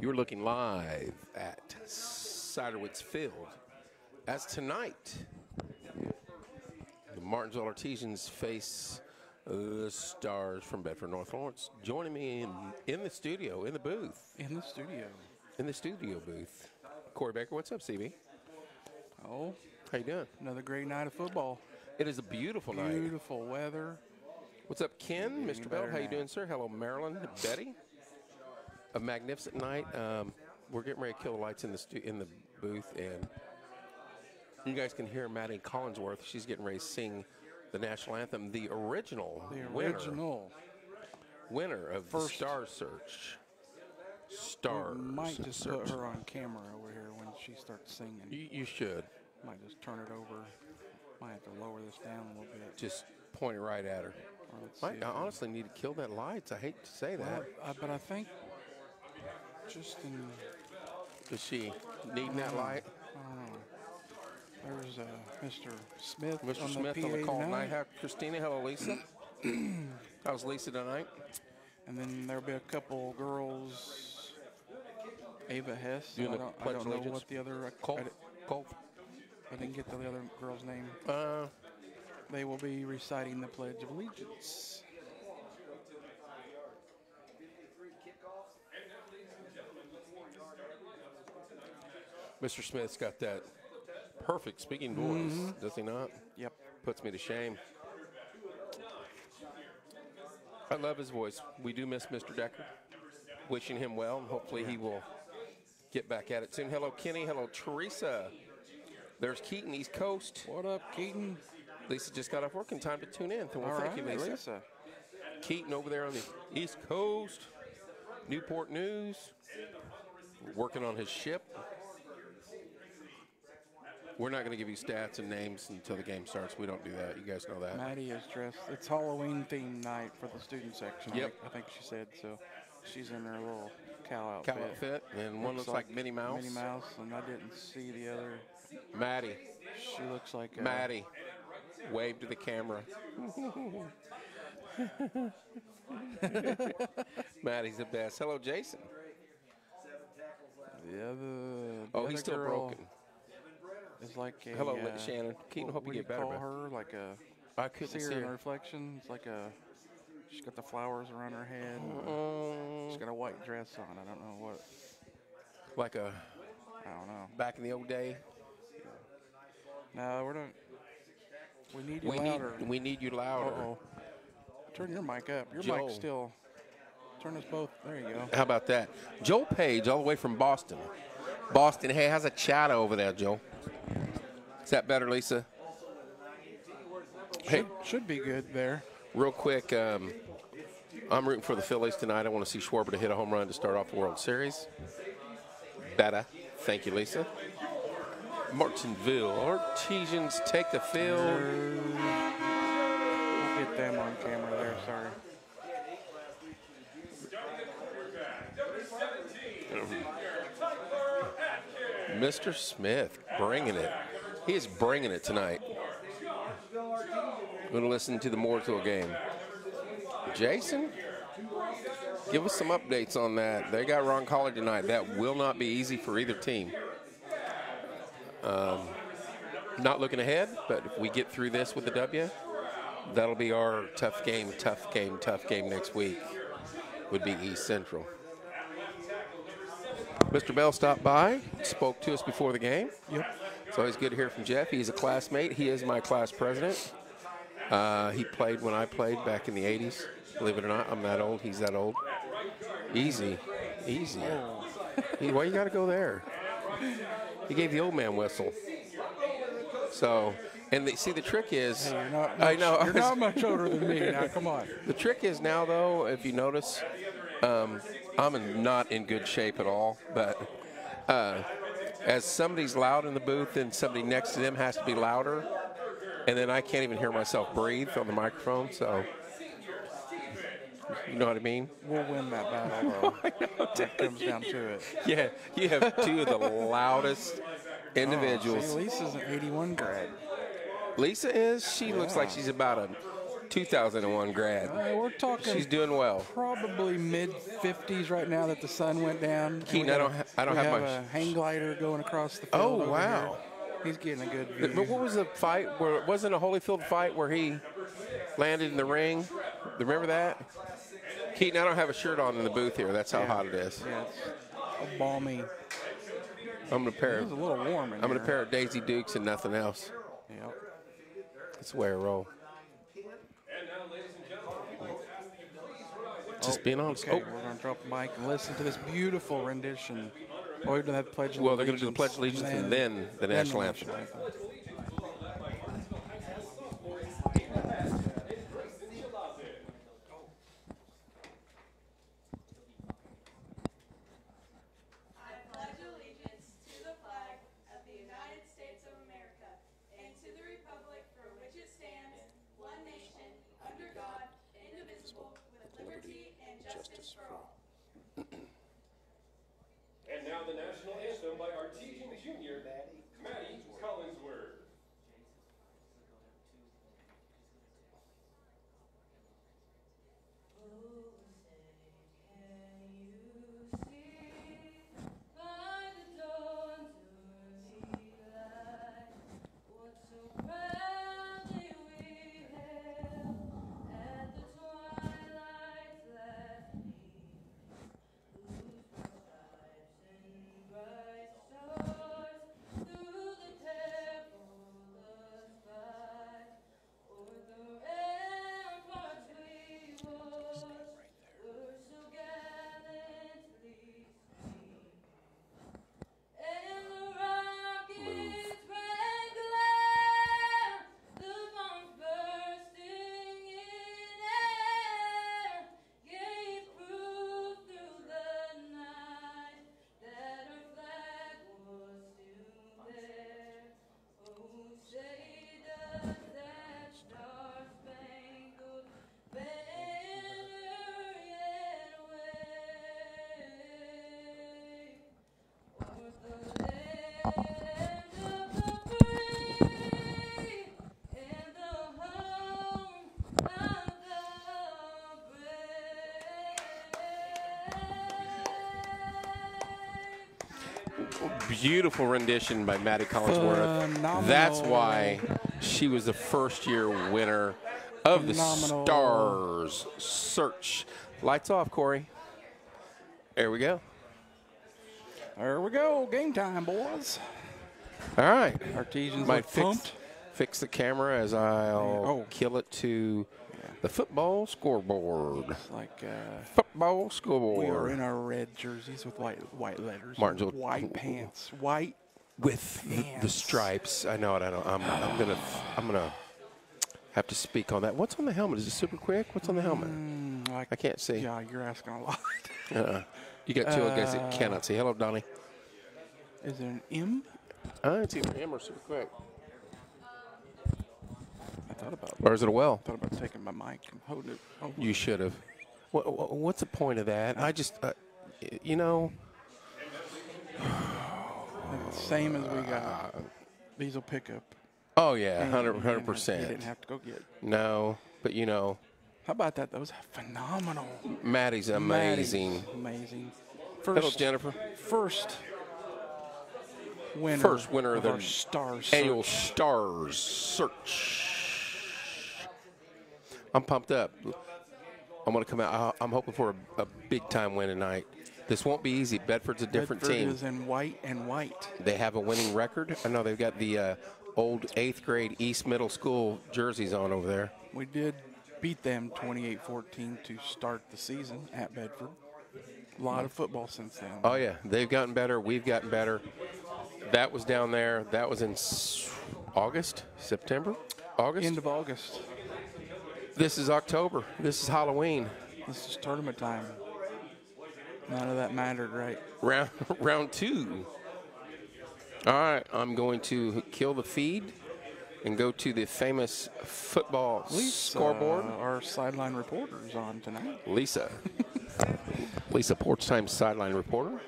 You're looking live at Ciderwitz Field. As tonight, the Martinsville Artesians face the Stars from Bedford North Lawrence. Joining me in, in the studio, in the booth, In the studio. in the studio booth, Corey Baker. What's up, CB? Oh, How you doing? another great night of football. It is a beautiful night. Beautiful weather. What's up, Ken? Mr. Bell, how you doing, sir? Hello, Marilyn, Betty. A magnificent night. Um, we're getting ready to kill the lights in the stu- in the booth, and you guys can hear Maddie Collinsworth. She's getting ready to sing the national anthem, the original, The winner, original. winner of First. the Star Search. We Stars. might just Search. put her on camera over here when she starts singing. You, you should Might just turn it over. Might have to lower this down a little bit. just point it right at her. Let's I, see if I we- honestly need to kill that lights. I hate to say Well, that. I, but I think just in, Is she needing that light? Don't. There's uh, Mr. Smith Mr. on Smith the on the call tonight. How, Christina, hello, Lisa. How's Lisa tonight? And then there'll be a couple girls. Ava Hess. I don't, I don't know what the other. I, Cole? I Cole? I didn't get the other girl's name. Uh, They will be reciting the Pledge of Allegiance. Mr. Smith's got that perfect speaking voice, mm-hmm. does he not? Yep. Puts me to shame. I love his voice. We do miss Mr. Decker. Wishing him well, and hopefully he will get back at it soon. Hello, Kenny. Hello, Teresa. There's Keaton, East Coast. What up, Keaton? Lisa just got off work in time to tune in. Well, All thank right, you, Lisa. Lisa. Keaton over there on the East Coast, Newport News, working on his ship. We're not going to give you stats and names until the game starts. We don't do that. You guys know that. Maddie is dressed. It's Halloween theme night for the student section. I Yep. think- I think she said so. She's in her little cow outfit. Cow outfit, and one looks like Minnie Mouse. Minnie Mouse, and I didn't see the other. Maddie, She looks like Maddie, wave to the camera. Maddie's the best. Hello, Jason. The other. the Oh, other he's still girl broken. Is like a. Hello, uh, Shannon. Keaton, hope you get better, Call her like a. I couldn't See her in reflection. It's like a. She's got the flowers around her head. Mm, She's got a white dress on. I don't know what. like a I don't know. back in the old day. No, we're not. We need you We need louder. we need you louder. Uh-oh. Turn your mic up. Your Joel. mic's still. Turn us both. There you go. How about that? Joel Page, all the way from Boston. Boston, hey, how's a chat over there, Joel? Is that better, Lisa? Hey, Should, should be good there. real quick, um, I'm rooting for the Phillies tonight. I want to see Schwarber to hit a home run to start off the World Series. Better. Thank you, Lisa. Martinville. Artesians take the field. We'll get them on camera there. Sorry. Mr. Smith bringing it. He is bringing it tonight. Going to listen to the Mooresville game. Jason, give us some updates on that. They got Roncalli tonight. That will not be easy for either team. Um, not looking ahead, but if we get through this with the W, that'll be our tough game, tough game, tough game next week. Would be East Central. Mr. Bell stopped by, spoke to us before the game. Yep. It's always good to hear from Jeff. He's a classmate. He is my class president. Uh, he played when I played back in the 80s. Believe it or not, I'm that old. He's that old. Easy. Easy. Hey, Why you got to go there? He gave the old man whistle. So, and the, see, the trick is, Hey, you're. I know. You're not much older than me. Now, come on. The trick is now, though, if you notice, um, I'm in, not in good shape at all. But uh, as somebody's loud in the booth and somebody next to them has to be louder, and then I can't even hear myself breathe on the microphone. So, you know what I mean? We'll win that battle, though. when it comes down to it. Yeah, you have two of the loudest Oh, individuals. see, Lisa's an 81 grad. Lisa is. She looks like she's about a 2001 grad. We're talking She's doing well. probably mid 50s right now that the sun went down. Keaton, I don't a- I don't have have my- a hang glider going across the oh, field. Oh, wow. here. He's getting a good But, view. but what was the fight where it wasn't a Holyfield fight where he landed in the ring? Remember that? Keaton, I don't have a shirt on in the booth here. That's how Yeah. hot it is. Yeah, it's balmy. I'm gonna pair. It was a little warm in I'm gonna pair of Daisy Dukes and nothing else. Yep. That's the way I roll. Just oh, being honest. Okay, Oh, we're going to drop the mic and listen to this beautiful rendition. Oh, we're going to have Pledge of well, they're gonna do the Pledge of Allegiance and then the then national anthem. I pledge allegiance to the flag of the United States of America and to the republic for which it stands, one nation, under God, indivisible, with liberty and justice for all. And now the national anthem by Artesian Jr., Beautiful rendition by Maddie Collinsworth. Phenomenal. That's why she was the first year winner of the Stars Search. Lights off, Corey. There we go. There we go. Game time, boys. All right. Artesians Might fix, pumped. fix the camera as I'll Oh. kill it to the football scoreboard. It's like uh, Football scoreboard. we are in our red jerseys with white white letters, Martinsville- white pants, white. with the, the stripes. I know it. I know. I'm, I'm gonna. I'm gonna have to speak on that. What's on the helmet? Is it super quick? What's on the helmet? Mm, like, I can't see. Yeah, you're asking a lot. Uh-uh. You got two guys that cannot see. Hello, Donnie. Is there an M? Uh, it's either him or super quick. I thought about Or is it a well? thought about taking my mic and holding it. Oh, You should have. What, what's the point of that? I just, uh, you know, same as we got. Diesel pickup. oh yeah, and- 100 and 100 You didn't percent. have to go get. No, but you know, How about that? That was phenomenal. Maddie's amazing. Maddie's Amazing. Hello, First, Jennifer. first winner. First winner of of the our Star Annual Stars Search. I'm pumped up. I'm going to come out. I'm hoping for a, a big time win tonight. This won't be easy. Bedford's a different Bedford team. is in white and white. They have a winning record. I know they've got the uh, old eighth grade East Middle School jerseys on over there. We did beat them 28-14 to start the season at Bedford. A lot of football since then. Oh yeah, they've gotten better. We've gotten better. That was down there. That was in August, September, August. End of August. This is October. This is Halloween. This is tournament time. None of that mattered, right? Round round two. All right, I'm going to kill the feed and go to the famous football scoreboard. Uh, our sideline reporters on tonight. Lisa. Lisa Porch Time sideline reporter.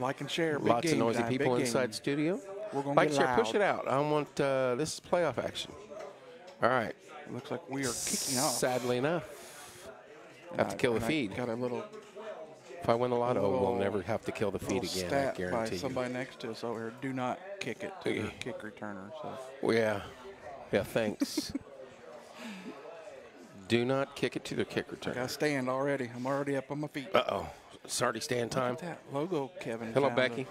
Like and share. Lots of noisy time, people inside game. studio. We're like get share, push it out. I want uh, this is playoff action. All right. It looks like we are kicking off. Sadly enough, have to kill the I feed. Got a little, If I win the lotto, we'll never have to kill the feed again. I stat by guarantee you. somebody next to us over here. Do not kick it to the kick returner. So Well, yeah. Yeah, thanks. Do not kick it to the kick return. got stand already. I'm already up on my feet. Uh oh. It's already stand time. Look at that logo, Kevin. Hello, Becky.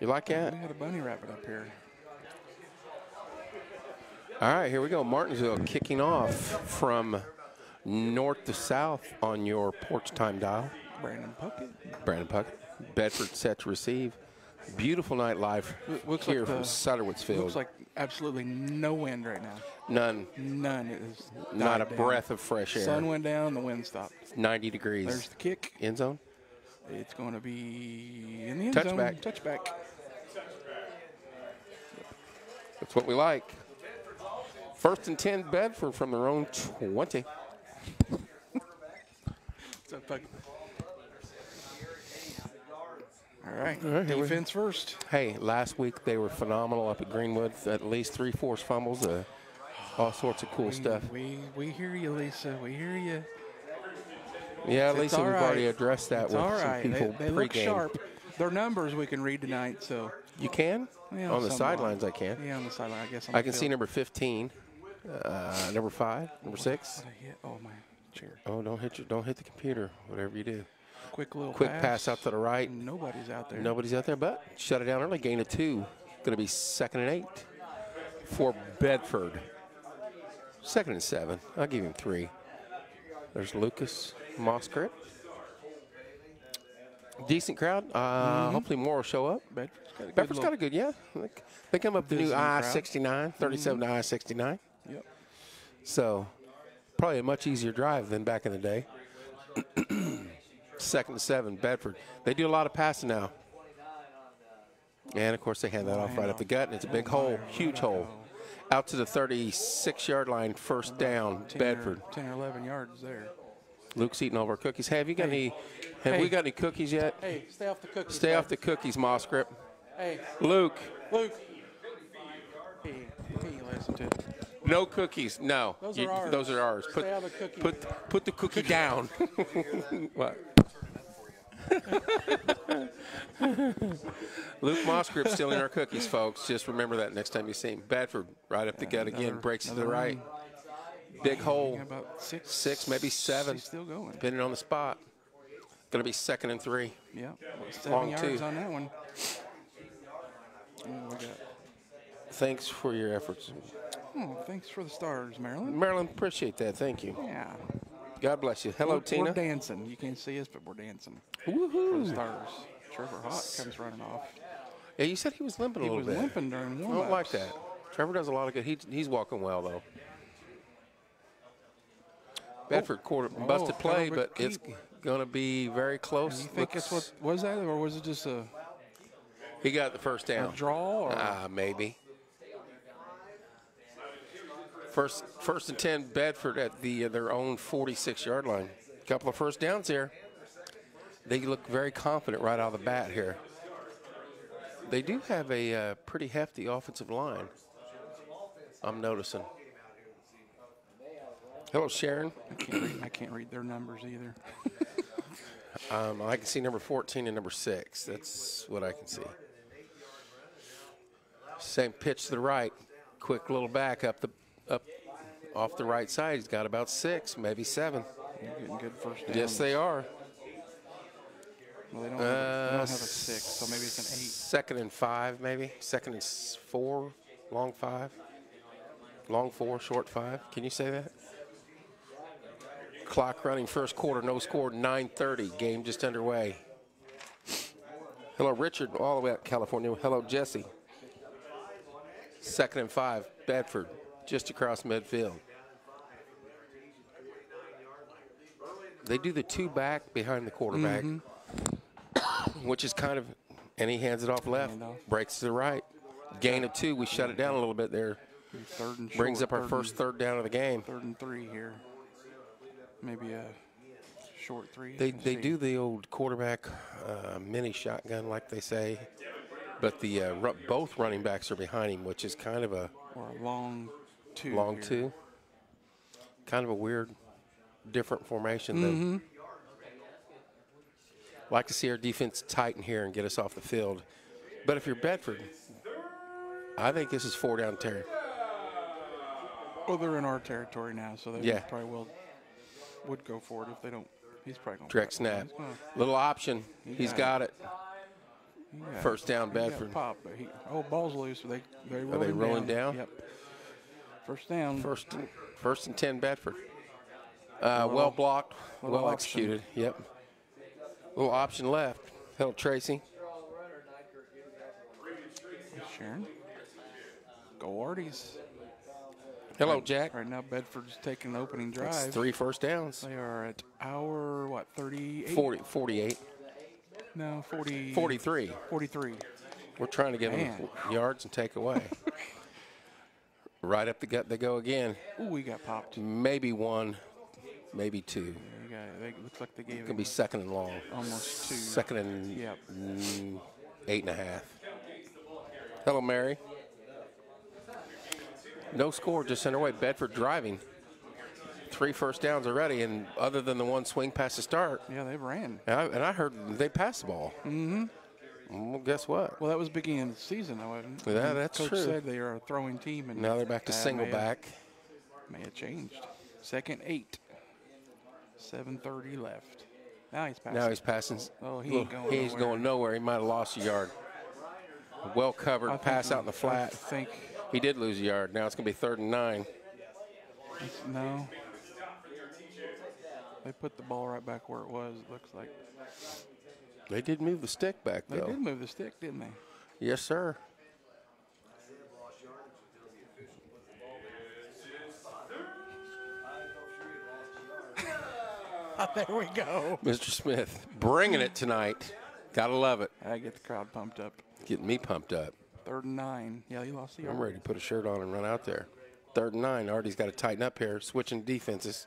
You like that? we got a bunny rabbit up here. All right, here we go. Martinsville kicking off from north to south on your porch time dial. Brandon Puckett. Brandon Puck. Bedford set to receive. Beautiful night live Loo- looks here like from Sutterwoods Field. Looks like absolutely no wind right now. None. None. It is Not a down. breath of fresh air. Sun went down. The wind stopped. 90 degrees. There's the kick. End zone. It's going to be in the end Touchback. zone. Touchback. That's what we like. First and 10 Bedford from their own 20. So, Puckett. All right. right, we- Defense first. Hey, last week they were phenomenal up at Greenwood. At least three forced fumbles, uh, all sorts of cool stuff. We we hear you, Lisa. We hear you. Yeah, at It's least we've right. already addressed that It's with all some people They, they look pregame. sharp. Their numbers we can read tonight. So You can yeah, on the sidelines. I can. Yeah, on the sideline. I guess. On I the can see number 15, uh, number five, number six. What a hit. Oh my chair. Oh, don't hit your, don't hit the computer. Whatever you do. Quick little Quick pass out to the right. Nobody's out there. Nobody's out there, but shut it down early. Gain of two. Going to be second and eight for Bedford. Second and seven. I'll give him three. There's Lucas Moskrit. Decent crowd. Uh, Hopefully more will show up. Bedford's got a good Bedford's got a good, yeah. They come up the new I-69, 37 to I-69. Yep. So probably a much easier drive than back in the day. Second and seven, Bedford. They do a lot of passing now. And of course, they hand that off right up the gut, and it's a big hole, huge hole. Out to the 36 yard line, first down, 10 Bedford. Or, 10 or 11 yards there. Luke's eating all of our cookies. Hey, have you got Hey. any? Have Hey. we got any cookies yet? Hey, stay off the cookies. Stay off the cookies, Moss Grip. Hey, Luke, Luke. He, he listen to it. No cookies. No, Those You- are ours. Those are ours. Put, Stay out the cookie. put, put the cookie down. what? Luke Mossgrip stealing our cookies, folks. Just remember that next time you see him. Bedford, right up the gut again, another- breaks to the right. run. Big hole, About six, six, maybe seven, He's still going. depending on the spot. Going to be second and three. Yeah, seven Long yards two. on that one. Oh. Thanks for your efforts. Oh, thanks for the stars, Marilyn. Marilyn, appreciate that. Thank you. Yeah. God bless you. Hello, we're, Tina. We're dancing. You can't see us, but we're dancing for the Woohoo. stars. Trevor Hoyt comes running off. Yeah, you said he was limping a He little was limping during I don't like that. Trevor does a lot of good. He, he's walking well though. Bedford quarter busted oh, play, but it's going to be very close. You think it's what was that, or was it just a, he got the first a down? draw? Or Ah, maybe. First, first and ten, Bedford at the uh, their own 46 yard line. A Couple of first downs here. They look very confident right out of the bat here. They do have a uh, pretty hefty offensive line. I'm noticing. Hello, Sharon. I can't read, I can't read their numbers either. Um, I can see number 14 and number six. That's what I can see. Same pitch to the right. Quick little back up the up off the right side. He's got about six, maybe seven. Good first. Yes, they are. Well, they don't, have, a, they Uh, don't have a six, so maybe it's an eight. Second and five, maybe. Second and four, long five. Long four, short five. Can you say that? Clock running first quarter, no score, 9:30. Game just underway. Hello, Richard, all the way out California. Hello, Jesse. Second and five, Bedford, just across midfield. They do the two back behind the quarterback, which is kind of, and he hands it off left, breaks to the right. Gain of two. We shut it down a little bit there. Third and Brings short, up our first third down of the game. third and three here. Maybe a short three. They, they see. do the old quarterback uh, mini shotgun, like they say, but the uh, both running backs are behind him, which is kind of a or a long two. long here. two. Kind of a weird, different formation Mm-hmm. than. Like to see our defense tighten here and get us off the field. But if you're Bedford, I think this is four down Terry. Well, they're in our territory now, so they Yeah. probably will would go for it if they don't. He's probably going Direct snap. Little option. He's got it. First down, Bedford. Pop, but he, oh, ball's loose. Are they they rolling, they rolling down? Yep. First down. First, and- first and ten, Bedford. Uh, well blocked, well option. executed. Yep. Little option left. Help Tracy. Sharon. Go Arties. Hello, Jack. Right now, Bedford's taking the opening That's drive. three first downs. They are at hour what 38? 40, 48, No, 40. 43. 43. We're trying to give Man. them yards and take away. right up the gut they go again. Ooh, we got popped. Maybe one, maybe two. Got, they, looks like they gave it. Could be second and long. almost two. Second and Yep. eight and a half. Hello, Mary. No score, just underway. Bedford driving. Three first downs already, and other than the one swing past the start, Yeah, they ran. and I, and I heard they passed the ball. Mm-hmm. Well, guess what? Well, that was beginning of the season, though. Yeah, that's Coach true. said they are a throwing team, and Now they're back to single may have- back. May have changed. Second eight. 7:30 left. Now he's passing. Now he's passing. Oh, he ain't going he ain't nowhere. going nowhere. He might have lost a yard. Well covered I pass out in the flat. I think He did lose a yard. Now it's going to be third and nine. no. They put the ball right back where it was. It looks like They did move the stick back though. they did move the stick, didn't they? Yes, sir. there we go. Mr. Smith bringing it tonight. Gotta love it. I get the crowd pumped up. Getting me pumped up. Third and nine. Yeah, he lost the I'm ready to put a shirt on and run out there. Third and nine. Artie's got to tighten up here, switching defenses.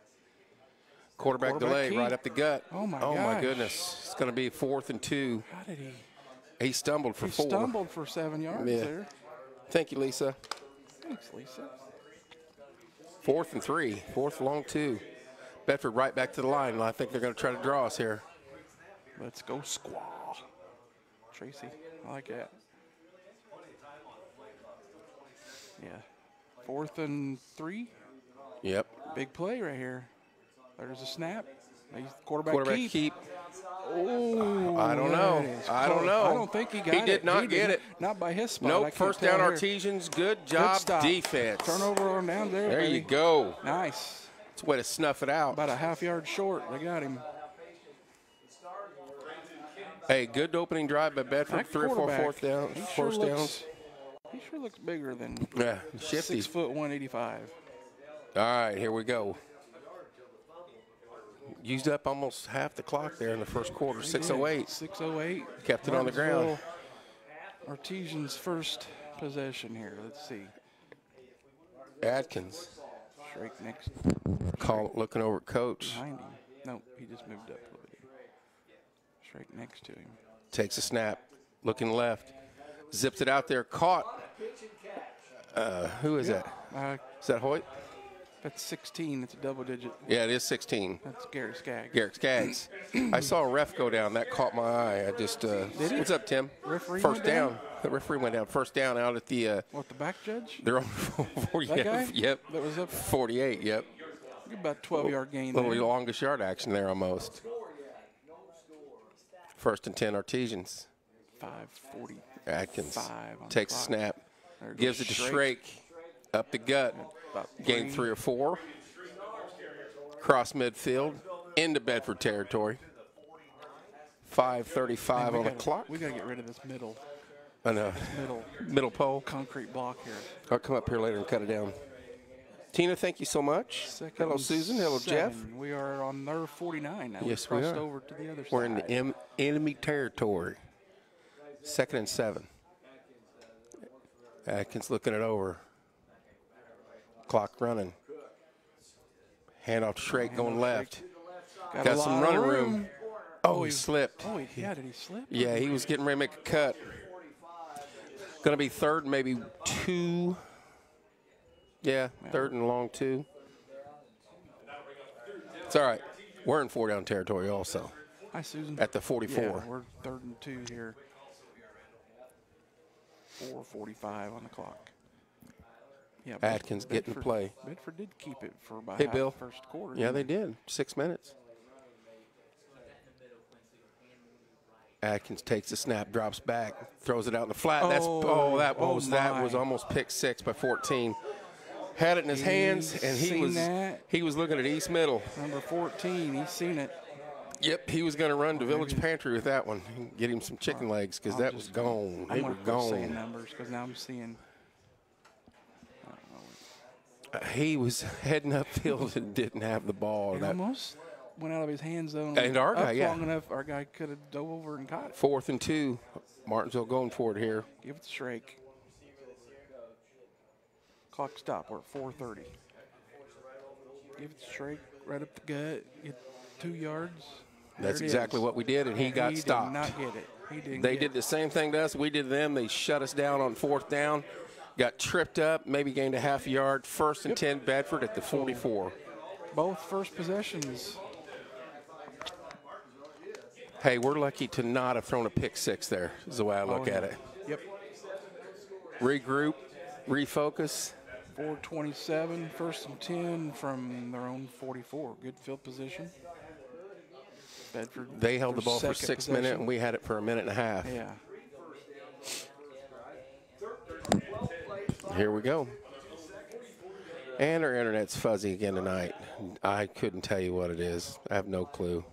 Quarterback, Quarterback delay keep. right up the gut. Oh, my Oh my goodness! It's going to be fourth and two. How did he? He stumbled for He four. stumbled for seven yards Yeah. there. Thank you, Lisa. Thanks, Lisa. Fourth and three. Fourth long two. Bedford right back to the line. and I think they're going to try to draw us here. Let's go squaw. Tracy, I like that. Yeah. Fourth and three. Yep. Big play right here. There's a snap. He's quarterback, Quarterback keep. keep. Ooh, I don't know. I don't know. I don't think he got it. He it. did not get it. Not by his spot. Nope. First down. Artesians. Good Good job, stop. defense. Turnover on down there. There baby. you go. Nice. It's a way to snuff it out. About a half yard short. They got him. Hey, good opening drive by Bedford. That Three or four fourth down, he sure first looks- downs. He sure looks bigger than Yeah, shifty. six foot one eighty five. All right, here we go. Used up almost half the clock there in the first quarter. 608. Six oh eight. Kept it on the ground. Artesian's first possession here. Let's see. Adkins Shrake next call, looking over at coach. behind him. No, he just moved up a little bit. Shrake next to him. Takes a snap. Looking left. Zips it out there. Caught. Uh, who is that? Uh, Is that Hoyt? That's 16. It's a double digit. Yeah, it is 16. That's Gary Skaggs. Garrett Skaggs. I saw a ref go down. That caught my eye. I just. Uh, what's up, Tim? Referee First down? down. The referee went down. First down out at the. Uh, What, the back judge? they're on 40. That guy? Yep. That was up 48. Yep. about 12 yard gain. Little there. longest yard action there almost. First and 10 Artesians. 540. Atkins Five takes a snap. Gives it to. Shrake. Up the gut. Gain three or four. Cross midfield. Into Bedford territory. 5.35 on the clock. We got to get rid of this middle And a middle middle pole. concrete block here. I'll come up here later and cut it down. Tina, thank you so much. Second Hello, Susan. Hello, Jeff. We are on their 49 now. Yes, we, we are. over to the other We're side. in the enemy territory. Second and seven. Atkins looking it over. Clock running. Hand off to Shrake oh, going left. Got, Got some running room. Oh, he slipped. Oh, he, yeah, did he slip? Yeah, he was getting ready to make a cut. Going to be third, maybe two. Yeah, third and long two. It's all right. We're in four down territory also Hi, Susan. at the 44. Yeah, we're third and two here. 4:45 on the clock. Yeah, Atkins getting Bedford- play. Bedford did keep it for about Hey, Bill. the first quarter. Yeah, they did. Six minutes. Atkins takes the snap, drops back, throws it out in the flat. That's Oh, oh, that oh was that was almost pick six by 14. Had it in his hands, and he was that? he was looking at East Middle. Number 14, he's seen it. Yep, he was going to run to Village Pantry with that one, get him some chicken legs because that was gone. I'm They gonna were saying gone. numbers because now I'm seeing. He was heading upfield and didn't have the ball. That almost went out of his hand zone. And our guy, yeah. long enough, our guy could have dove over and caught it. fourth and two, Martinsville going for it here. Give it to Shrake. Clock stop. We're at 4:30. Give it to Shrake right up the gut. Get two yards. That's exactly is. what we did, and he got he stopped. Did not get it. He didn't. They did it. the same thing to us. We did them. They shut us down on fourth down, got tripped up, maybe gained a half yard. First and 10, Bedford at the 44. both first possessions. Hey, we're lucky to not have thrown a pick six there, is the way I look Oh, at it. Yep. Regroup, refocus. 427, first and 10 from their own 44. Good field position. Bedford. They held the ball for six minutes, and we had it for a minute and a half. Yeah. Here we go. And our internet's fuzzy again tonight. I couldn't tell you what it is. I have no clue.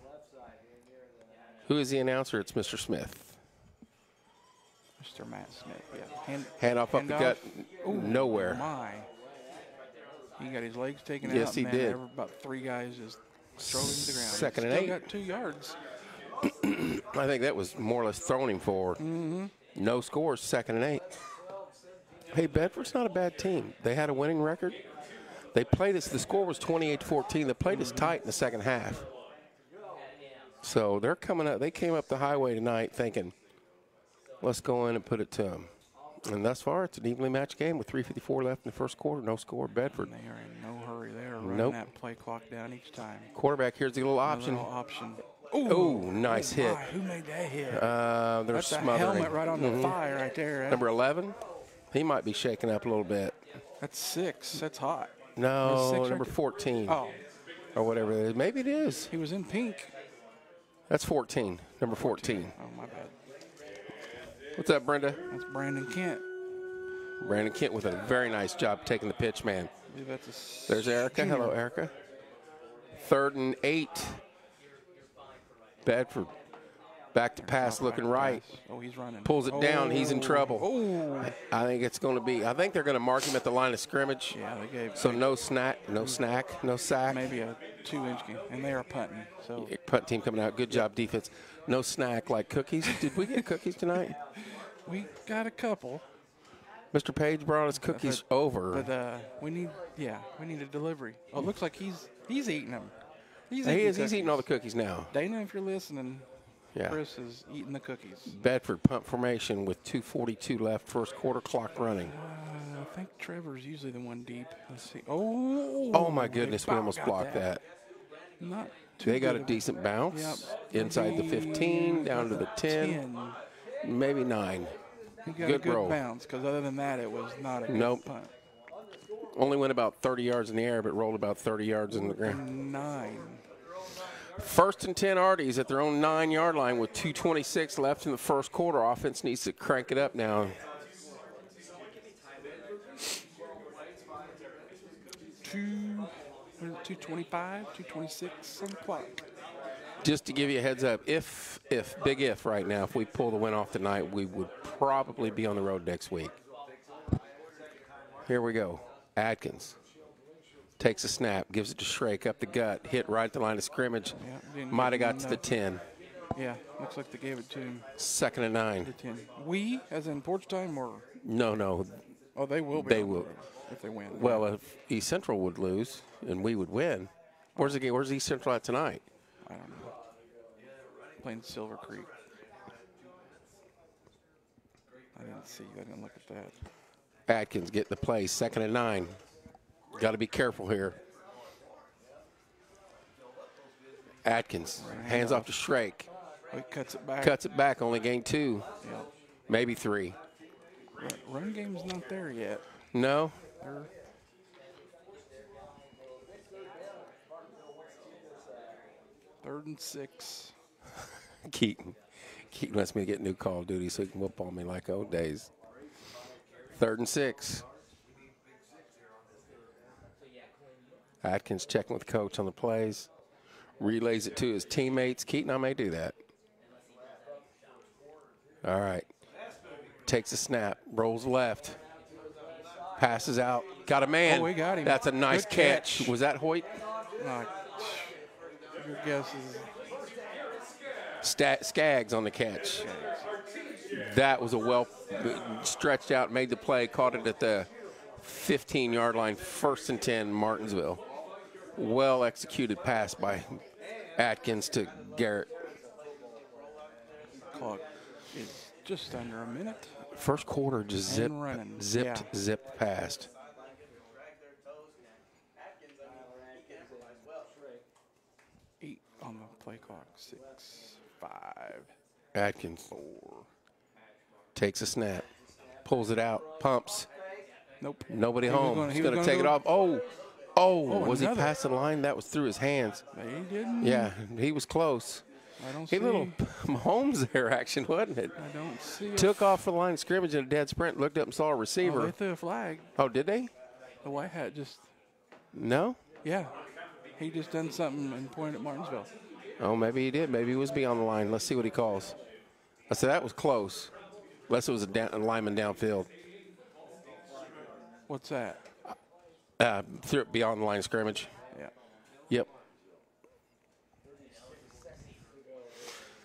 Who is the announcer? It's Mr. Smith. Mr. Matt Smith. Yeah. Hand, Hand off up the gut, Ooh, nowhere. My. He got his legs taken Yes, out. he man. did. About three guys just thrown him to the ground. Second and eight. got two yards. I think that was more or less thrown him for. Mm-hmm. No scores, second and eight. Hey, Bedford's not a bad team. They had a winning record. They played us. The score was 28 14. They played Mm-hmm. us tight in the second half. So they're coming up. They came up the highway tonight thinking, let's go in and put it to them. And thus far, it's an evenly matched game with 3.54 left in the first quarter. No score, Bedford. They are in no hurry. They are running Nope. that play clock down each time. Quarterback, here's the little option. little option. Oh, nice hit. My, who made that hit? Uh, they're That's a helmet right on the Mhm. thigh right there. Number 11, he might be shaking up a little bit. That's six. That's hot. No, right number there. 14 Oh, or whatever it is. Maybe it is. he was in pink. That's 14. Number 14. Oh, my bad. What's up, Brenda? That's Brandon Kent. Brandon Kent with a very nice job taking the pitch, man. I believe that's a s- There's Erica. Hello, Erica. Third and eight. Bedford. Back to pass, looking right. Oh, he's running. Pulls it down. He's in Oh. trouble. Oh, I think it's going to be. I think they're going to mark him at the line of scrimmage. yeah, they gave So no snack, no snack, no sack. maybe a two-inch game, and they are punting. So Punt team coming out. Good job, defense. No snack like cookies. Did we get cookies tonight? we got a couple, Mr. Page brought us cookies over. but uh, we need, yeah, we need a delivery. Oh, it looks like he's he's eating them. He's he eating is. He's eating all the cookies. cookies now. Dana, if you're listening, Yeah. Chris is eating the cookies. Bedford pump formation with 2:42 left, first quarter clock running. Uh, I think Trevor's usually the one deep. Let's see. Oh, Oh my goodness, we almost blocked that. Not too They got a decent bounce Yep. inside the 15, down to the 10, maybe nine. He got Good a good roll. bounce because other than that, it was not a good Nope. punt. Only went about 30 yards in the air, but rolled about 30 yards in the ground. Nine. First and 10 Arties at their own nine yard line with 2.26 left in the first quarter. Offense needs to crank it up now. Two, what is it, 225, 226 on the clock. Just to give you a heads up, if, if, big if right now, if we pull the win off tonight, we would probably be on the road next week. Here we go. Atkins takes a snap, gives it to Shrake up the gut, hit right at the line of scrimmage. Yeah, Might have got to the 10. Yeah, looks like they gave it to him. Second and nine. The 10. We, as in porch time, or No, no. oh, they will be. They will. if they win. Well, if East Central would lose and we would win, where's the game? Where's East Central at tonight? I don't know. Playing Silver Creek. I didn't see. I didn't look at that. Atkins getting the play. Second and nine. Got to be careful here. Atkins hands off to Shrake. He cuts it back. Cuts it back. Only gained two, Yep. maybe three. Run, game's not there yet. No. They're, third and six. Keaton. Keaton wants me to get new Call of Duty so he can whoop on me like old days. Third and six. Atkins checking with coach on the plays. Relays it to his teammates. Keaton, I may do that. All right. Takes a snap. Rolls left. Passes out. Got a man. Oh, we got him. That's a nice catch. catch. Was that Hoyt? Uh, your guess is Sta Skaggs on the catch. That was a well stretched out, made the play, caught it at the 15 yard line, first and 10, Martinsville. Well executed pass by Atkins to Garrett. clock is just under a minute. First quarter just zipped, zipped, Yeah. zipped past. Eight on the play clock. Six, five, Atkins four. takes a snap, pulls it out, pumps. Nope. Nobody He home. gonna- He's going to gonna take it off. Oh, oh, Oh, was another. he past the line? That was through his hands. They didn't. Yeah, he was close. I don't He see. little Mahomes there action, wasn't it? I don't see. Took off the line of scrimmage in a dead sprint, looked up and saw a Oh, they receiver. threw a flag. Oh, did they? The white hat just. No? Yeah. He just done something and pointed at Martinsville. Oh, maybe he did. Maybe he was beyond the line. Let's see what he calls. I said that was close. Unless it was a, down, a lineman downfield. What's that? Uh, threw it beyond the line of scrimmage. Yeah. Yep.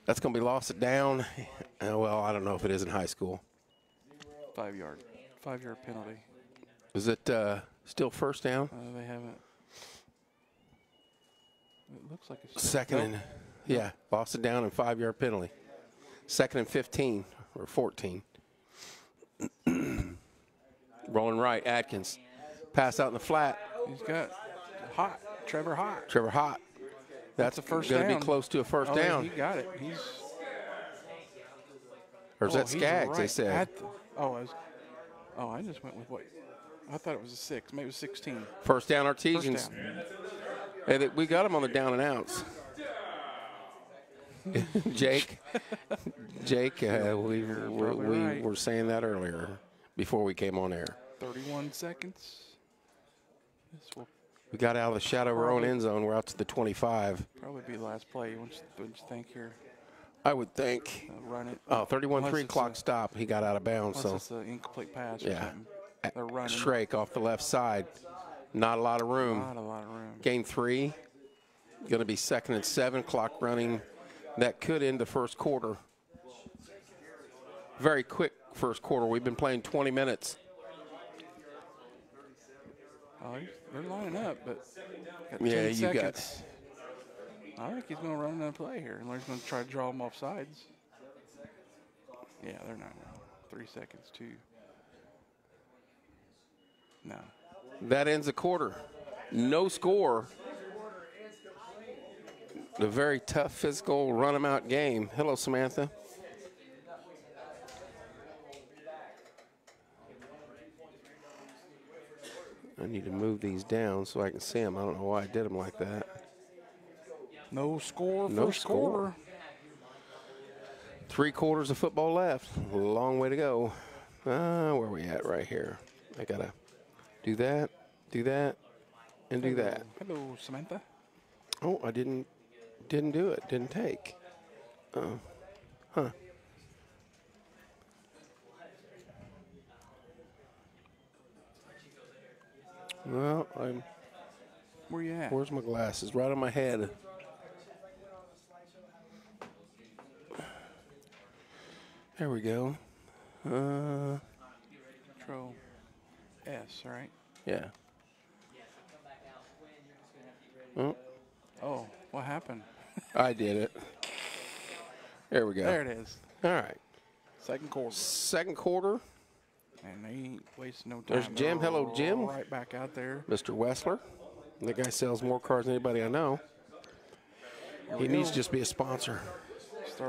That's going to be lost it down. Uh, well, I don't know if it is in high school. Five yard. Five yard penalty. Is it uh, still first down? Uh, they haven't. It looks like it's Second Nope. and yeah, lost it down and five yard penalty. Second and fifteen or fourteen. Rolling right, Atkins. Pass out in the flat. He's got hot. Trevor Hoyt. Trevor Hoyt. That's a first going to down. be close to a first Oh, down. He got it. He's. or is oh, that Skaggs? They right said. the- oh, I was, oh, I just went with what. I thought it was a six. Maybe it was 16. First down, First Artesians. down. Hey, we got him on the down and outs. Jake, Jake, uh, we, we, probably we right. were saying that earlier before we came on air. 31 seconds. We got out of the shadow of our own end zone. We're out to the 25. probably be the last play. What you, what you think here? I would think. Uh, run it. Oh, 31 Unless 3 it's clock a- stop. He got out of bounds. So, it's an incomplete pass yeah. They're running. Shrake off the left side. Not a lot of room. Not a lot of room. Gain three. Going to be second and seven. Clock running. That could end the first quarter. Very quick first quarter. We've been playing 20 minutes. Oh, they're lining up, but got Yeah, 10 you got- I think he's going to run another play here. And he's going to try to draw them off sides. Yeah, they're not. Three seconds, two. No. That ends the quarter. No score. A very tough physical run 'em out game. Hello, Samantha. I need to move these down so I can see them. I don't know why I did them like that. No score. No first score. quarter. Three quarters of football left. A long way to go. Uh, where are we at right here? I gotta do that, do that, and do that. Hello, Samantha. Oh, I didn't didn't do it. Didn't take. Oh, huh. Well, I'm. Where you at? Where's my glasses? Right on my head. There we go. Uh, Control S, right? yeah. Oh, Oh, what happened? I did it. There we go. There it is. All right. Second quarter. Second quarter. And they ain't wasting no time. There's Jim. Hello, Jim. Right back out there. Mr. Wessler. The guy sells more cars than anybody I know. He needs to just be a sponsor.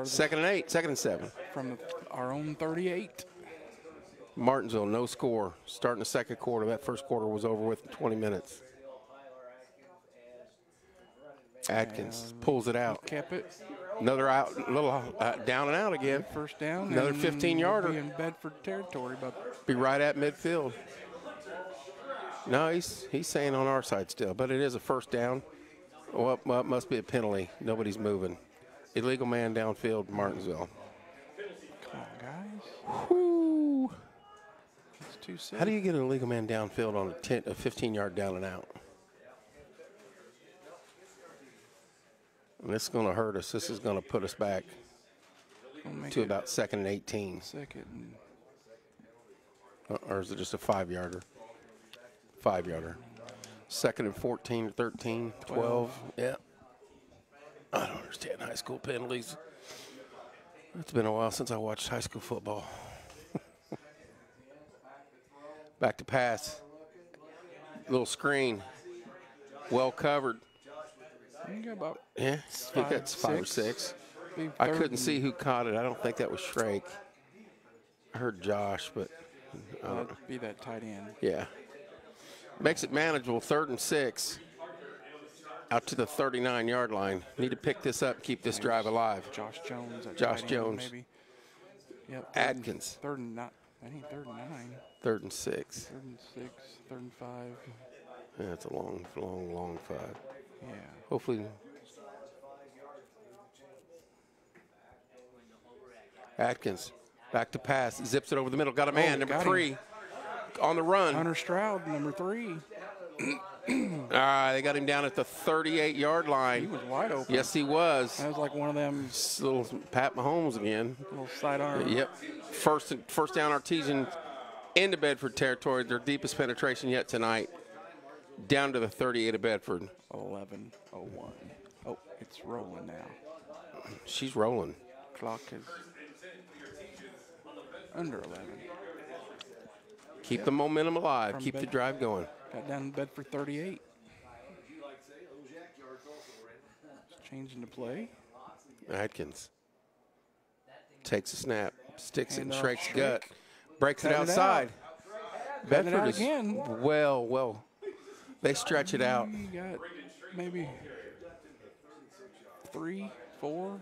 Second and eight, second and seven. from the, our own 38. Martinsville, no score. Starting the second quarter. That first quarter was over with in 20 minutes. Atkins pulls it out. Kept it. Another out, little uh, down and out again. First down. Another and 15 we'll yarder. Be in Bedford territory, but Be right at midfield. No, he's he's saying on our side still, but it is a first down. Well, well, it must be a penalty. Nobody's moving. Illegal man downfield, Martinsville. come on, guys. Whoo. It's too safe. How do you get an illegal man downfield on a, 10, a 15 yard down and out? And this is going to hurt us. This is going to put us back We'll to about second and 18. second. Uh, Or is it just a five yarder? Five yarder. Second and 14 or 13, 12. Yeah. I don't understand high school penalties. It's been a while since I watched high school football. Back to pass. Little screen. Well covered. You got about Yeah, I think that's five or six. six. I couldn't see who caught it. I don't think that was Shrake. I heard Josh, but I don't uh, be that tight end. Yeah. Makes it manageable. Third and six. Out to the 39 yard line. Need to pick this up, keep this drive alive. Josh Jones. at Josh tight end, Jones. Maybe. Yep. third and- Atkins. Third and not. I think third and nine. Third and six. Third and six. Third and five. Yeah, it's a long, long, long five. Yeah. Hopefully. Atkins. Back to pass. Zips it over the middle. Got a man. Oh, number got him. three. On the run. Hunter Stroud, number three. Ah, they got him down at the 38 yard line. He was wide open. Yes, he was. That was like one of them It's little Pat Mahomes again. little sidearm. Yep. First first down Artesian into Bedford territory, their deepest penetration yet tonight. Down to the 38 of Bedford. 11.01. Oh, it's rolling now. She's rolling. Clock is under 11. Keep the momentum alive. From Keep the drive going. Got down in Bedford 38. It's changing the play. Atkins takes a snap, sticks it in Hand uh, Shrake's Shrake. gut, breaks it Cutting it outside. Bedford it out is again. well, well. They stretch it out. You got maybe three, four,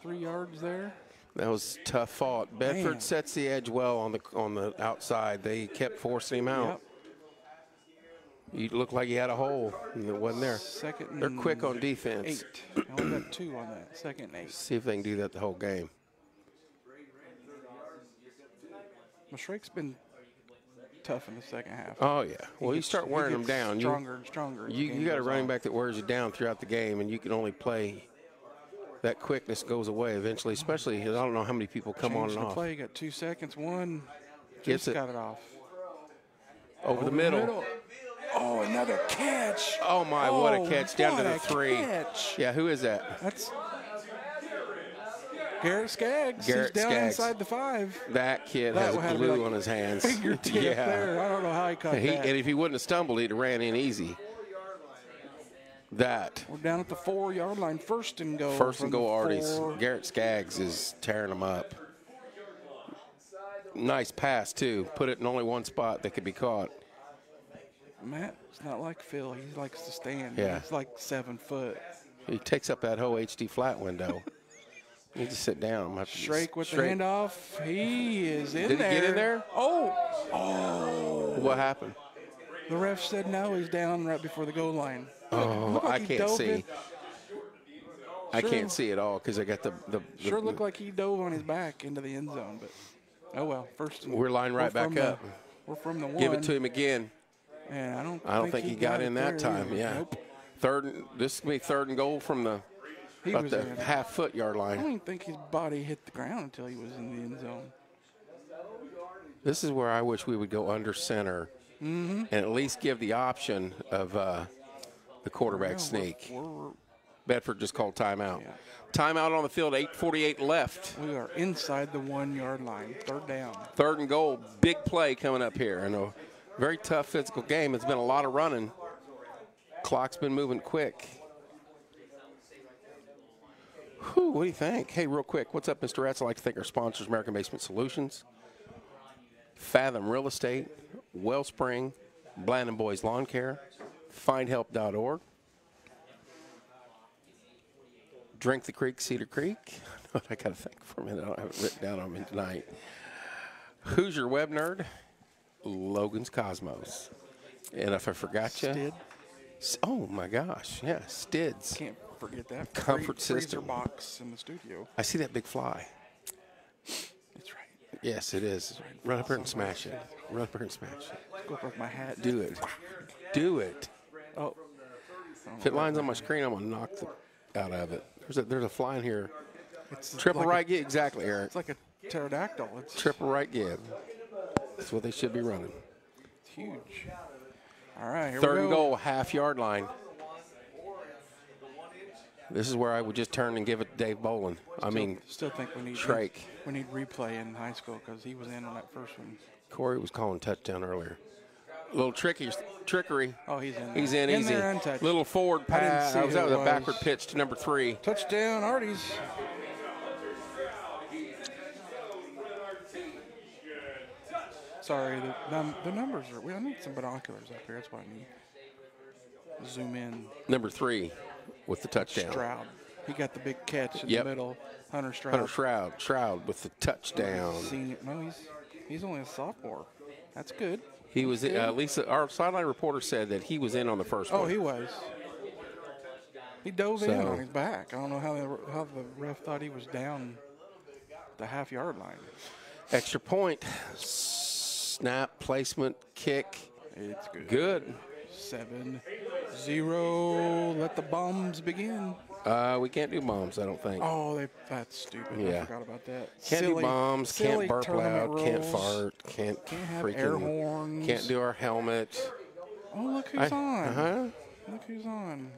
three yards there. That was tough fought. Bedford Man. sets the edge well on the on the outside. They kept forcing him out. Yep. He looked like he had a hole, and it wasn't there. Second. They're quick on defense. Eight. I only got two on that. Second and eight. See if they can do that the whole game. Mashrake's been tough in the second half. Oh yeah. Well, you start wearing them down. You Stronger and stronger. you, you got a running on. back that wears you down throughout the game, and you can only play. That quickness goes away eventually. Especially, I don't know how many people come on and the off. play. Got two seconds. One. Gets it got it off. over the middle. Oh, another catch. Oh my! what a Oh, catch down to the three. catch. Yeah, who is that? That's Garrett Skaggs. Garrett He's down Skaggs. inside the five. That kid That has had to be glue like on his hands. Fingertip yeah. there. I don't know how he caught He, that. and if he wouldn't have stumbled, he'd have ran in easy. That We're down at the four yard line. First and go. first and go Arties. Garrett Skaggs is tearing them up. Nice pass too. Put it in only one spot that could be caught. Matt, it's not like Phil. He likes to stand. Yeah. He's like seven foot. He takes up that whole HD flat window. need to sit down. I'm gonna have to just- Shrake with Shrake. the handoff. He is in Did he there. get in there? Oh, oh. What happened? The ref said no. He's down right before the goal line. Oh, like I can't see. in- I Sure. can't see at all because I got the the. the Sure looked like he dove on his back into the end zone, but oh well. First, and- We're lined right back from the- up. we're from the one. Give it to him again. And I don't. I don't think, he got, it in that time. either. Yeah. Nope. Third. This is gonna be third and goal from the He about was the half foot yard line. I don't even think his body hit the ground until he was in the end zone. This is where I wish we would go under center Mm-hmm. and at least give the option of uh, the quarterback Yeah, sneak. We're, we're Bedford just called timeout. Yeah. Timeout on the field, 8:48 left. We are inside the one yard line. Third down. Third and goal, big play coming up here. And a very tough physical game. It's been a lot of running. Clock's been moving quick. Whew, what do you think? Hey, real quick, what's up, Mr. Retz? I'd like to thank our sponsors, American Basement Solutions, Fathom Real Estate, Wellspring, Blandon Boys Lawn Care, FindHelp.org, Drink the Creek, Cedar Creek. I got to think for a minute. I don't have it written down on me tonight. Who's your web nerd? Logan's Cosmos. And if I forgot you, Stid. oh my gosh, yeah, Stids. Can't forget that. Comfort Free- system. box in the studio. I see that big fly. That's right. Yes, it is. Run up here and smash it. Run up here and smash it. Let's go up my hat. Do it. Do it. Oh, If it lines on my screen, I'm gonna knock the out of it. There's a there's a fly in here. it's Triple like right give. Exactly, Eric. it's like a pterodactyl. It's Triple right give. That's what they should be running. It's huge. All right, here Third we and goal, half yard line. This is where I would just turn and give it to Dave Bolin. I mean, Still think we need Shrake. We need replay in high school because he was in on that first one. Corey was calling touchdown earlier. A little tricky, trickery. Oh, he's in. He's there. in, easy. there, untouched. Little forward I pass. see I was out it with a backward pitch to number three. touchdown, Artie's. Sorry, the, num- the numbers are. We I need some binoculars up here. That's what I need. Zoom in. Number three with the touchdown. Stroud. He got the big catch in Yep. the middle. Hunter Stroud. Hunter Shroud. Shroud with the touchdown. Senior. No, he's he's only a sophomore. That's good. He was uh, Lisa. Our sideline reporter said that he was in on the first Oh, one. he was. He dove in on his back. I don't know how the how the ref thought he was down the half yard line. Extra point. Snap placement kick. It's good. Good. Seven, zero. Let the bombs begin. Uh, we can't do bombs. I don't think. Oh, they, that's stupid. Yeah. I forgot about that. Can't silly, do bombs. Can't burp loud. Can't fart. Can't, Can't have freaking. air horns. Can't do our helmet. Oh, look I, who's on. uh-huh. Look who's on.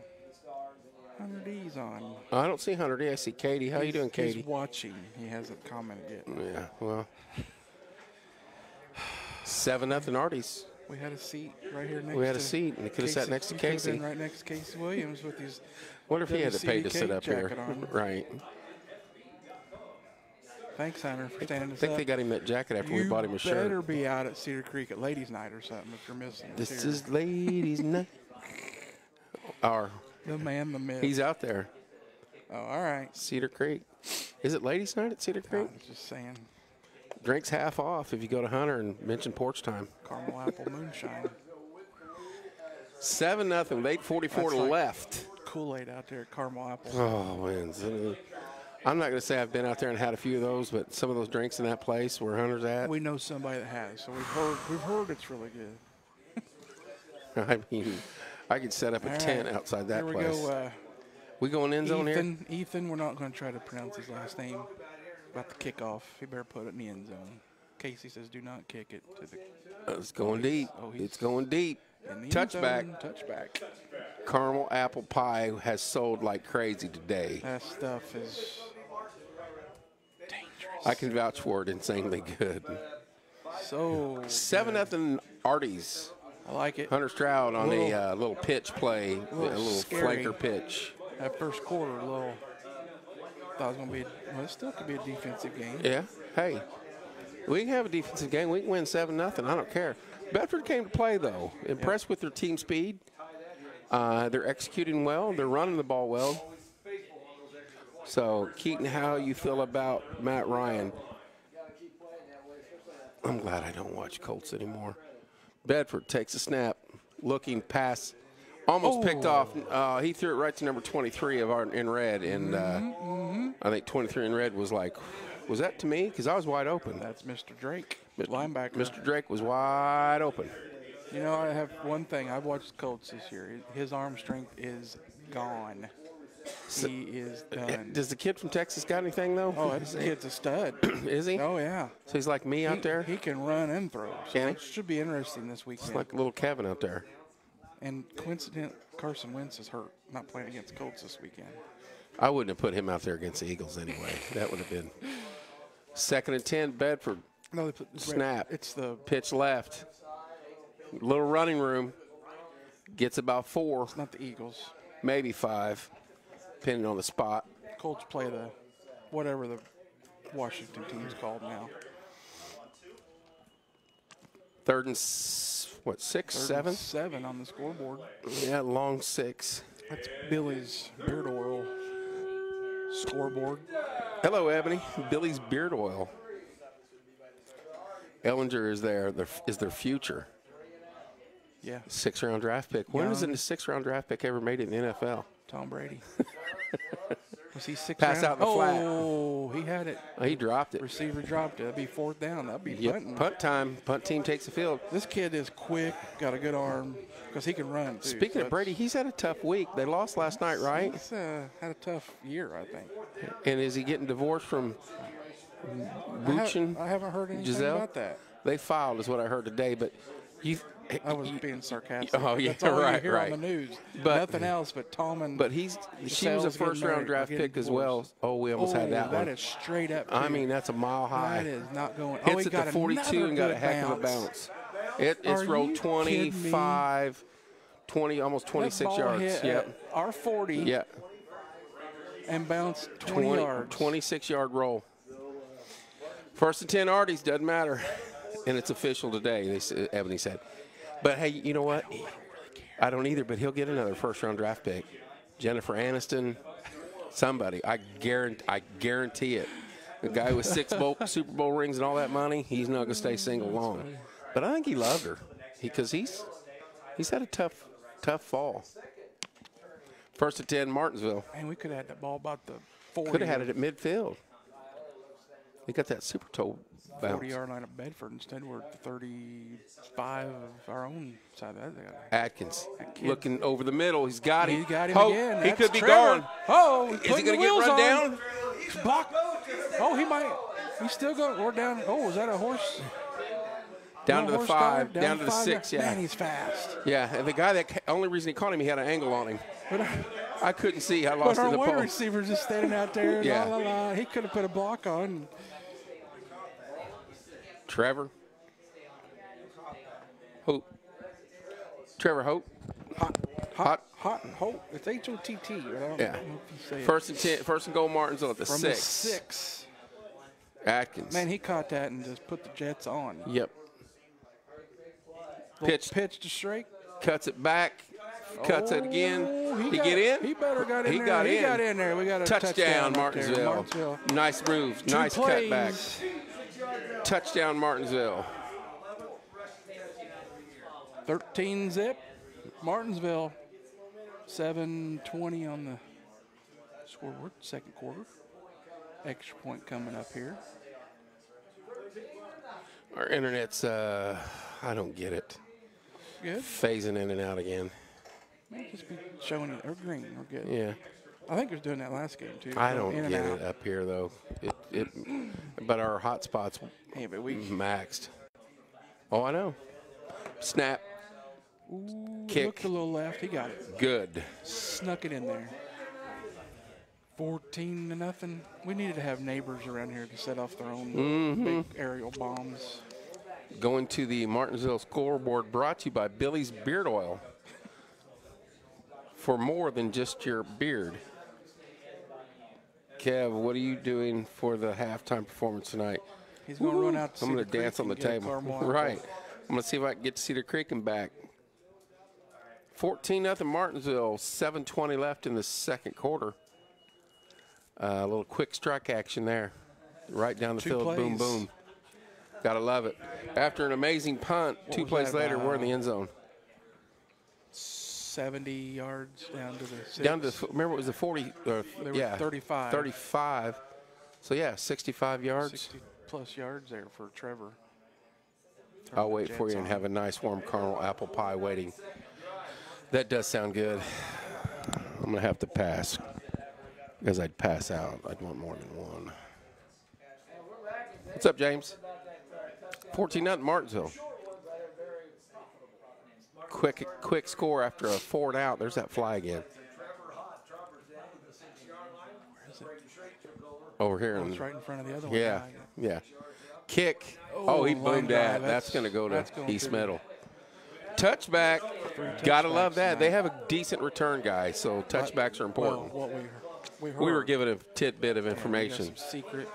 Hunter D's on. I don't see Hunter D. I see Katie. How you doing, Katie? He's watching. He hasn't commented yet. Yeah. Well. Seven nothing Arties. We had a seat right here next. To We had a seat, and he could have sat next to Casey. right next to Casey Williams with his. Wonder if he had to pay to sit up here. Right. Thanks, Hunter, for standing I think up. they got him that jacket after you we bought him a shirt. You better be out at Cedar Creek at Ladies' Night or something if you're missing. This here. is ladies' night. Our, the man, the myth. he's out there, oh, all right. Cedar Creek. Is it ladies' night at Cedar Creek? I Creek? was just saying, Drinks half off if you go to Hunter and mention porch time. caramel apple moonshine, Seven nothing. with Eight forty-four That's like- left. Kool Aid out there at caramel apple. Oh man. I'm not going to say I've been out there and had a few of those, but some of those drinks in that place where Hunter's at. We know somebody that has, so we've heard we've heard it's really good. I mean, I could set up a All tent right. outside that here we place. go. Uh, we going end zone here? Ethan, Ethan, we're not going to try to pronounce his last name. About the kickoff, he better put it in the end zone. Casey says, "Do not kick it to the It's going deep. oh, it's going deep. Touchback. Touchback. Caramel apple pie has sold like crazy today. That stuff is dangerous. I can vouch for it. Insanely good. so Seven nothing. Arties. I like it. Hunter Stroud on a Little- uh, little pitch play, a little little flanker pitch. That first quarter, a little. Thought it was going to be. Well, it still could be a defensive game. Yeah. Hey, we can have a defensive game. We can win seven nothing. I don't care. Bedford came to play though. Impressed with their team speed. Uh, they're executing well. They're running the ball well. So Keaton, how you feel about Matt Ryan? I'm glad I don't watch Colts anymore. Bedford takes a snap, looking pass, almost picked off. Uh, he threw it right to number 23 of our in red, and uh, I think 23 in red was like, was that to me? Because I was wide open. That's Mr. Drake, Mr. linebacker. Mr. Drake was wide open. You know, I have one thing. I've watched Colts this year. His arm strength is gone. he is done. Does the kid from Texas got anything though? oh, that kid's a stud. Is he? oh yeah. So he's like me He, out there. he can run and throw. So Can he? it should be interesting this weekend. It's like little Kevin out there. And coincident, Carson Wentz is hurt. not playing against Colts this weekend. I wouldn't have put him out there against the Eagles anyway. That would have been second and 10, Bedford. No, they put Snap. It's the Pitch left. Little running room. Gets about four, not the Eagles. maybe five, depending on the spot. Colts play the whatever the Washington team's called now. Third and, s- what, six, Third seven? seven on the scoreboard. Yeah, long six. That's Billy's beard oil scoreboard. Hello, Ebony. Billy's Beard Oil. Ehlinger is there. Their, is their future Yeah, six round draft pick. When was Young. a six round draft pick ever made it in the NFL? Tom Brady. Was he six? Pass round? out in the flat. Oh, he had it. Oh, he dropped it. Receiver dropped it. That'd be fourth down. That'd be Yep. punting. Punt time. Punt team takes the field. This kid is quick, got a good arm, because he can run. Too, Speaking so of Brady, he's had a tough week. They lost last night, right? He's uh, had a tough year, I think. And is he getting divorced from I, ha- I haven't heard anything Gisele? about that. They filed, is what I heard today. But you, I wasn't being sarcastic. Oh, yeah, That's all right, you hear right. on the news. But- Nothing else but Tom and. but he's she was a first round draft pick as well. Oh, we almost oh, had that, one. is straight up. I mean, that's a mile high. that is not going. oh, Hits he at got the 42 and got a heck of a bounce. bounce. It, it's Are rolled you 25, 20, almost That 26 ball yards. Yep. at R forty. Yeah. And bounced 20, 20, yards. 26 yard roll. First and 10 Arties, doesn't matter. And it's official today, they, Ebony said. But hey, you know what? I don't either, but he'll get another first round draft pick. Jennifer Aniston, somebody. I guarantee, I guarantee it. The guy with six bowl, Super Bowl rings and all that money, he's not going to stay single long. But I think he loved her because he's he's had a tough tough fall. First and 10 Martinsville. Man, we could have had that ball about the 40, Could have had it at midfield. They got that super toe 40 bounce. yard line of Bedford. Instead, we're at the 35 of our own side of that. Atkins looking over the middle. He's got him. He got him Hope, again. He could be Trevor. gone. Oh, Is he going to get run on. down? Block. Oh, he might. He's still going. We're down. Oh, is that a horse? Down No to the five. dive? Down, to the five? six. Yeah. Man, he's fast. yeah. And the guy that only reason he caught him, he had an angle on him. But, uh, I couldn't see. I but lost our in the wide pole. receiver's just standing out there. Yeah. La, la, la. He could have put a block on. Trevor. Hope. Trevor Hoyt. Hot, hot, Hot. and hope. It's H O T T. Yeah. know if you say it. First and ten. First and goal. Martinsville at the From six. the six. Atkins. Man, he caught that and just put the Jets on. Yep. Little Pitch. pitch to straight. Cuts it back. Cuts it again. Oh, He, got- get in? He better got in He there. got he in. got in there. We got a Touchdown, touchdown. Martinsville. Martinsville. Nice move. Two nice plays. cutback. Touchdown, Martinsville. 13 zip. Martinsville. 720 on the scoreboard. Second quarter. Extra point coming up here. Our internet's, uh, I don't get it. Good. Phasing in and out again. May just be showing it. Or green. We're good. Yeah. I think it was doing that last game too. I don't get it up here, though. It, it, but our hotspot's Hey, but we maxed. Oh, I know. Snap. Kick. looked a little left. He got it. Good. Snuck it in there. 14 to nothing. We needed to have neighbors around here to set off their own Mm-hmm. big aerial bombs. Going to the Martinsville scoreboard brought to you by Billy's Beard Oil. For more than just your beard. Kev, what are you doing for the halftime performance tonight? He's going to run out to I'm going to dance on the and get a table. Right. I'm going to see if I can get to Cedar Creek and back. 14 nothing Martinsville. 7:20 left in the second quarter. Uh, a little quick strike action there, right down the Two field. Boom, plays. boom. Gotta love it. After an amazing punt, two plays later, we're in the end zone. 70 yards down to the six. Down to the, remember it was the 40. Uh, yeah, 35. 35. So yeah, 65 yards. 60 plus yards there for Trevor. I'll wait for you and have a nice warm caramel apple pie waiting. That does sound good. I'm gonna have to pass because I'd pass out. I'd want more than one. What's up, James? 14 nothing Martinsville. Quick, quick score after a four and out. There's that fly again. Over here. Oh, in- it's right in front of the other one. yeah, yeah. Kick. Oh, he Oh, line boomed that. That's, That's- going to go to East Meadow. Touchback. Gotta love that. They have a decent return guy, so touchbacks are important. Well, what we, we we were given a tidbit of Yeah, information. some secret.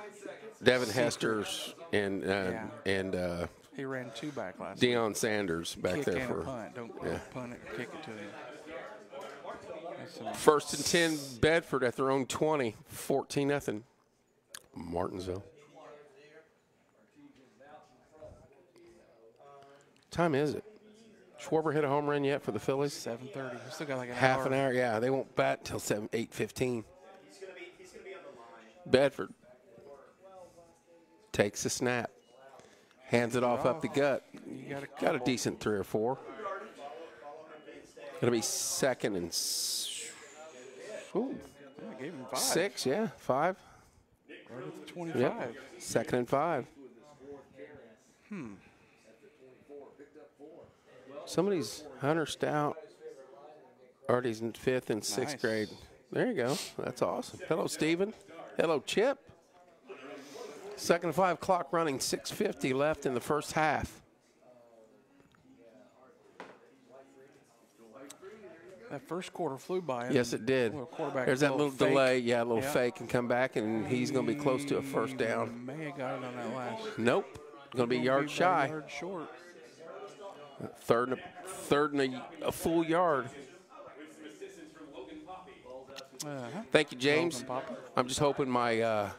Devin Hester's and uh, Yeah. and uh, He ran two back last week. Deion Sanders back Kick there and for a punt. Don't yeah. punt it, kick it to him. First and ten. Bedford at their own twenty. 14 nothing. Martinsville. Time is it? Schwarber hit a home run yet for the Phillies? 7:30. We still got like an Half hour. an hour, yeah. They won't bat till seven, eight fifteen. Bedford takes a snap, hands it off up the gut. You got a Got a decent three or four. It'll be second and ooh, Yeah, gave him five. six, yeah, five. Right at the 25. Yep. Second and five. Hmm. Somebody's Hunter Stout. Artie's in fifth and sixth Nice. grade. There you go. That's awesome. Hello, Steven. Hello, Chip. Second and five clock running, 6.50 left in the first half. That first quarter flew by. Yes, it did. There's that little fake. delay. Yeah, a little Yeah. fake and come back, and he's going to be close to a first down. May have got it on that last. Nope. Going to be yard a shy. Yard short. Third and a, third and a, a full yard. Uh-huh. Thank you, James. I'm just hoping my uh,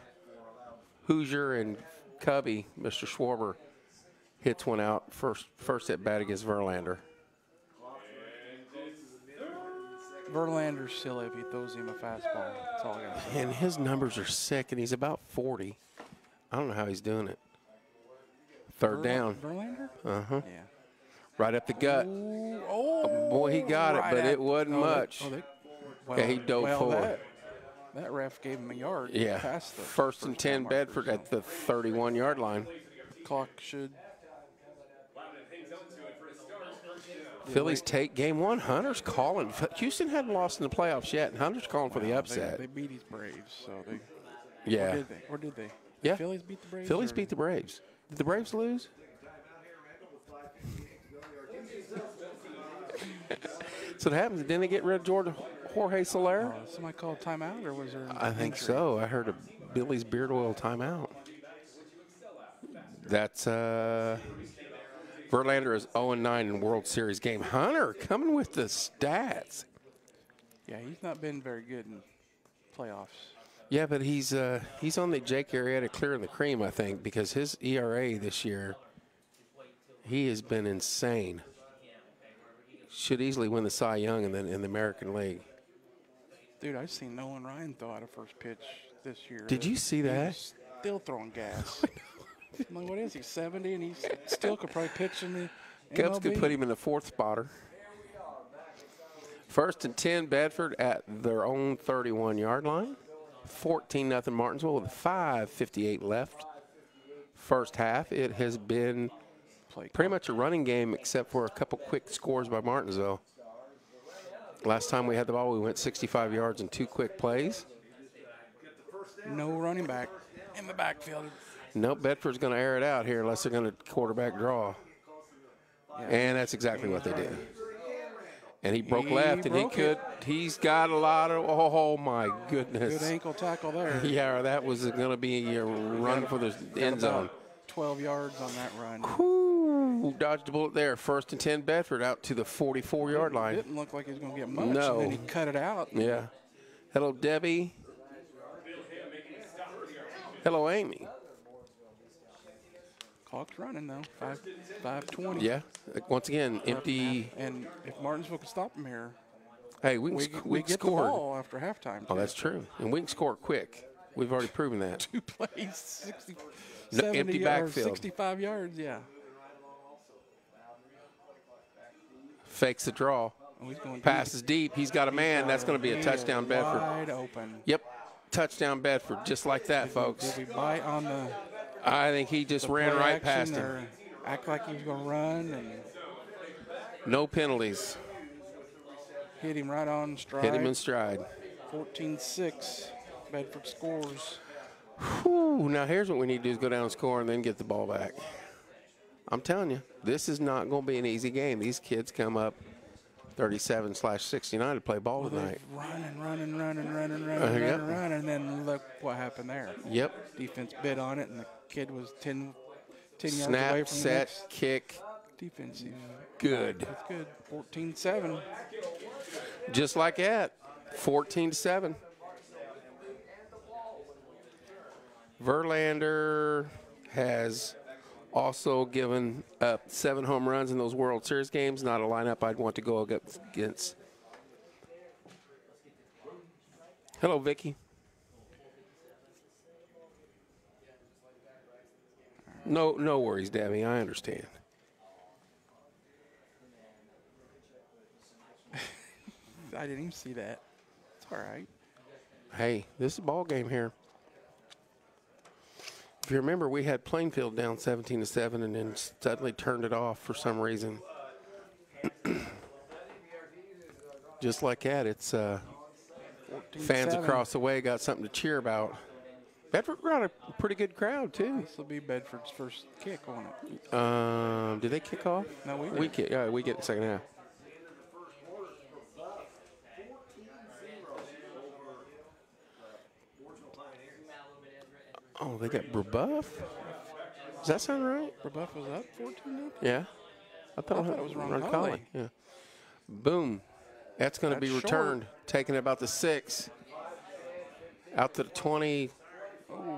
Hoosier and Cubby, Mr. Schwarber, hits one out first first at bat against Verlander. Verlander's silly if he throws him a fastball. That's all I got to say. And his numbers are sick, and he's about 40. I don't know how he's doing it. Third Verla- down, Verlander? uh huh, Yeah. right up the gut. Ooh, oh, boy, he got it, but it wasn't oh, they- much. oh, they- Yeah, he dove well, forward. That, that ref gave him a yard. Yeah, Past the first and 10 Bedford so at the 31 yard line. clock should. Phillies take game one. Hunter's calling. Houston hadn't lost in the playoffs yet, and Hunter's calling for the upset. they beat these Braves, so they. Or yeah. did they? Or did they? Yeah. Phillies beat the Braves. Phillies or- beat the Braves. Did the Braves lose? so what happens? Didn't they get rid of Jordan Jorge Soler? Uh, somebody called timeout, or was there? an I think injury? so. I heard a Billy's beard oil timeout. That's uh, Verlander is 0 9 in World Series game. Hunter coming with the stats. Yeah, he's not been very good in playoffs. Yeah, but he's uh, he's on the Jake Arrieta clearing the cream, I think, because his ERA this year, he has been insane. Should easily win the Cy Young in the in the American League. Dude, I've seen Nolan Ryan throw out a first pitch this year. Did you see that? He's still throwing gas. I'm like, what is he? 70, and he still could probably pitch in the. Cubs could put him in the fourth spotter. First and 10, Bedford at their own 31 yard line. 14 nothing Martinsville with 5.58 left. First half, it has been pretty much a running game except for a couple quick scores by Martinsville. Last time we had the ball, we went 65 yards and two quick plays. No running back in the backfield. Nope, Bedford's going to air it out here unless they're going to quarterback draw. Yeah. And that's exactly what they did. And he broke He left, and he could. it. He's got a lot of. Oh my goodness! Good ankle tackle there. Yeah, that was going to be a run for the end zone. 12 yards on that run. Whoo, dodged a bullet there. First and ten, Bedford out to the 44-yard line. Didn't look like he was going to get much. No. And then he cut it out. Yeah. Hello, Debbie. Hello, Amy. Clock's running though. Five, five twenty. Yeah. Once again, empty. And if Martinsville can stop him here, Hey, we can, we, sc- we, we can get score. the ball after halftime. Oh, too. that's true. And we can score quick. We've already proven that. two plays, 60, No, 70 empty backfield. 65 yards. Yeah. Fakes the draw. He's going deep. Passes deep. He's got a man. That's going to be a touchdown, Bedford. Wide open. Yep. Touchdown, Bedford. Just like that, folks. Did we the, I think he just ran right past him. Act like he was going to run and No penalties. hit him right on stride. Hit him in stride. 14-6. Bedford scores. Whew, now here's what we need to do is go down and score and then get the ball back. I'm telling you, this is not going to be an easy game. These kids come up 37 slash 69 to play ball Well, tonight. they've run and running, and run and run and run Uh, yep. and run, and then look what happened there. Yep. Defense bid on it, and the kid was 10, 10 yards away Snap, from the set, next kick, defensive. good. That's good. 14-7. Just like that. 14-7. Verlander has also given up seven home runs in those World Series games. Not a lineup I'd want to go against. Hello, Vicky. No, no worries, Debbie. I understand. I didn't even see that. It's all right. Hey, this is a ball game here. If you remember, we had Plainfield down 17 to 7 and then suddenly turned it off for some reason. Just like that, it's uh, fans 14-7. across the way got something to cheer about. Bedford brought a pretty good crowd, too. This will be Bedford's first kick on it. Um, did they kick off? No, we We kick, yeah, we get the second half. Oh, they got Brebuff? Does that sound right? Rebuff was up 14 Yeah. I thought, I thought it was Ron Ron Colley. Yeah. Boom. That's going to be returned, taking about the six. Out to the 20,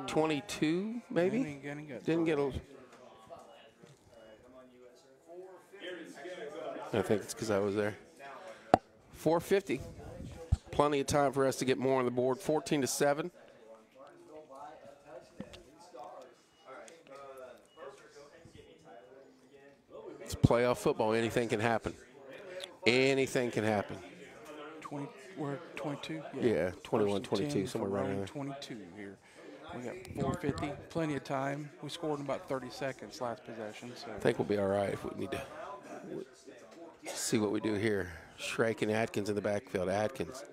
22, maybe? Didn't, didn't get Didn't get a. I think it's because I was there. 450. Plenty of time for us to get more on the board. 14 to 7. Playoff football. Anything can happen. Anything can happen. 20. We're 22. Yeah, 21, 22, 10 somewhere around there. 22 here. We got 450. Plenty of time. We scored in about 30 seconds last possession. So I think we'll be all right if we need to see what we do here. Shrake and Atkins in the backfield. Atkins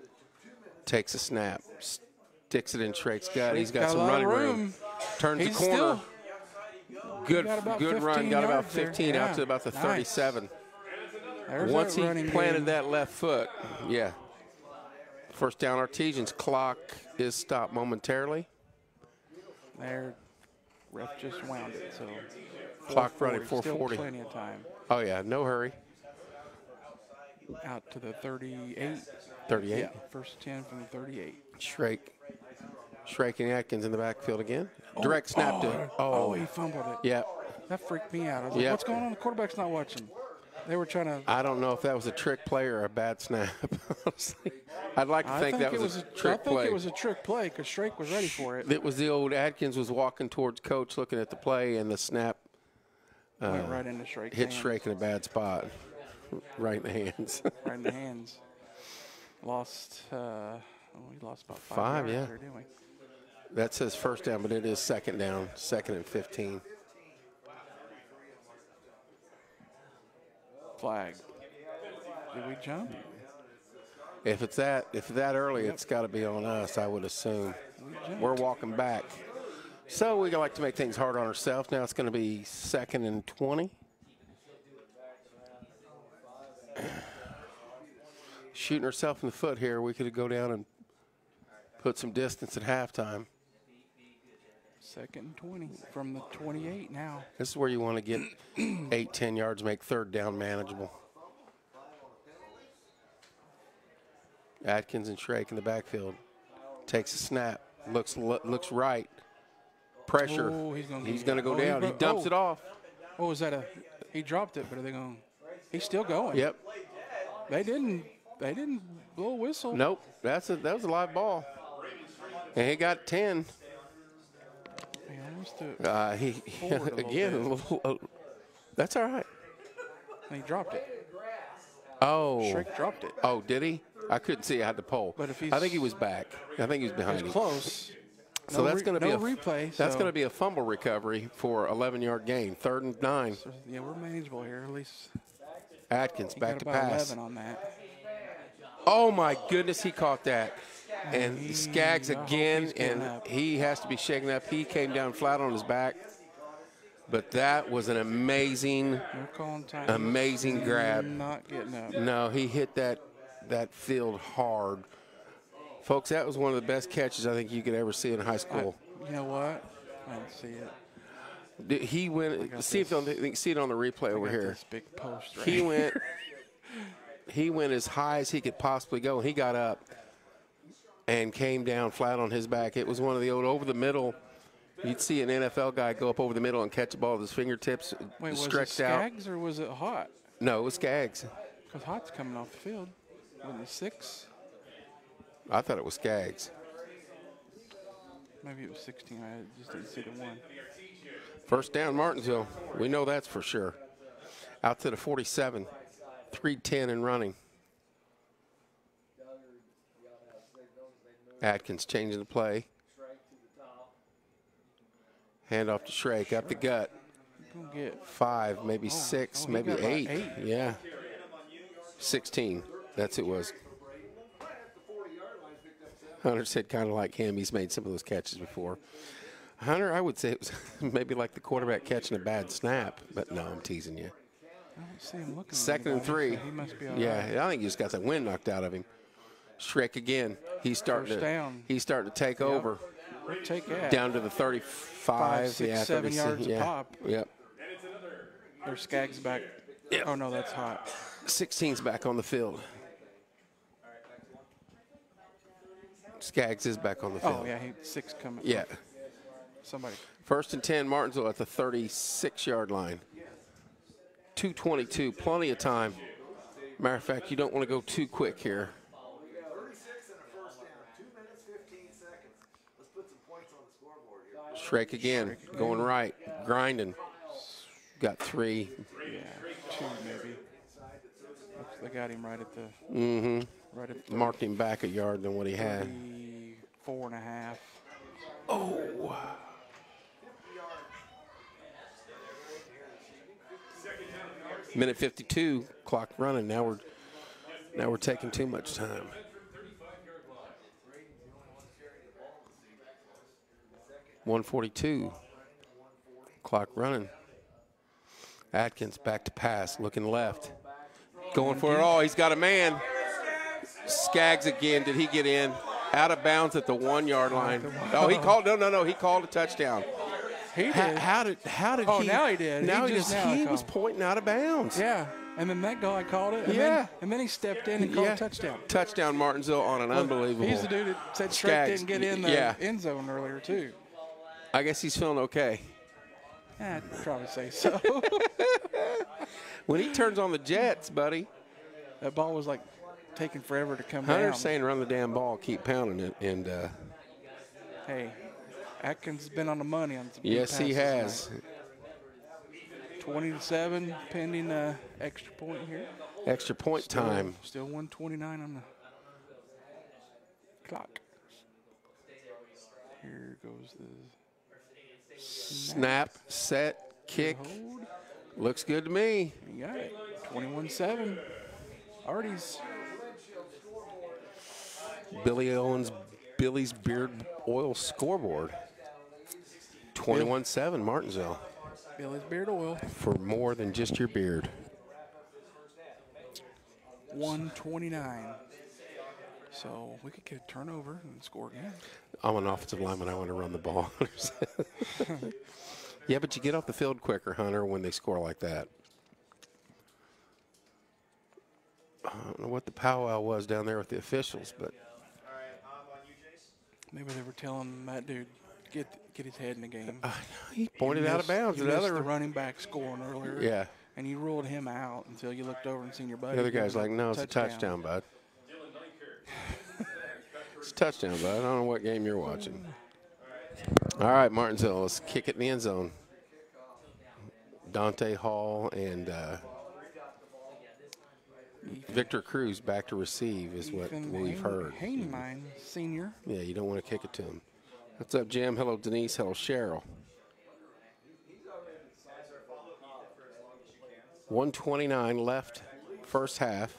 takes a snap, sticks it in Shrake's gut. He's got, got some running room. room. Turns He's the corner. Good, good run. Got about yards there. 15 out Yeah. to about the Nice. 37. there's Once he planted game. that left foot, yeah. First down, Artesians. Clock is stopped momentarily. There, ref just wound it. So Clock running 440, still Plenty of time. Oh yeah, no hurry. Out to the 38. 38. Yeah, first 10 from the 38. Shrake. Shrake and Atkins in the backfield again. Direct snap to it. Oh, he fumbled it. Yeah. That freaked me out. I was like, Yep. what's going on? The quarterback's not watching. They were trying to. I don't know if that was a trick play or a bad snap. honestly. I'd like to I think, that it was, a I trick play. I think play. it was a trick play because Shrake was ready for it. it was the old Atkins was walking towards coach looking at the play and the snap Went right into Shrake. uh, hit Shrake in a bad spot. Right in the hands. Right in the hands. Lost. Uh, oh, we lost about five. Five, yards yeah. There, didn't we? That says first down, but it is second down, second and 15. Flag. Did we jump? If it's that if that early, it's got to be on us, I would assume. We We're walking back. So we like to make things hard on ourselves. Now it's going to be second and 20. Shooting ourselves in the foot here. We could go down and put some distance at halftime. Second 20 from the 28 now. This is where you want to get eight, 10 yards, make third down manageable. Atkins and Shrake in the backfield. Takes a snap. Looks looks right. Pressure. He's going to go, oh, down. He, he, dumps oh. it off. Oh, was that a – he dropped it, but are they going – he's still going. Yep. They didn't – they didn't blow a whistle. Nope. That's a, that was a live ball. And he got 10 seems to. Uh, he again. that's all right. And he dropped it. Oh. Shrake dropped it. Oh, did he? I couldn't see. I had to pull. But if he's, I think he was back. I think he was behind. He's close. So no that's going to be a replay. That's so. going to be a fumble recovery for 11-yard gain, third and nine. So, yeah, we're manageable here at least. Atkins back to pass. 11 on that. Oh my goodness, he caught that and Skaggs again, and he has to be shaken up. He came down flat on his back, but that was an amazing. Amazing grab. Not getting up. No, he hit that that field hard, folks. That was one of the best catches I think you could ever see in high I, school. you know what? I didn't see it. Did- He went. See if on can see it on the replay I over here. This big post right He went. He went as high as he could possibly go, and he got up and came down flat on his back. It was one of the old over the middle. You'd see an NFL guy go up over the middle and catch a ball with his fingertips Wait, was it stretched out. Skaggs or was it Hoyt? No, it was Skaggs. Because Hoyt's coming off the field. Wasn't it six? I thought it was Skaggs. Maybe it was 16. I just didn't see the one. First down, Martinsville. We know that's for sure. Out to the 47, 310 and running. Atkins changing the play. Hand off to Shrake, up the gut. Get Five, maybe oh, six, oh, maybe eight. eight. Yeah. 16. That's it was. Hunter said kind of like him. He's made some of those catches before. Hunter, I would say it was maybe like the quarterback catching a bad snap, but no, I'm teasing you. I don't see him looking. Second and three. He must be yeah. I think he just got the wind knocked out of him. Shrake again. He's starting First to down. he's starting to take over take that. down to the 35, Five, six, yeah, seven 36, yards yeah. pop. Yep. There's Skaggs back. Yep. Oh no, that's Hoyt. 16's back on the field. Skaggs is back on the oh, field. Oh yeah, he six coming. Yeah. Somebody. First and 10, Martinsville at the 36 yard line. 222, plenty of time. Matter of fact, you don't want to go too quick here. 36 and a first down. Two minutes, 15 seconds. Let's put some points on the Shrake again, going right, grinding. Got three. Yeah, two maybe. They got him right at the. Mm-hmm. Right at the Marked him back a yard than what he had. 34 and. Oh. Minute 52, clock running. Now we're now we're taking too much time. One forty-two. Clock running. Atkins back to pass, looking left, going for it all. He's got a man. Skaggs again. Did he get in? Out of bounds at the one yard line. Oh, he called. No, no, no. He called a touchdown. He did. How, how did how did Oh, he? now he did. Now He he, just now he was pointing out of bounds. Yeah, and then that guy called it. And Yeah. Then, and then he stepped in and called Yeah. a touchdown. Touchdown Martinsville on an unbelievable. He's the dude that said Shrake Skaggs. didn't get in the Yeah. end zone earlier too. I guess he's feeling okay. I'd probably say so. When he turns on the Jets, buddy, that ball was like taking forever to come Hunter's down. saying run the damn ball, keep pounding it, and uh, hey, Atkins has been on the money on some yes, he has. tonight. Twenty to seven, pending uh, extra point here. Extra point Still- time. Still 129 on the clock. Here goes the Snap, set, kick. Looks good to me. You got it. 21-7. Artie's Billy Owens, Billy's Beard Oil scoreboard. 21-7 Martinsville Billy's Beard Oil. for more than just your beard. 129. So we could get a turnover and score again. I'm an offensive lineman. I want to run the ball. yeah, but you get off the field quicker, Hunter, when they score like that. I don't know what the powwow was down there with the officials, but Maybe they were telling that dude get get his head in the game. uh, he pointed out of missed- bounds. you The the running back scoring earlier. yeah, And you ruled him out until you looked over and seen your buddy. the other guy's like, no, it's a touchdown, bud. It's a touchdown, but I don't know what game you're watching. All right, Martinsville, let's kick it in the end zone. Dante Hall and uh, Victor Cruz back to receive is what Ethan we've heard. Hainmine, senior. Yeah, you don't want to kick it to him. What's up, Jim? Hello, Denise. Hello, Cheryl. 129 left, first half.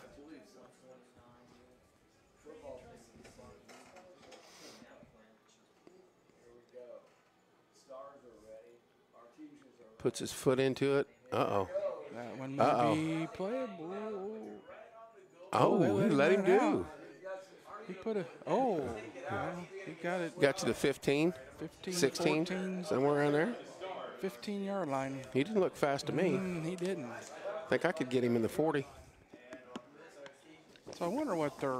Puts his foot into it. Uh oh. That one might Uh-oh. be playable. Oh, they he let him do. He put a. Oh, well, he got it. Got to the 15, 15, 16, 14, somewhere around there. 15 yard line. He didn't look fast to me. Mm, he didn't. think I could get him in the 40. So I wonder what their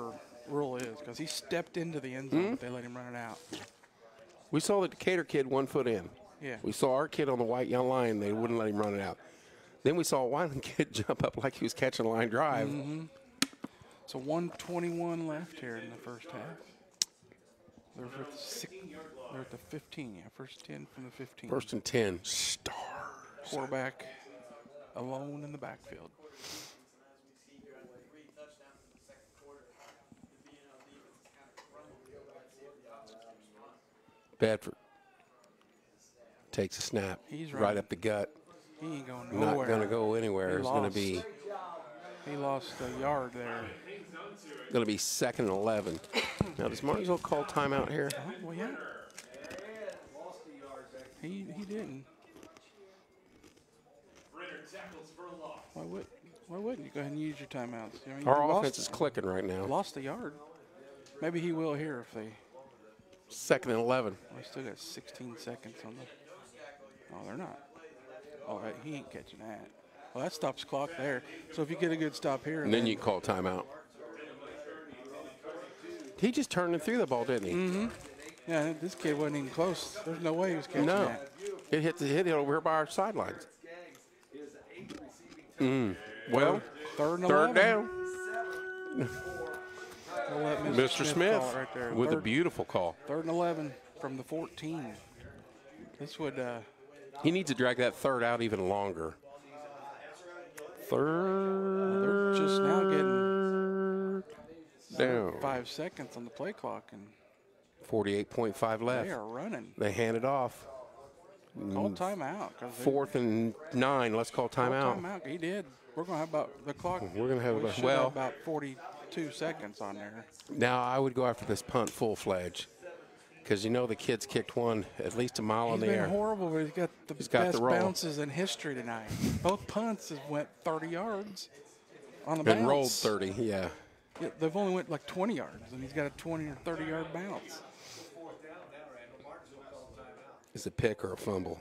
rule is because he stepped into the end zone, but they let him run it out. We saw the Decatur kid one foot in. Yeah. We saw our kid on the white young line. They wouldn't let him run it out. Then we saw a Wyland kid jump up like he was catching a line drive. Mm-hmm. So 121 left here in the first half. They're at the, six, they're at the 15. Yeah, first 10 from the 15. First and 10. Star. quarterback alone in the backfield. Bedford takes a snap He's right up the gut. He ain't going Not going to go anywhere. He It's going to be He lost a yard there. going to be second and 11. now does Martinsville call timeout here? Oh, well, yeah. He he didn't. Why would why wouldn't you go ahead and use your timeouts? I mean, Our offense is clicking right now. lost a yard. Maybe he will here if they. Second and 11. They still got 16 seconds on the. Oh, they're not. All right, he ain't catching that. Well, that stops clock there. So if you get a good stop here, And then you call timeout. He just turned and threw the ball, didn't he? Mm-hmm. yeah, this kid wasn't even close. There's no way he was catching No. that. It hit the hit it over here by our sidelines. Mm. Well, Third and third 11. down. Mr. Mr. Smith it right there. with a beautiful call. third and 11 from the 14. This would. Uh, He needs to drag that third out even longer. Third. they're just now getting down. five seconds on the play clock, and 48.5 left. they are running. They hand it off. Call mm. timeout. 'cause they- Fourth and nine. Let's call call timeout. timeout. He did. We're going to have about the clock. We're gonna have we about- well- have about 42 seconds on there. Now I would go after this punt full fledged because you know the kid's kicked one at least a mile He's in the been air. horrible, but he's got the He's got the best bounces in history tonight. Both punts have went 30 yards on the and bounce. rolled 30. Yeah. Yeah, they've only went like 20 yards, and he's got a 20 or 30 yard bounce. Is a pick or a fumble?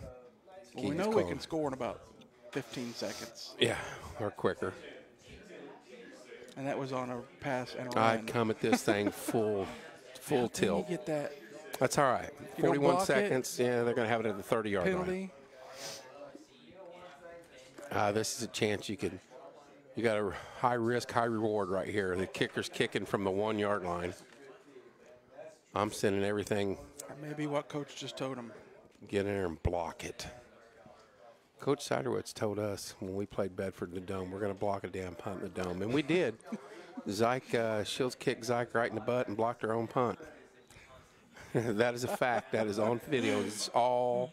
Well, we know we can score in about 15 seconds, Yeah, or quicker. and that was on a pass and a I'd run. come at this thing full, full Then you tilt. get that That's all right. You 41 block it, seconds. Yeah, they're going to have it at the 30 yard line. Uh, this is a chance you could. You got a high risk, high reward right here. The kicker's kicking from the one yard line. I'm sending everything. Maybe what coach just told him. Get in there and block it. Coach Siderwitz told us when we played Bedford in the dome, we're going to block a damn punt in the dome, and we did. Zyke uh, Shields kicked Zyke right in the butt and blocked her own punt. that is a fact. That is on video. It's all,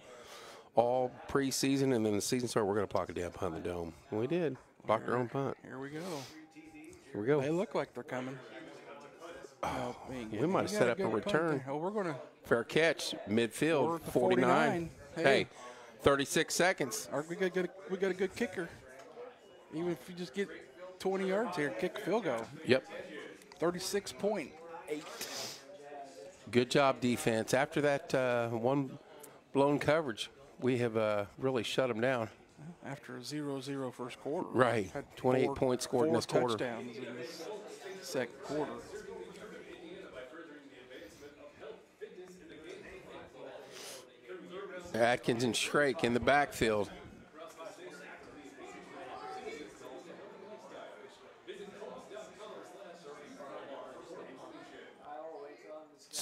all preseason, and then the season started. We're going to block a damn punt in the dome, and we did. Blocked our own punt. Here we go. Here we go. They look like they're coming. Oh, no, we ain't we getting might have set up a return. Oh, we're going to. Fair catch, midfield, 49. 49. Hey, Hey. 36 seconds. We got, good, we got a good kicker. Even if you just get 20 yards here, kick field goal. Yep. 36.8. Good job, defense. After that uh, one blown coverage, we have uh, really shut them down. After a 0-0 first quarter. Right. 28 four- points scored in this quarter. touchdowns in this second quarter. Atkins and Shrake in the backfield.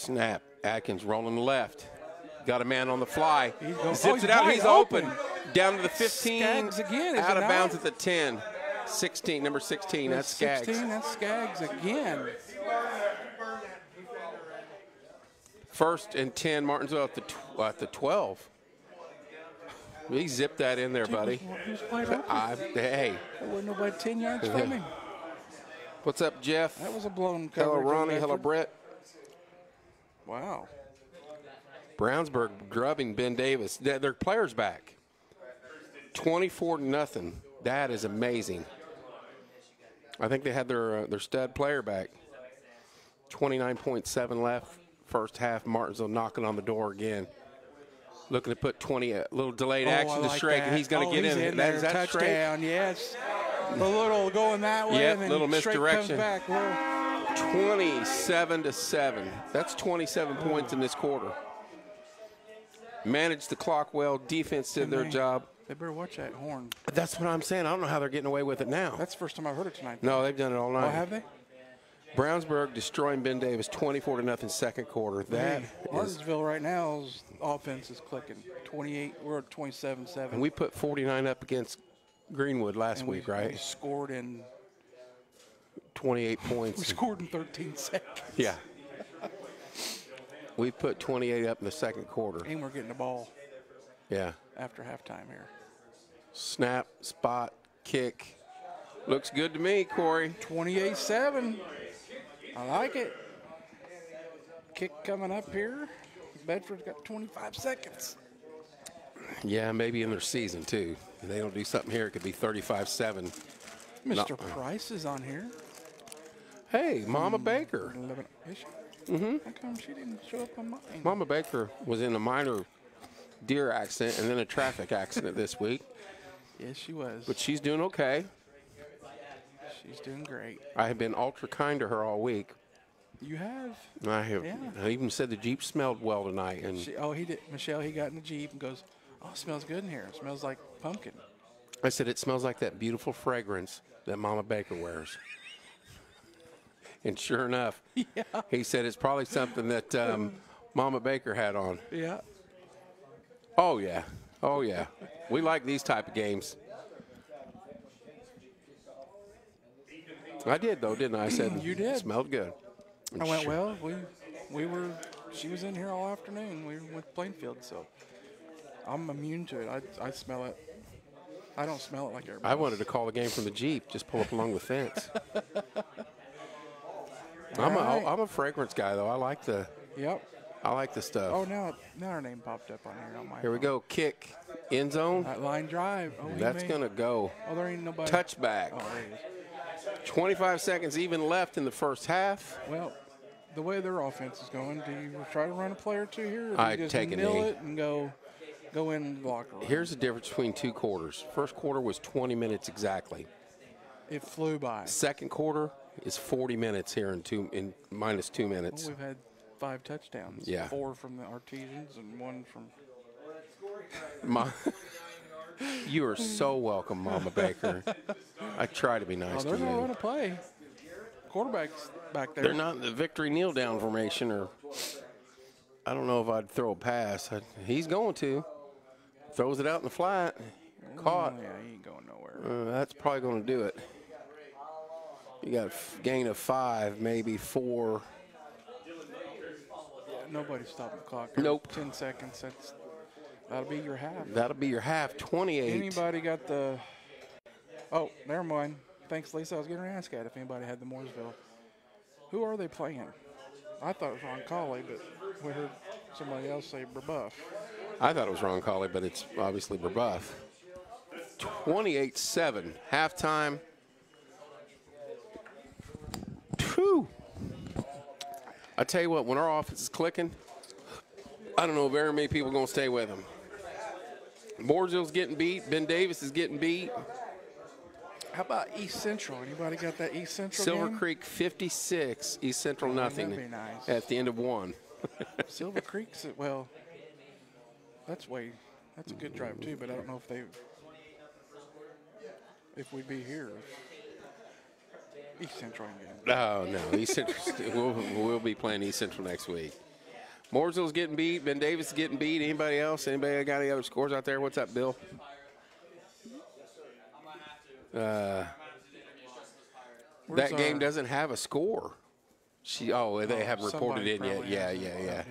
Snap. Atkins rolling left. Got a man on the fly. He's oh, Zips oh, it out. He's open. open. Down to the 15. Skaggs again, Out of bounds at the 10. 16, number 16. That's Skaggs. 16, that's Skaggs again. First and 10, Martinsville at the, tw- at the 12. He zipped that in there, buddy. I, hey, There wasn't nobody 10 yards from him. what's up, Jeff? That was a blown coverage. Hello, Ronnie. Hello, Brett. Wow. Brownsburg drubbing Ben Davis. Their their players back. 24 to nothing. That is amazing. I think they had their uh, their stud player back. 29.7 left, first half. Martinsville knocking on the door again. Looking to put 20, a little delayed Oh, action I to like Shrake, and he's going Oh, to get in. in That- there. is that Shrake? touchdown, yes. The little going that way, Yep, and then little misdirection. Comes back. Little, 27 to 7. That's 27 points in this quarter. Managed the clock well. Defense did their job. They better watch that horn. That's what I'm saying. I don't know how they're getting away with it now. That's the first time I've heard it tonight. No, they've done it all oh, night. Oh, have they? Brownsburg destroying Ben Davis 24 to nothing second quarter. That Hey, Martinsville right now's offense is clicking. 28, we're at 27-7. and we put 49 up against Greenwood last And we- week, right? We scored in 28 points. we scored in 13 seconds. Yeah. We put 28 up in the second quarter. And we're getting the ball Yeah. after halftime here. Snap, spot, kick. Looks good to me, Corey. 28-7. I like it. Kick coming up here. Bedford's got 25 seconds. Yeah, maybe in their season too. If they don't do something here, it could be 35-7. Mr. Price is on here. Hey, Mama Baker. Is she? Mm-hmm. How come she didn't show up on mine? Mama Baker was in a minor deer accident and then a traffic accident this week, Yes, she was. but she's doing okay. She's doing great. I have been ultra kind to her all week. You have. I have. Yeah. I even said the Jeep smelled well tonight, and She, oh, he did. Michelle, he got in the Jeep and goes, oh, it smells good in here. It smells like pumpkin. I said it smells like that beautiful fragrance that Mama Baker wears. and sure enough, he said it's probably something that um, Mama Baker had on. Yeah. Oh yeah, oh yeah. We like these type of games. I did though, didn't I? I said You did. Smelled good. I went, Sure. well, we we were, she was in here all afternoon. We were with Plainfield, so I'm immune to it. I, I smell it. I don't smell it like everybody. I wanted to call the game from the Jeep, just pull up along the fence. I'm a Alright. I'm a fragrance guy though. I like the Yep. I like the stuff. Oh, now now her name popped up on here on my. Here we phone. go. Kick. End zone. That line drive. Oh, That's gonna go. Oh, there ain't nobody. Touchback. Oh, there he is. 25 seconds even left in the first half. Well, the way their offense is going, do you try to run a play or two here? Or you just take a knee. it and go go in the locker room? Here's the difference between two quarters. First quarter was 20 minutes exactly. It flew by. Second quarter is 40 minutes here in two in minus two Well, minutes. we've had five touchdowns. Yeah. Four from the Artesians and one from. Ma- you are so welcome, Mama Baker. I try to be Oh, nice to they're going to you. play. Quarterback's back there. They're not in the victory kneel down formation, or I don't know if I'd throw a pass. I, he's going to. Throws it out in the flat. Caught. Oh, yeah, he ain't going nowhere. Uh, that's probably going to do it. You got gain of five, maybe four. Nobody's stopping the clock. Nope. Ten seconds. That's that'll be your half. That'll be your half. 28. Anybody got the? Oh, never mind. Thanks, Lisa. I was getting to ask that if anybody had the Mooresville. Who are they playing? I thought it was Roncalli, but we heard somebody else say Brebeuf. I thought it was Roncalli, but it's obviously Brebeuf. 28 7. Halftime. Whew. I tell you what, when our offense is clicking, I don't know very many people are going to stay with them. Mooresville's getting beat. Ben Davis is getting beat. How about East Central? Anybody got that East Central Silver game? Creek 56, East Central oh, that'd nothing nice. at the end of one. Silver Creek's well. That's way. That's a good drive too, but I don't know if they. If we'd be here. East Central game. Oh no, East Central. we'll, we'll be playing East Central next week. Mooresville's getting beat. Ben Davis is getting beat. Anybody else? Anybody got any other scores out there? What's up, Bill? Uh, that game doesn't have a score. She. Oh, they haven't reported it yet. Yeah, yeah,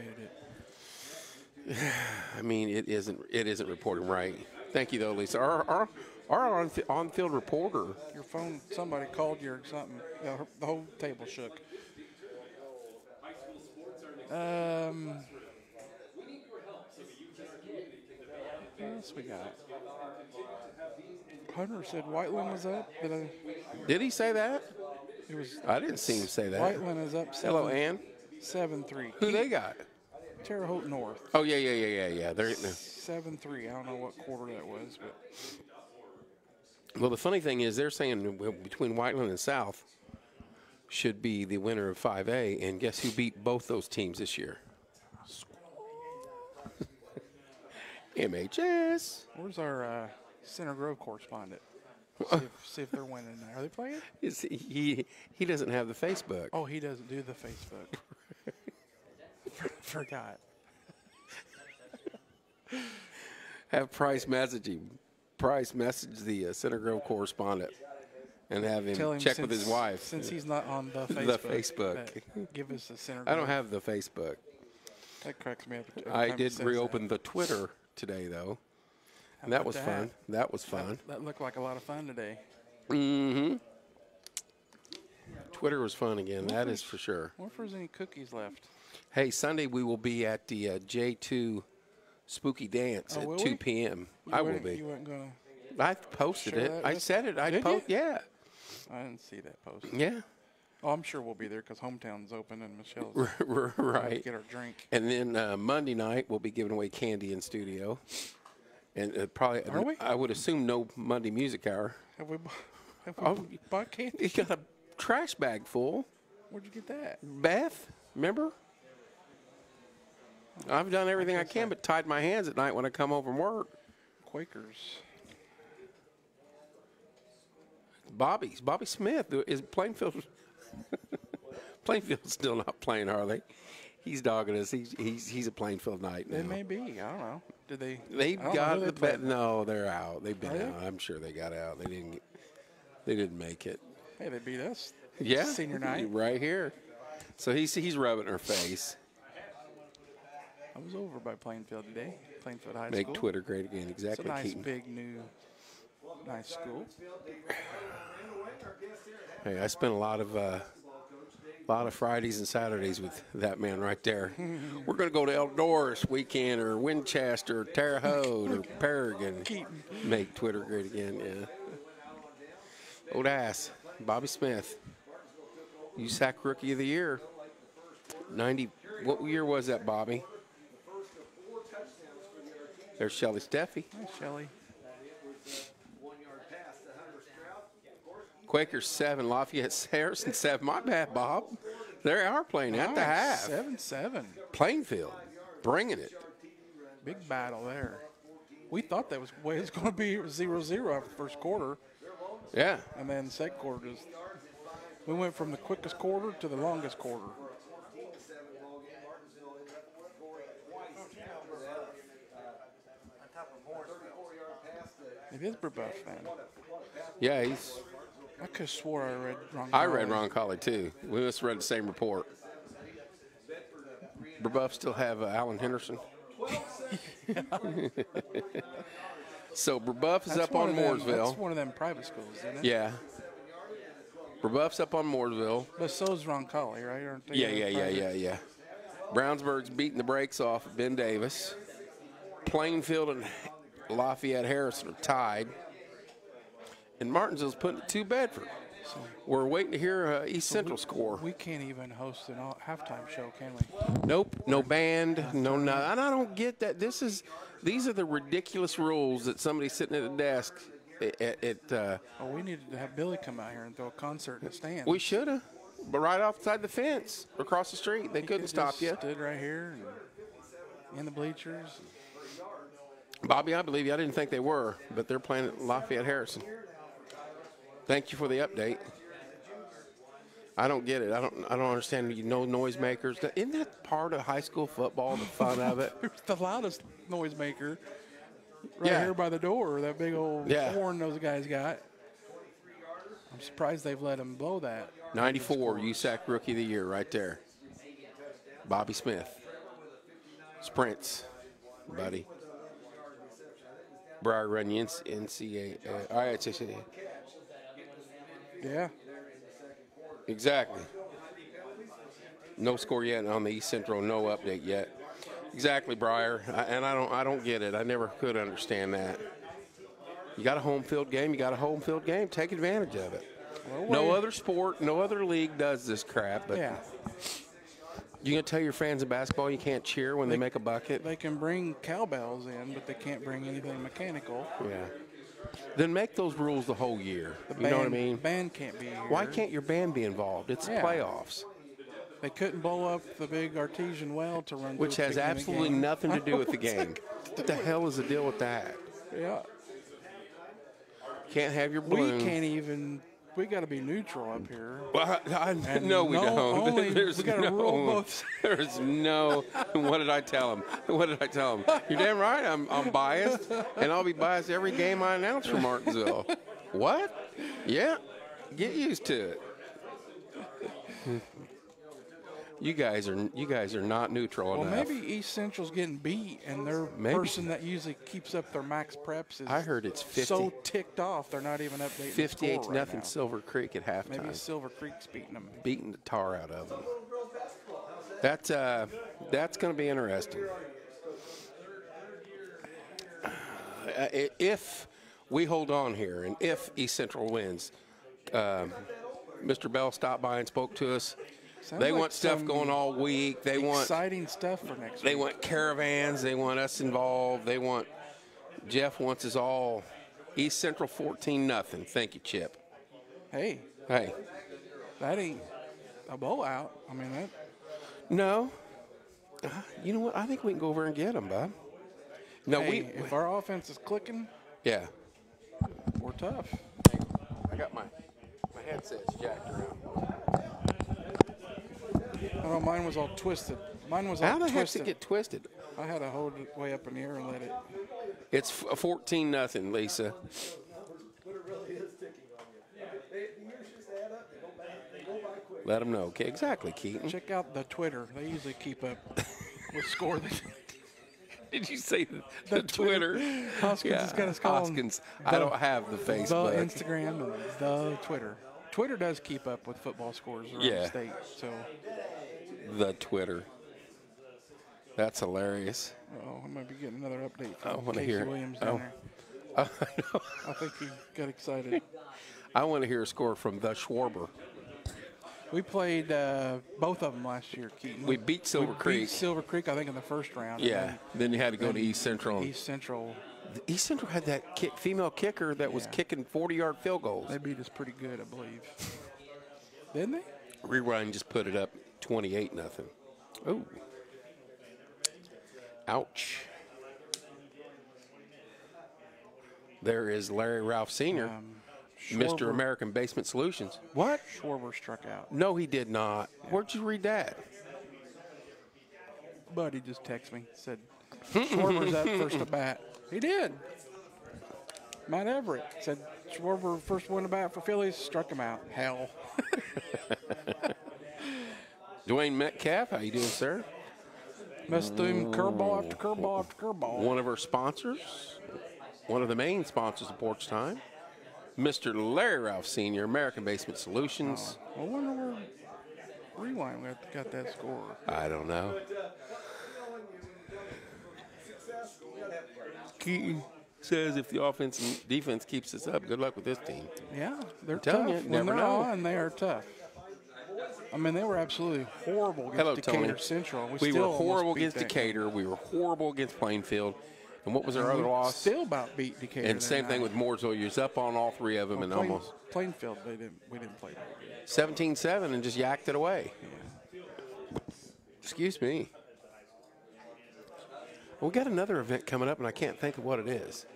yeah. I mean, it isn't. It isn't reporting right. Thank you, though, Lisa. Our our, our on, on-field reporter. Your phone, somebody called you or something. The, her- the whole table shook. Um, else else we got? Hunter said Whiteland was up. Did I, Did he say that? it was I didn't see him say that. Whiteland is up seven, Hello, Ann. seven three. Who they got? Terre Haute North Oh yeah, yeah, yeah, yeah, yeah. They're seven three. I don't know what quarter that was, but well. The funny thing is, they're saying between Whiteland and South should be the winner of 5A, and guess who beat both those teams this year? MHS. where's our uh, Center Grove correspondent? See if, see if they're winning. Are they playing? Is he, he he doesn't have the Facebook. Oh, he doesn't do the Facebook. Forgot. Have Price message him. Price message the uh, Center Grove correspondent and have him him check since, with his wife. since he's not on the Facebook. The Facebook. give us the Center. I don't have the Facebook. That cracks me up. I did reopen the Twitter today though. And that was fun. That was fun. That, that looked like a lot of fun today. Mm-hmm. Twitter was fun again. That is for sure. Wonder if there's any cookies left. Hey, Sunday we will be at the uh, J2 Spooky Dance Oh, at 2 we? p.m. You I will be. You weren't gonna. I posted Sure it. I said it. I Did post. you? Yeah. I didn't see that post. Yeah. Oh, I'm sure we'll be there because hometown's open and Michelle's right. get our drink. And then uh, Monday night we'll be giving away candy in studio. And uh, probably, Are we? I would assume no Monday music hour. Have we, have we Oh. bought candy? You got a trash bag full. Where'd you get that? Beth, remember? I've done everything I can but tied my hands at night when I come home from work. Quakers. Bobby's Bobby Smith uh, is Plainfield. Plainfield's still not playing, are they? He's dogging us. He's he's he's a Plainfield night now. They may be. I don't know. Did they? They got the bet. No, they're out. They've been Are they? out. I'm sure they got out. They didn't. Get, they didn't make it. Hey, they beat us. Yeah, Senior night. right here. So he's he's rubbing her face. I was over by Plainfield today. Plainfield High Make School. Make Twitter great again. It's a Exactly. nice Keaton. big new, nice school. Hey, I spent a lot of uh, lot of Fridays and Saturdays with that man right there. We're going to go to Eldora weekend, or Winchester, or Terre Haute, or Paragon. Make Twitter great again. Yeah. Old ass, Bobby Smith. USAC Rookie of the Year. Ninety. What year was that, Bobby? There's Shelly Steffi. Hi, Shelly. Quakers seven, Lafayette Harrison seven. My bad, Bob. They are playing at the half. Seven seven. Plainfield, bringing it. Big battle there. We thought that was way it's going to be 0-0 after the first quarter, Yeah. and then second quarter just we went from the quickest quarter to the longest quarter. It is Brebeuf then. Yeah, he's. I could have swore I read wrong. I read Roncalli too. We must have read the same report. Brebeuf still have uh, Alan Henderson. so Brebeuf is That's up on them- Mooresville. That's one of them private schools, isn't it? Yeah. Brebeuf's up on Mooresville. But so's Roncalli, right? Yeah, yeah, yeah, yeah, yeah. Brownsburg's beating the brakes off of Ben Davis. Plainfield and Lafayette Harrison are tied. And Martinsville's putting it to Bedford. We're waiting to hear uh, East Central score. We can't even host an all- halftime show, can we? Nope, no band, no no. And I don't get that. This is these are the ridiculous rules that somebody sitting at a desk at. at uh, Oh, we needed to have Billy come out here and throw a concert in the stand. we should have, but right outside the fence, across the street, they couldn't stop Just you. Stood right here in the bleachers. Bobby, I believe you. I didn't think they were, but they're playing at Lafayette Harrison. Thank you for the update. I don't get it. I don't. I don't understand. You know, noisemakers. Isn't that part of high school football? The fun of it. The loudest noisemaker right Yeah. here by the door. That big old Yeah. horn those guys got. I'm surprised they've let him blow that. 94 USAC Rookie of the Year, right there. Bobby Smith. Sprints, buddy. Briar Run NCAA. Uh, IHSA. Yeah. Exactly. No score yet on the East Central. No update yet. Exactly, Briar. I, and I don't I don't get it. I never could understand that. You got a home field game, you got a home field game. Take advantage of it. Well, No other sport, no other league does this crap. But Yeah, you gonna tell your fans in basketball you can't cheer when they, They- make a bucket? they can bring cowbells in, but they can't bring anything mechanical. yeah. Then make those rules the whole year. The you know what I mean? Band can't be here. Why can't your band be involved? It's Yeah. playoffs, they couldn't blow up the big artesian well to run? which has beginning of the absolutely nothing to do with the game. what the hell is the deal with that? Yeah, Can't have your we can't even. We got to be neutral up here. Well, I, I, no, we no, don't. only- There's we no, There's no. What did I tell him? What did I tell him? You're damn right. I'm, I'm biased, and I'll be biased every game I announce for Martinsville. what? Yeah. Get used to it. You guys are you guys are not neutral Well, enough. maybe East Central's getting beat, and their Maybe. person that usually keeps up their max preps is I heard it's 50, so ticked off they're not even updating. the 58 score to right nothing now. Silver Creek at halftime. Maybe Silver Creek's beating them. beating the tar out of them. That's uh, that's going to be interesting. Uh, if we hold on here, and if East Central wins, um, Mr. Bell stopped by and spoke to us. Sounds they like want stuff going all week. They want Exciting stuff for next they week. want caravans. They want us involved. They want Jeff wants us all. East Central 14 nothing. Thank you, Chip. Hey, Hey, that ain't a blowout. I mean that. No. Uh, You know what? I think we can go over and get them, bud. No, hey, we. if our offense is clicking, Yeah. we're tough. I got my my headset's jacked around. Oh, mine was all twisted. Mine was all How the heck twisted. did it get twisted? I had to hold it way up in the air and let it. It's 14 nothing, Lisa. But it really is ticking on you. They, the years just add up. They go back. They go by quick. Let them know. Okay, exactly, Keaton. Check out the Twitter. They usually keep up with score. Did you say the, the Twitter? Hoskins has got us calling Hoskins. I don't have the Facebook. the. Instagram and the Twitter. Twitter does keep up with football scores around Yeah. the state. So, the Twitter. That's hilarious. oh, I might be getting another update I from wanna Casey hear it. Williams Oh. down there. I think he got excited. I want to hear a score from the Schwarber. We played uh, both of them last year, Keaton. We beat Silver we Creek. Beat Silver Creek, I think, in the first round. Yeah. Then you had to go to East Central. East Central, East Central had that kick, female kicker that was kicking 40 yard field goals. they beat us pretty good, I believe. Didn't they? Rewind just put it up 28 nothing. Ooh. Ouch. There is Larry Ralph Sr., Um, Mr. American Basement Solutions. What? Schwarber struck out. No, he did not. Where'd you read that? Buddy just texted me, said Schwarber's up first at bat. He did. Matt Everett said Schwarber first one to bat for Phillies, struck him out. Hell. Dwayne Metcalf, how you doing, sir? Must threw him curveball after curveball after curveball. One of our sponsors, one of the main sponsors of Porch Time, Mr. Larry Ralph Sr., American Basement Solutions. Oh, I wonder where Rewind got, got that score. I don't know. Keaton says if the offense and defense keeps this up, good luck with this team. Yeah, they're telling tough. you, when never they're know. on, they are tough. I mean, they were absolutely horrible against Hello, Decatur Tony. Central. We, still were horrible against Decatur. We were horrible against Plainfield. And what was our game. other loss? Still about beat Decatur. and same thing with Mooresville. You was up on all three of them and Plain- almost Plainfield. They didn't. We didn't play that good. 17-7 and just yacked it away. Yeah. Excuse me. We got another event coming up, and I can't think of what it is.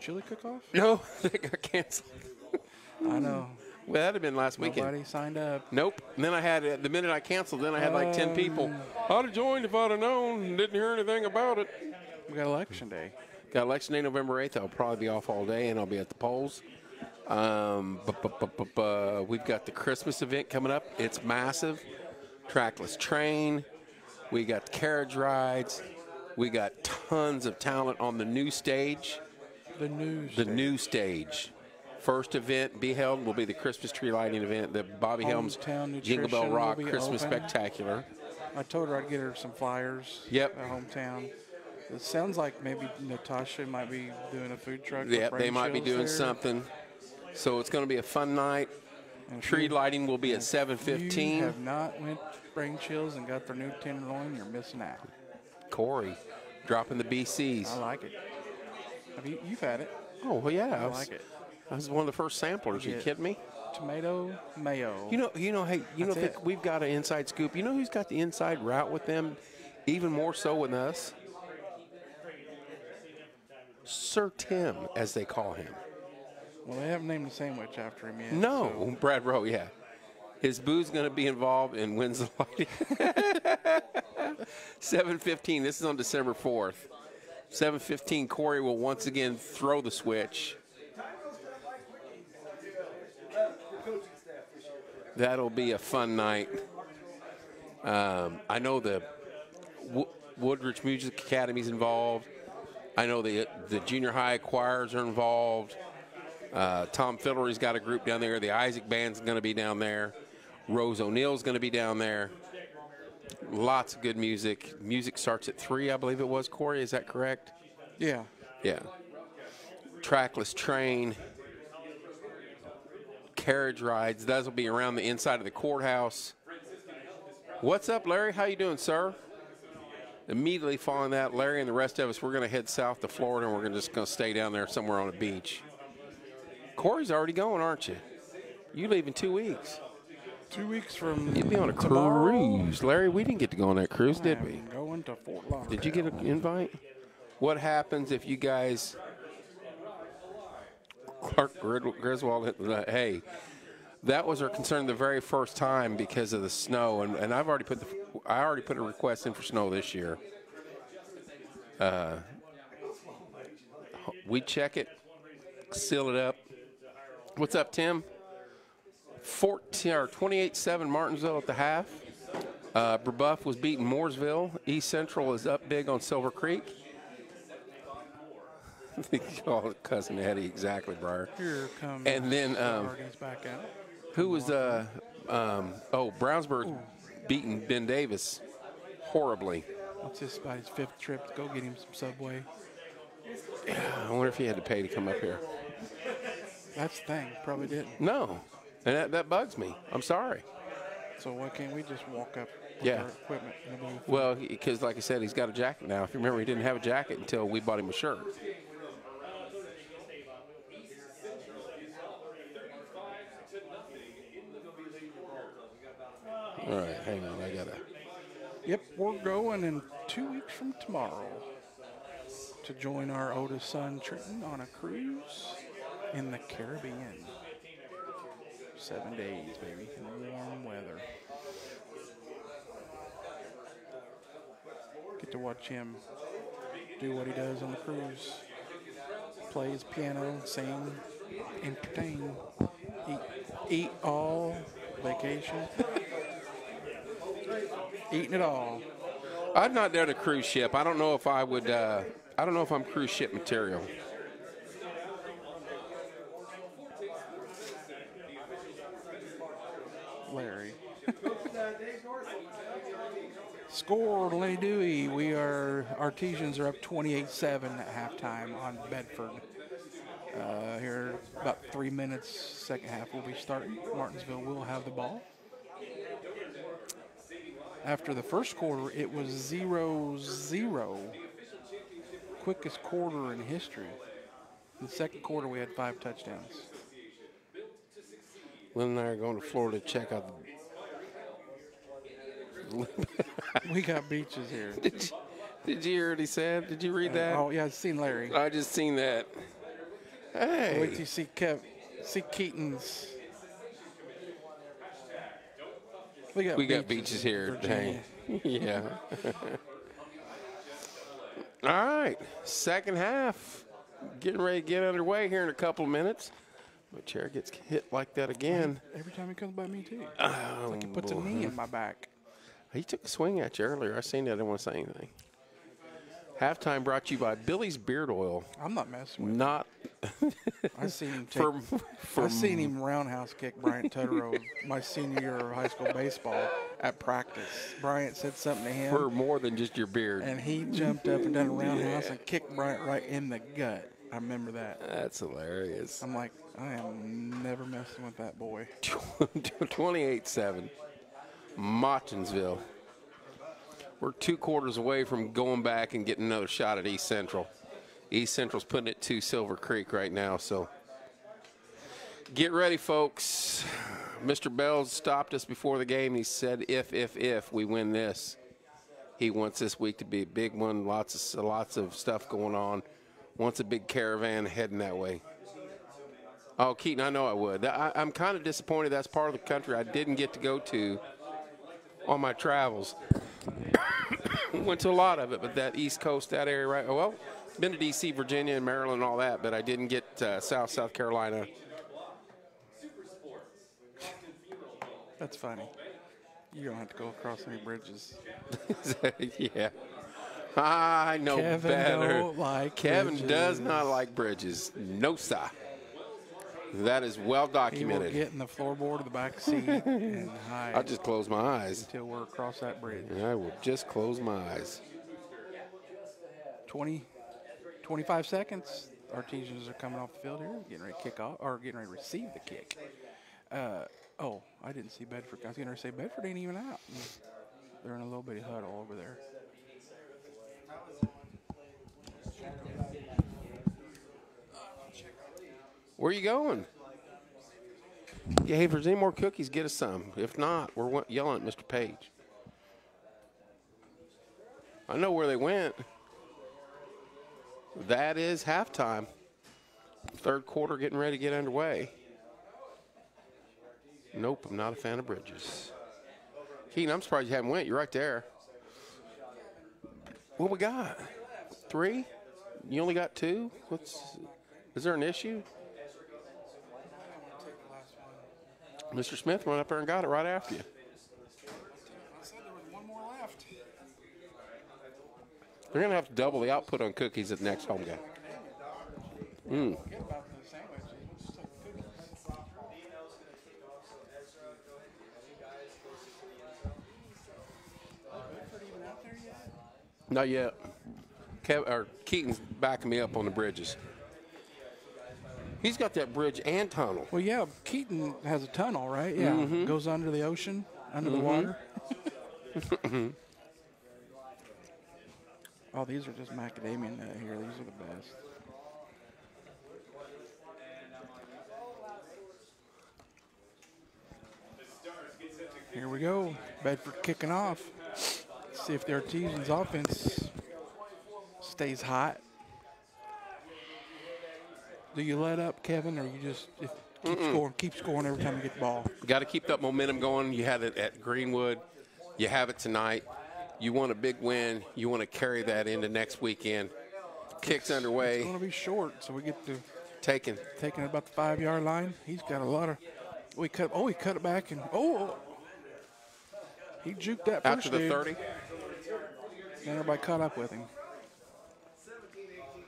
Chili cook-off? No, they got canceled. I know. Well, that'd have been last weekend. Nobody signed up. Nope. And then I had uh, the minute I canceled, then I had like ten people. I'd have joined if I'd have known. Didn't hear anything about it. We got election day. Got election day November eighth. I'll probably be off all day, and I'll be at the polls. Um, bu- bu- bu- bu- bu- we've got the Christmas event coming up. It's massive. Trackless train. We got carriage rides. We got tons of talent on the new stage. The news. The new stage. First event be held will be the Christmas tree lighting event, the Bobby Helms Jingle Bell Rock Christmas open. Spectacular. I told her I'd get her some flyers. Yep. At hometown. It sounds like maybe Natasha might be doing a food truck. Yeah, they might be doing there. something. So it's going to be a fun night. And Tree you- lighting will be at if You 7:15. have not went brain chills and got their new tenderloin. You're missing out. Corey dropping the BCs. I like it. Have you, you've had it. Oh well, yeah. I was, like it. I was one of the first samplers. You kidding me? Tomato mayo. You know, you know. Hey, you know, That's it. we've got an inside scoop. You know who's got the inside route with them, even more so with us. Sir Tim, as they call him. well, they haven't named the sandwich after him yet. No, so- Brad Rowe. Yeah, his boo's going to be involved in wins the. Seven fifteen. This is on December fourth. Seven fifteen. Corey will once again throw the switch. That'll be a fun night. Um, I know the Wo- Woodridge Music Academy's involved. I know the the junior high choirs are involved. Uh, Tom Fiddlery's got a group down there. The Isaac Band's going to be down there. Rose O'Neill's going to be down there. Lots of good music. Music starts at three, I believe it was. Corey, is that correct? Yeah. Yeah. Trackless train, carriage rides. Those will be around the inside of the courthouse. What's up, Larry? How you doing, sir? Immediately following that, Larry and the rest of us, we're going to head south to Florida, and we're gonna just going to stay down there somewhere on a beach. Corey's already going, aren't you? You leave in two weeks. Two weeks from You'd be on a tomorrow, cruise, Larry. We didn't get to go on that cruise, did we? I'm going to Fort Lauderdale. Did you get an invite? What happens if you guys, Clark Griswold, uh, hey, that was our concern the very first time because of the snow, and, and I've already put the, I already put a request in for snow this year. Uh, we check it, seal it up. What's up, Tim? 14 or 28-7 Martinsville at the half. Uh, Brebeuf was beating Mooresville. East Central is up big on Silver Creek. Call it cousin Eddie exactly, Briar. Here comes And then um, Hardy's back out. who was uh, um, oh Brownsburg beating Ben Davis horribly. This by his fifth trip to go get him some Subway? I wonder if he had to pay to come up here. That's the thing. Probably didn't. No, and that, that bugs me. I'm sorry. So why can't we just walk up with Yeah. our equipment? in the booth? Well, because like I said, he's got a jacket now. If you remember, he didn't have a jacket until we bought him a shirt. All right, hang on. I gotta. Yep, we're going in two weeks from tomorrow to join our oldest son Trenton on a cruise in the Caribbean. Seven days, baby, in warm weather. Get to watch him do what he does on the cruise. Play his piano, sing, entertain, eat, eat all, vacation. Eating it all. I've not done a cruise ship. I don't know if I would. Uh, I don't know if I'm cruise ship material. Larry. Score, Lenny Dewey. We are Artesians are up 28-7 at halftime on Bedford. Uh, here, about three minutes, second half will be starting. Martinsville will have the ball. After the first quarter, it was 0-0. Quickest quarter in history. In the second quarter, we had five touchdowns. Lynn and I are going to Florida to check out. The, We got beaches here. did, you, did you hear what he said? Did you read uh, that? Oh yeah, I've seen Larry. I just seen that. Hey. Wait till you see Kev, see Keaton's. We got We got beaches in here. Virginia. Dang. yeah. All right. Second half. Getting ready to get underway here in a couple of minutes. My chair gets hit like that again. Every time he comes by me too. Oh, it's like he puts a knee in my back. He took a swing at you earlier. I seen that. I didn't want to say anything. Halftime brought to you by Billy's Beard Oil. I'm not messing with. Not I seen him take. For, for I seen him roundhouse kick Bryant Totoro my senior year of high school baseball at practice. Bryant said something to him, for more than just your beard. and he jumped up and done a roundhouse and kicked Bryant right in the gut. I remember that. That's hilarious. I'm like, I am never messing with that boy. 28-7. Martinsville. We're two quarters away from going back and getting another shot at East Central. East Central's putting it to Silver Creek right now, so get ready, folks. Mr. Bells stopped us before the game. He said, "If, if, if we win this, he wants this week to be a big one. Lots of lots of stuff going on. Wants a big caravan heading that way." Oh, Keaton, I know I would. I, I'm kind of disappointed that's part of the country I didn't get to go to on my travels. Went to a lot of it, but that East Coast, that area, right? Well, been to D.C., Virginia, and Maryland, and all that, but I didn't get uh, South South Carolina. That's funny. You don't have to go across any bridges. yeah, I know Kevin better. like Kevin does not like bridges. No, sir. That is well documented. He will get in the floorboard of the back seat and hide I'll just close my eyes. until we're across that bridge. I will just close my eyes. 20, 25 seconds. Artesians are coming off the field here, getting ready to kick off, or getting ready to receive the kick. Uh, oh, I didn't see Bedford. I was going to say Bedford ain't even out. They're in a little bitty huddle over there. Where are you going? Yeah, hey, if there's any more cookies, get us some. If not, we're yelling at Mr. Page. I know where they went. That is halftime. Third quarter getting ready to get underway. Nope, I'm not a fan of bridges. Keaton, I'm surprised you haven't went. You're right there. What we got? Three? You only got two? What's? Is there an issue? Mr. Smith went up there and got it right after you. They're going to have to double the output on cookies at the next home game. Mm. Not yet. Kev, or Keaton's backing me up on the bridges. He's got that bridge and tunnel. Well, yeah, Keaton has a tunnel, right? Yeah, mm-hmm. goes under the ocean, under the mm-hmm. water. Mm-hmm. oh, these are just macadamia nut here. These are the best. Here we go. Bedford kicking off. See if the Artesians offense stays hot. Do you let up, Kevin, or you just if keep scoring, keep scoring every time you get the ball? Got to keep that momentum going. You had it at Greenwood. You have it tonight. You want a big win. You want to carry that into next weekend. Kicks It's underway. It's going to be short, so we get to Taken. taking about the five yard line. He's got a lot of. Oh, we cut. Oh, he cut it back and oh, oh. he juked that first After the dude. 30. And everybody caught up with him.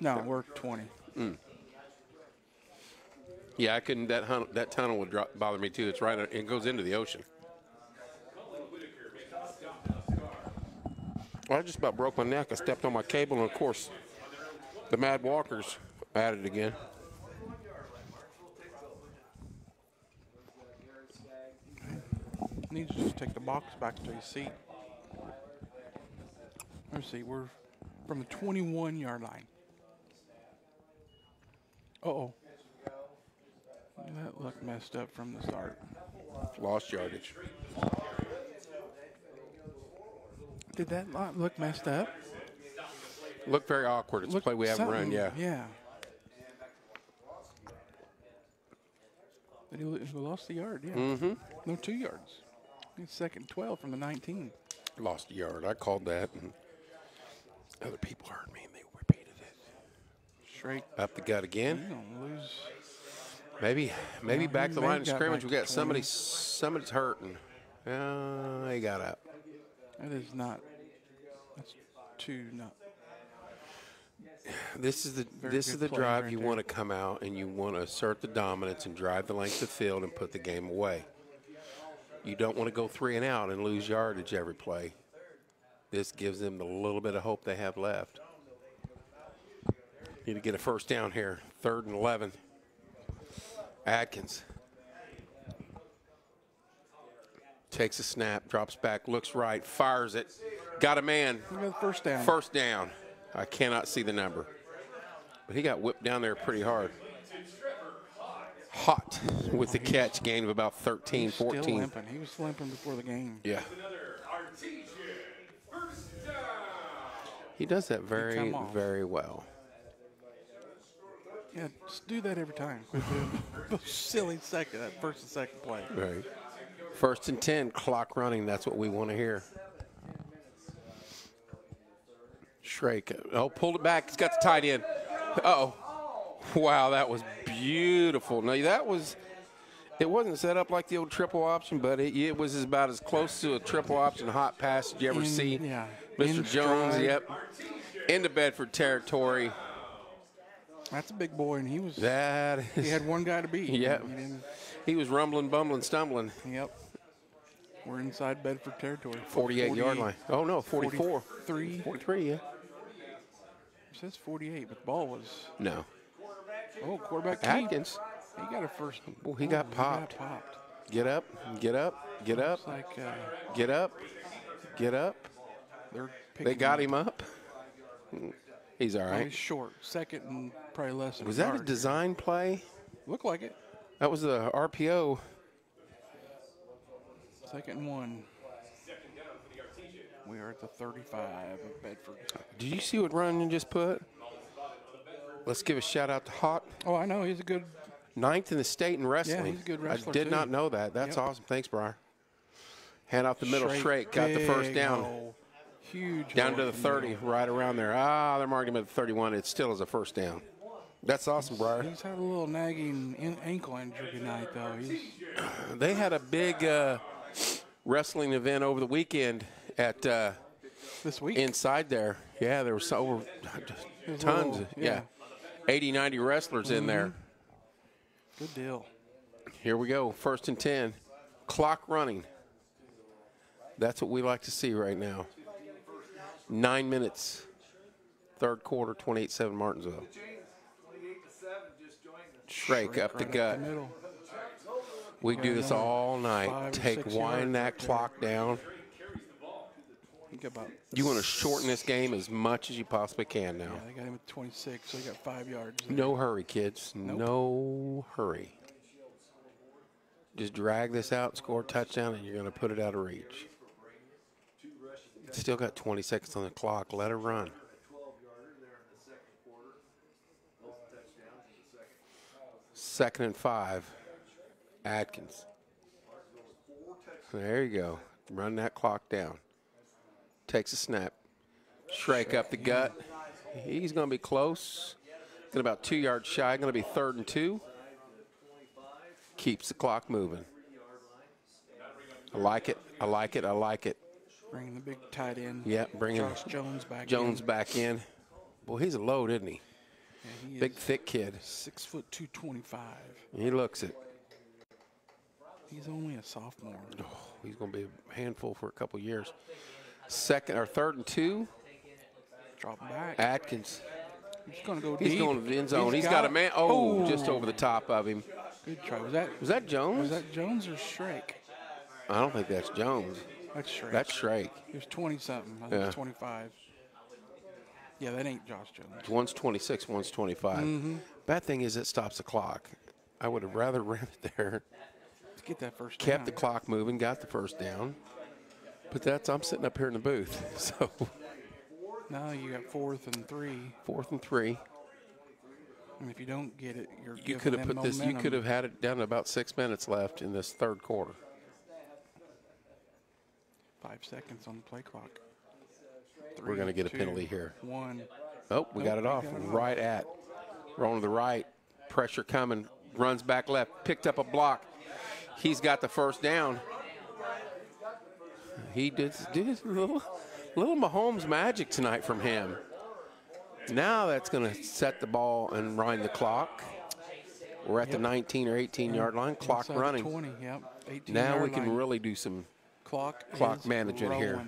No, we're 20. Mm. Yeah, I couldn't. That hun- that tunnel would drop, bother me too. It's right. It goes into the ocean. Well, I just about broke my neck. I stepped on my cable, and of course, the Mad Walkers at it again. Need to just take the box back to your seat. Let's see. We're from the 21 yard line. Uh oh. That looked messed up from the start. Lost yardage. Did that lot look messed up? Looked very awkward. It's a play we haven't run. something- Yeah. Yeah. But he lo- he lost the yard, yeah. Mm-hmm. No, two yards. It's second 12 from the 19. Lost a yard. I called that, and other people heard me, and they repeated it. Straight. Up the gut You again. don't lose. Maybe, maybe Yeah, back he the line of scrimmage. We got somebody. Somebody's hurting. Uh, he got up. That is not. That's two not. This is the this is the drive right you there. want to come out and you want to assert the dominance and drive the length of field and put the game away. You don't want to go three and out and lose yardage every play. This gives them the little bit of hope they have left. Need to get a first down here. Third and 11. Atkins takes a snap, drops back, looks right, fires it. Got a man. We got the first down. First down. I cannot see the number. But he got whipped down there pretty hard. Hoyt with the catch, gain of about 13, 14. Still 14. limping. He was limping before the game. Yeah. Another Artesian. First down. He does that very, very well. Yeah, just do that every time. Quit doing those silly second, that first and second play. Right. First and 10, clock running. That's what we want to hear. Shrake. Oh, pulled it back. He's got the tight end. Uh-oh. Wow, that was beautiful. Now, that was. It wasn't set up like the old triple option, but it, it was about as close to a triple option hot pass you ever In- see. yeah, Mr. in Jones, stride. yep. Into Bedford territory. That's a big boy, and he was. That is. He had one guy to beat. Yep. He He was rumbling, bumbling, stumbling. Yep. We're inside Bedford territory. 48 yard line. Oh, no, 44. 43. 43, yeah. It says 48, but the ball was. No. Oh, quarterback. Atkins. He got a first. Well, he got popped. He got popped. Get up, get up, get up, like uh, get up, get up. they're They got him up. He's all Oh, he's short. Second and probably less than Was that a design play? Look like it. That was the RPO. Second and one. We are at the 35 of Bedford. Did you see what Ryan just put? Let's give a shout out to Hoyt. Oh, I know. He's a good. Ninth in the state in wrestling. Yeah, he's a good wrestler. I did too. not know that. That's Yep. awesome. Thanks, Briar. Hand off the middle straight. Got the first down. hole. Huge. Down to the 30, middle. right around there. Ah, they're marking him at the 31. It still is a first down. That's awesome, Briar. He's had a little nagging in, ankle injury tonight, though. He's They had a big uh, wrestling event over the weekend at uh, this week. inside there. Yeah, there was over tons. little- of, yeah. yeah. 80, 90 wrestlers in there. Good deal. Here we go. First and 10. Clock running. That's what we like to see right now. Nine minutes. Third quarter, 28 7 Martinsville. James, 28 to 7, just joined us. Shrake up the Right gut. the. We do this all night. Take wind that clock down. You want to shorten this game as much as you possibly can now. Yeah, they got him at 26, so he got five yards. there. No hurry, kids. No hurry. Just drag this out, score a touchdown, and you're going to put it out of reach. Still got 20 seconds on the clock. Let her run. 12 yarder there in the second and five. Atkins. There you go. Run that clock down. Takes a snap. Shrake up the gut. He's going to be close. Get about two yards shy. Going to be third and two. Keeps the clock moving. I like it. I like it. I like it. Bringing the big tight end. Yeah, bringing Josh Jones back. Jones in. back in. Boy, he's a load, isn't he? Yeah, he Big, is thick kid. six foot two twenty five. He looks it. He's only a sophomore. Oh, he's going to be a handful for a couple years. Second or third and two. Drop back. Atkins. He's going to go deep. He's going to the end zone. he's got a man. Oh, oh. just Oh. over the top of him. Good try. Was that Was that Jones? was that Jones or Shrake? I don't think that's Jones. That's Shrake. That's Shrake. he was twenty something. I think Yeah. it was twenty five. Yeah, that ain't Josh Jones. One's 26, one's 25. Mm-hmm. Bad thing is it stops the clock. I would have rather ran it there, Let's get that first. kept the down. clock moving, got the first down. But that's I'm sitting up here in the booth. So Now you got fourth and three, fourth and three. and if you don't get it, you're You could have put this. You could have had it down to about six minutes left in this third quarter. Five seconds on the play clock. We're gonna get a two, penalty here. One. Oh, we got it off got it off. right at. Rolling to the right. Pressure coming. Runs back left. Picked up a block. He's got the first down. He did, did a little, little Mahomes magic tonight from him. Now that's going to set the ball and wind the clock. We're at the 19 or 18 yard line. Clock Inside running. 20, yep. 18 Now we can line. really do some. Clock clock management here.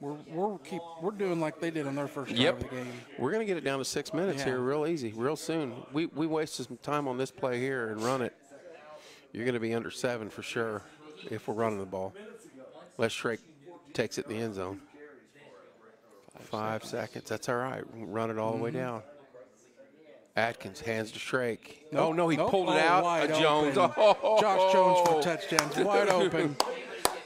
We're we're keep we're doing like they did on their first drive Yep. of the game. We're going to get it down to six minutes Yeah. here, real easy, real soon. We we wasted some time on this play here and run it. You're going to be under seven for sure if we're running the ball. Les Shrake takes it in the end zone. Five seconds. That's all right. Run it all the way mm-hmm. down. Atkins hands to Shrake. oh no, he nope. pulled it Oh, out. wide Uh, Jones. open. Oh, Josh Jones for touchdowns, wide open.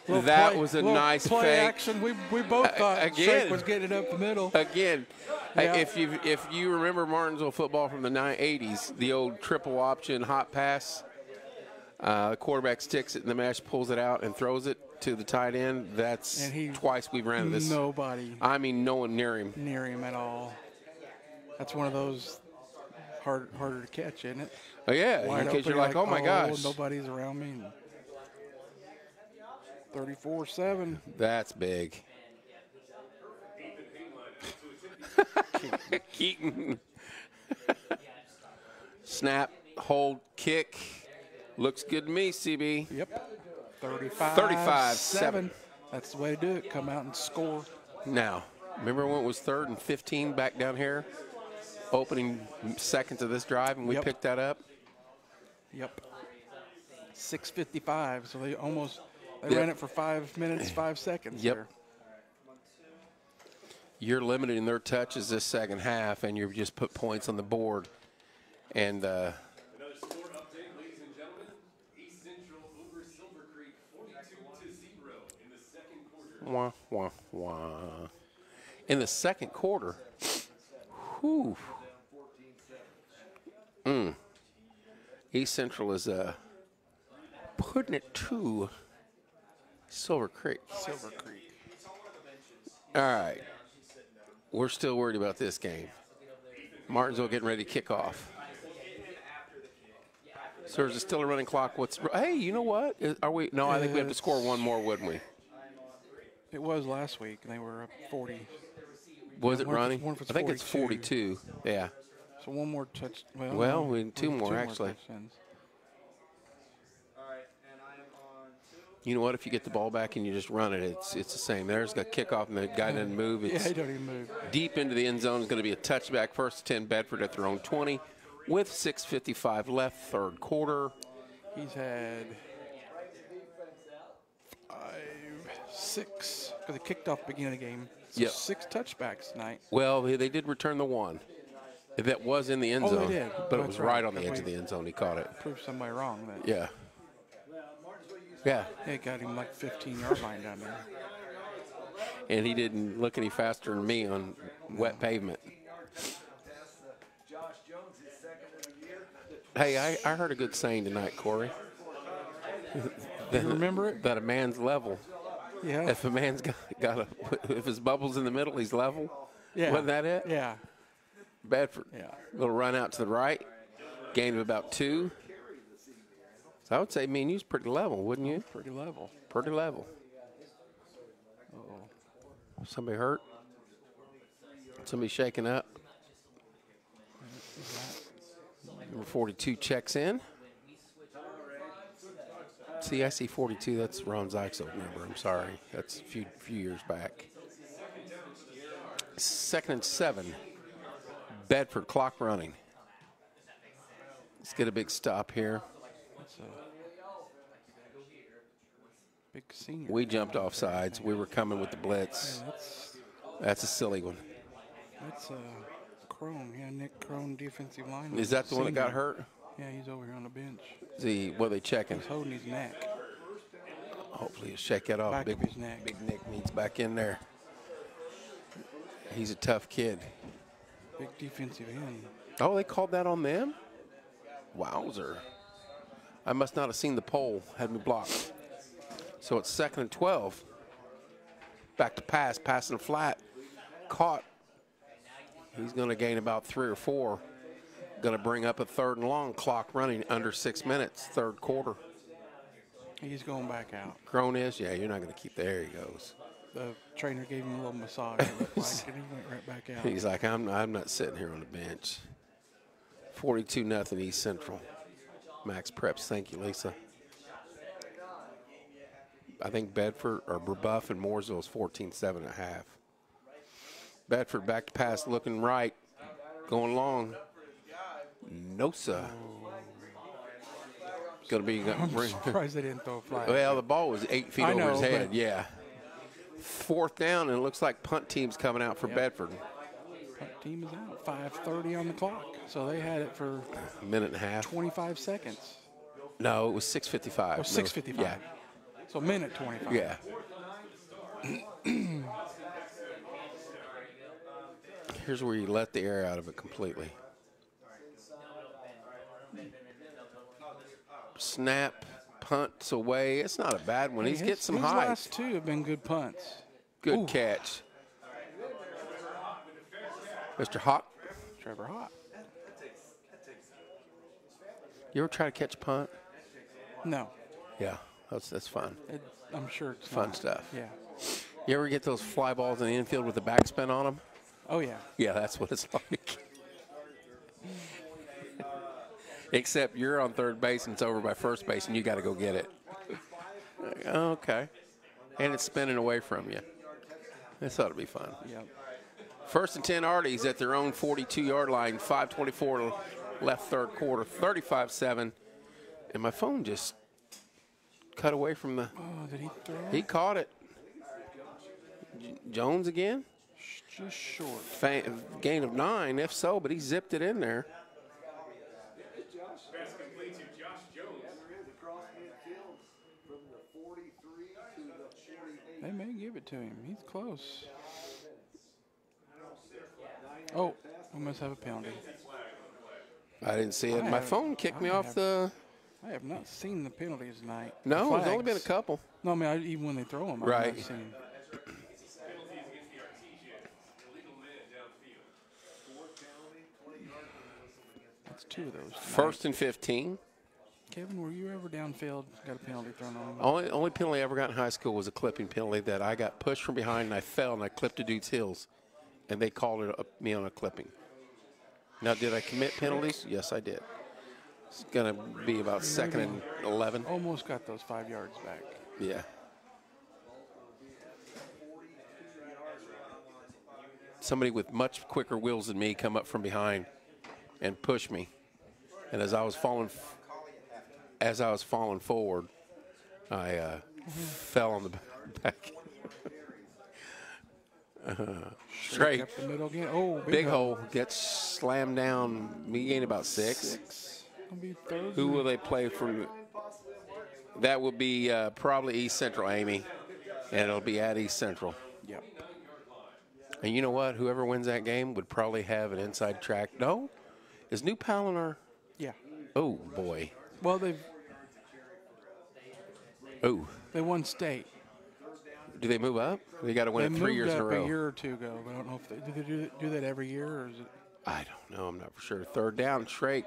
Little That play- was a nice play fake. action. We, we both thought again. Shrake was getting it up the middle. Again, Yeah. if you if you remember Martinsville football from the ni- 80s, the old triple option hot pass, uh, the quarterback sticks it in the mesh, pulls it out, and throws it to the tight end. That's he- twice we've ran this. Nobody I mean, no one near him. near him at all. That's one of those hard harder to catch, isn't it? Oh, yeah, Wide because open, you're like, oh my oh, gosh, nobody's around me. 34-7. that's big. Keaton. Snap, hold, kick. Looks good to me, CB. Yep. 35 35, 7. That's the way to do it. Come out and score. Now, remember when it was third and 15 back down here? Opening seconds of this drive, and we Yep. picked that up? Yep. 6:55. So they almost they Yep. ran it for five minutes, five seconds. Yep. there. You're limiting their touches this second half, and you've just put points on the board. And uh, Another score update, ladies and gentlemen. East Central over Silver Creek, 42 to 0 in the second quarter. wah, wah, wah. In the second quarter, whew. Mm. East Central is uh, putting it to Silver Creek. Silver Creek. All right. We're still worried about this game. Martinsville getting ready to kick off. So is it still a running clock? What's hey? You know what? Are we? No, I think we have to score one more, wouldn't we? It was last week. and They were up 40. Was it One if it's- running? one if it's I think it's 42. 42. Yeah. So one more touch. Well, Well, we need two there's more, actually. touchdowns. You know what? If you get the ball back and you just run it, it's it's the same. There's a kickoff and the guy doesn't move. Yeah, he don't even move. deep into the end zone. Is going to be a touchback. First 10 Bedford at their own 20, with 6:55 left, third quarter. He's had five, six, because he kicked off the beginning of the game. So Yep. Six touchbacks tonight. Well, they they did return the one. That was in the end zone, Oh, they zone, did. but it was right. right on the edge of the end zone. He caught it. Prove somebody wrong. That Yeah. Yeah, it got him like 15 yard line down there. and he didn't look any faster than me on wet pavement. Josh Jones, his second of the year. Hey, I, I heard a good saying tonight, Corey. that, You remember it? That a man's level. Yeah. If a man's got, got a, if his bubble's in the middle, he's level. yeah. Wasn't that it? Yeah. Bedford. Yeah. Little run out to the right, gain of about two. So I would say me and you's pretty level, wouldn't you? Pretty level. Pretty level. Somebody hurt? Somebody shaking up? Number 42 checks in. See, I see 42. That's Ron Zykes' old number. I'm sorry. That's a few, few years back. Second and seven. Bedford clock running. Let's get a big stop here. A big senior. We jumped off sides. We were coming with the blitz. That's That's a silly one. that's uh, Crone. Yeah, Nick Crone, defensive line. Is that the one that got hurt? Yeah, he's over here on the bench. See, what are they checking? He's holding his neck. Hopefully, he'll shake that off. Back Big, of his neck. Big Nick needs back in there. He's a tough kid. Big defensive end. Oh, they called that on them? Wowzer. I must not have seen the pole, had me blocked. So it's second and 12. Back to pass, passing flat. Caught. He's going to gain about three or four. Going to bring up a third and long. Clock running under six minutes, third quarter. He's going back out. Crone is? Yeah, you're not going to keep. There he goes. The trainer gave him a little massage, like, and he went right back out. He's like, I'm, I'm not sitting here on the bench. 42 nothing East Central. Max Preps. Thank you, Lisa. I think Bedford or Brebeuf and Mooresville is 14 7 and a half. Bedford back to pass, looking right, going long. No, sir. Going to be. I'm surprised they didn't throw a flag. Well, the ball was eight feet I over know, his head. Yeah. Fourth down, and it looks like punt team's coming out for Bedford. Punt team is out. 5:30 on the clock, so they had it for A minute and a half. 25 seconds. No, it was 6:55. Oh, 6:55. Yeah. So minute 25. Yeah. Here's where you let the air out of it completely. Snap, punts away. It's not a bad one. He's His- getting some his height. last two have been good punts. Good Ooh. catch. Mr. Hawk, Trevor Hoyt. you ever try to catch a punt? No, Yeah, that's that's fun. it, I'm sure it's Fun not. stuff. Yeah. You ever get those fly balls in the infield with the backspin on them? Oh yeah. Yeah, that's what it's like. Except you're on third base and it's over by first base and you got to go get it. Okay. And it's spinning away from you. This ought to be fun. Yep. First and 10 Arties at their own 42 yard line, 524 left third quarter, 35 7. And my phone just cut away from the. Oh, did he throw? He caught it. J- Jones again? just short. Fa- gain of nine, if so, but he zipped it in there. Pass complete to Josh Jones. There is across midfield from the 43 to the 48. They may give it to him. He's close. Oh, we must have a penalty. I didn't see it. I My phone kicked me I off the. I have not seen the penalties tonight. No, there's only been a couple. No, I mean I, even when they throw them, I've Right. not seen. Penalties against the Artesians. Illegal man downfield. Fourth penalty, 20 yard whistle against That's two of those. tonight. First and 15. Kevin, were you ever downfield? Got a penalty thrown on you? Only only penalty I ever got in high school was a clipping penalty that I got pushed from behind and I fell and I clipped a dude's heels, and they called it a, me on a clipping. Now, did I commit penalties? Yes, I did. It's gonna be about second and 11. Almost got those five yards back. Yeah. Somebody with much quicker wheels than me come up from behind and push me, and as I was falling, as I was falling forward, I uh, fell on the back. uh, straight, Up the middle again. Oh, big, big hole gets slammed down. Me gained about six. Six. Gonna be third. Who will they play for? That will be uh, probably East Central, Amy, and it'll be at East Central. Yep. And you know what? Whoever wins that game would probably have an inside track. No, is New Palestine? Yeah. Oh boy. Well, they've Oh, they won state. do they move up? They got to win they it three years in a row. a year or two ago. I don't know if they do they do, do that every year or is it? I don't know. I'm not for sure. Third down, Shrake.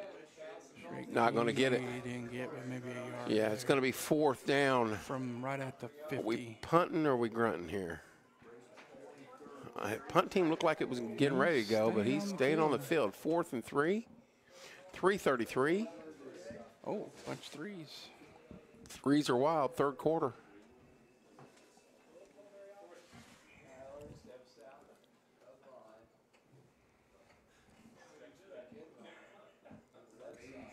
Not gonna get it. He didn't get but maybe a yard. Yeah, it's going to be fourth down. from right at the Are we punting or are we grunting here? Uh, punt team looked like it was getting ready to go, but he's on the staying on the field. field. Fourth and three. 333. Oh, bunch threes. Threes are wild. Third quarter.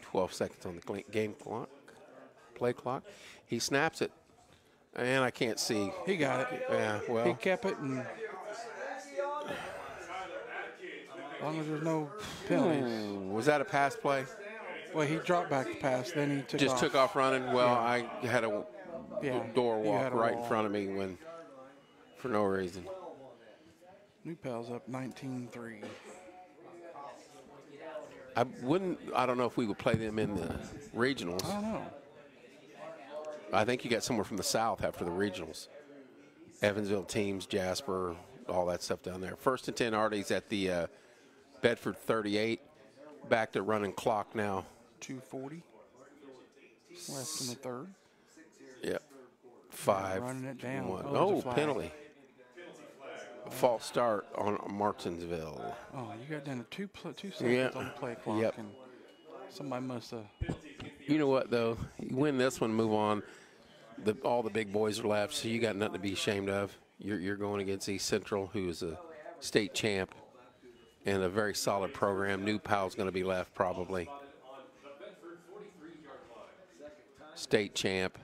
Twelve seconds on the game clock, play clock. He snaps it, and I can't see. He got it. Yeah, well, He kept it, and as long as there's no penalties. Hmm, was that a pass play? Well, he dropped back the pass, then he took Just off. took off running. Well, I had a Yeah, door walk right in front of me when, for no reason. New Pal's up 19-3. I wouldn't. I don't know if we would play them in the regionals. I don't know. I think you got somewhere from the south after the regionals. Evansville teams, Jasper, all that stuff down there. First and ten, Artie's at the uh, Bedford 38. Back to running clock now. 240 left in the third. Yep. Five. running it down. One. Oh, Oh, penalty. false start on Martinsville. Oh, you got down to two pl- two seconds Yeah. on the play clock, Yep. and somebody must have. You know what though? You win this one, move on. The, all the big boys are left, so you got nothing to be ashamed of. You're, you're going against East Central, who is a state champ and a very solid program. New Powell's going to be left probably. State champ.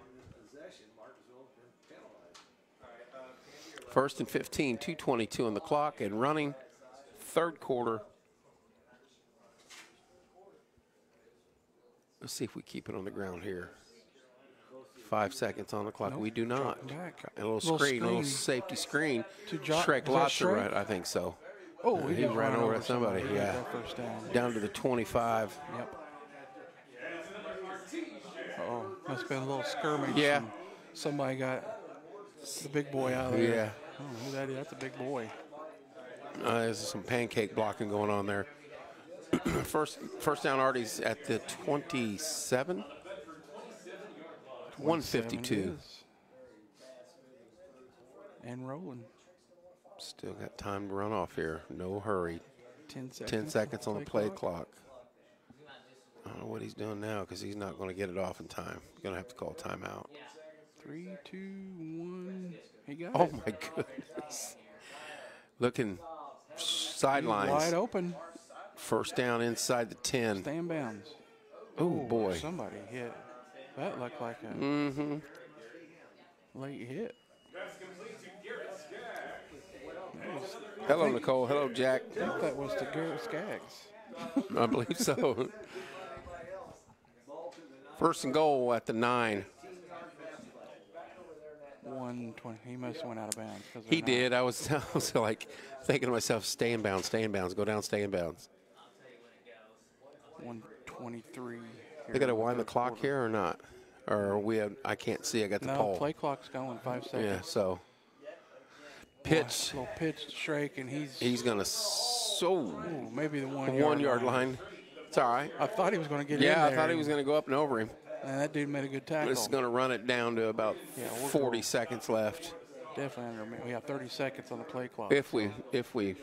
First and 15, 222 on the clock and running. Third quarter. Let's see if we keep it on the ground here. Five seconds on the clock. Nope, we do not. A little, Little screen, a little safety screen. To jo- Shrake Lotzer, right? I think so. Oh, Uh, he, he ran ran over at somebody, He yeah. down. Down to the 25. Yep. Oh, must have been a little skirmish. Yeah. Somebody got the big boy out of there. Yeah. Oh, who that is? That's a big boy. Uh, there's some pancake blocking going on there. first, first down, Artie's at the 27. 152. Seven it is. And rolling. Still got time to run off here. No hurry. Ten seconds. 10 seconds on the play clock. I don't know what he's doing now because he's not going to get it off in time. He's Going to have to call timeout. Three, two, one. He got Oh it. my goodness. Looking sidelines. Wide open. First down inside the 10. Stay in bounds. Oh boy. Somebody hit. That looked like a Mm-hmm. late hit. Was- Hello, Nicole. Hello, Jack. I think that was to Garrett Skaggs. I believe so. First and goal at the nine. 120. He must have went out of bounds. He did. I was, I was like thinking to myself, stay in bounds, stay in bounds, go down, stay in bounds. not 123. They got to wind the clock here or not? Or we have, I can't see. I got the No, play clock's going. Five seconds. Yeah, so pitch. Little pitch to Shrake, and he's, He's going to so ooh, maybe the one, one yard line. It's all right. I thought he was going to get in Yeah, I thought he was going to go up and over him. And that dude made a good tackle. This is going to run it down to about Yeah, 40 going- seconds left. Definitely under. We have 30 seconds on the play clock. If we if we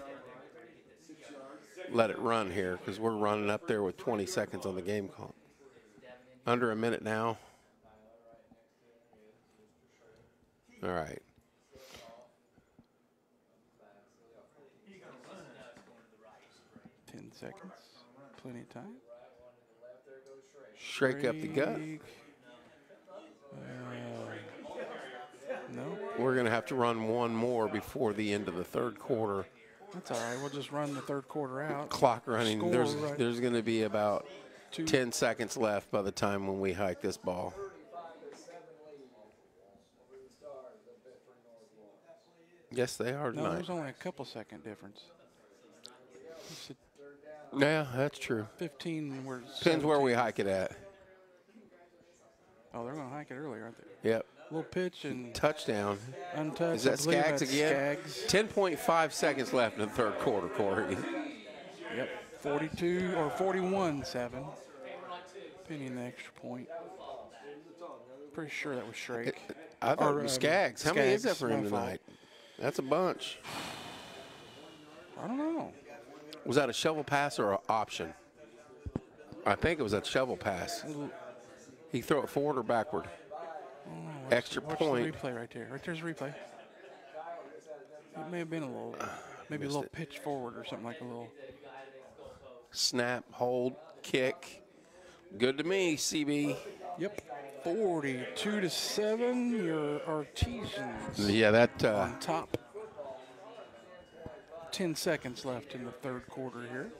let it run here, because we're running up there with 20 seconds on the game clock. Under a minute now. All right. Ten seconds. Plenty of time. Shrake up the gut. Uh, no, We're going to have to run one more before the end of the third quarter. that's all right. We'll just run the third quarter out. Clock running. Score there's right- there's going to be about Two- 10 seconds left by the time when we hike this ball. Yes, they are No, tonight. there's only a couple second difference. Yeah, that's true. 15. We're Depends where we hike it at. Oh, they're going to hike it early, aren't they? Yep. Little pitch and Touchdown. untouched. Is that Skaggs again? Skaggs. 10.5 seconds left in the third quarter, Corey. Yep. 42 or 41 7. Pinning the extra point. Pretty sure that was Shrake. I thought Or, it was um, Skaggs. How many is that for him tonight? That's a bunch. I don't know. Was that a shovel pass or an option? I think it was a shovel pass. He throw it forward or backward? Extra Watch point. the replay right there. Right there's a replay. It may have been a little, maybe a little it. pitch forward or something like a little. Snap, hold, kick. Good to me, CB. Yep. 42 to 7. Your Artesians Yeah, that. Uh, on top. 10 seconds left in the third quarter here.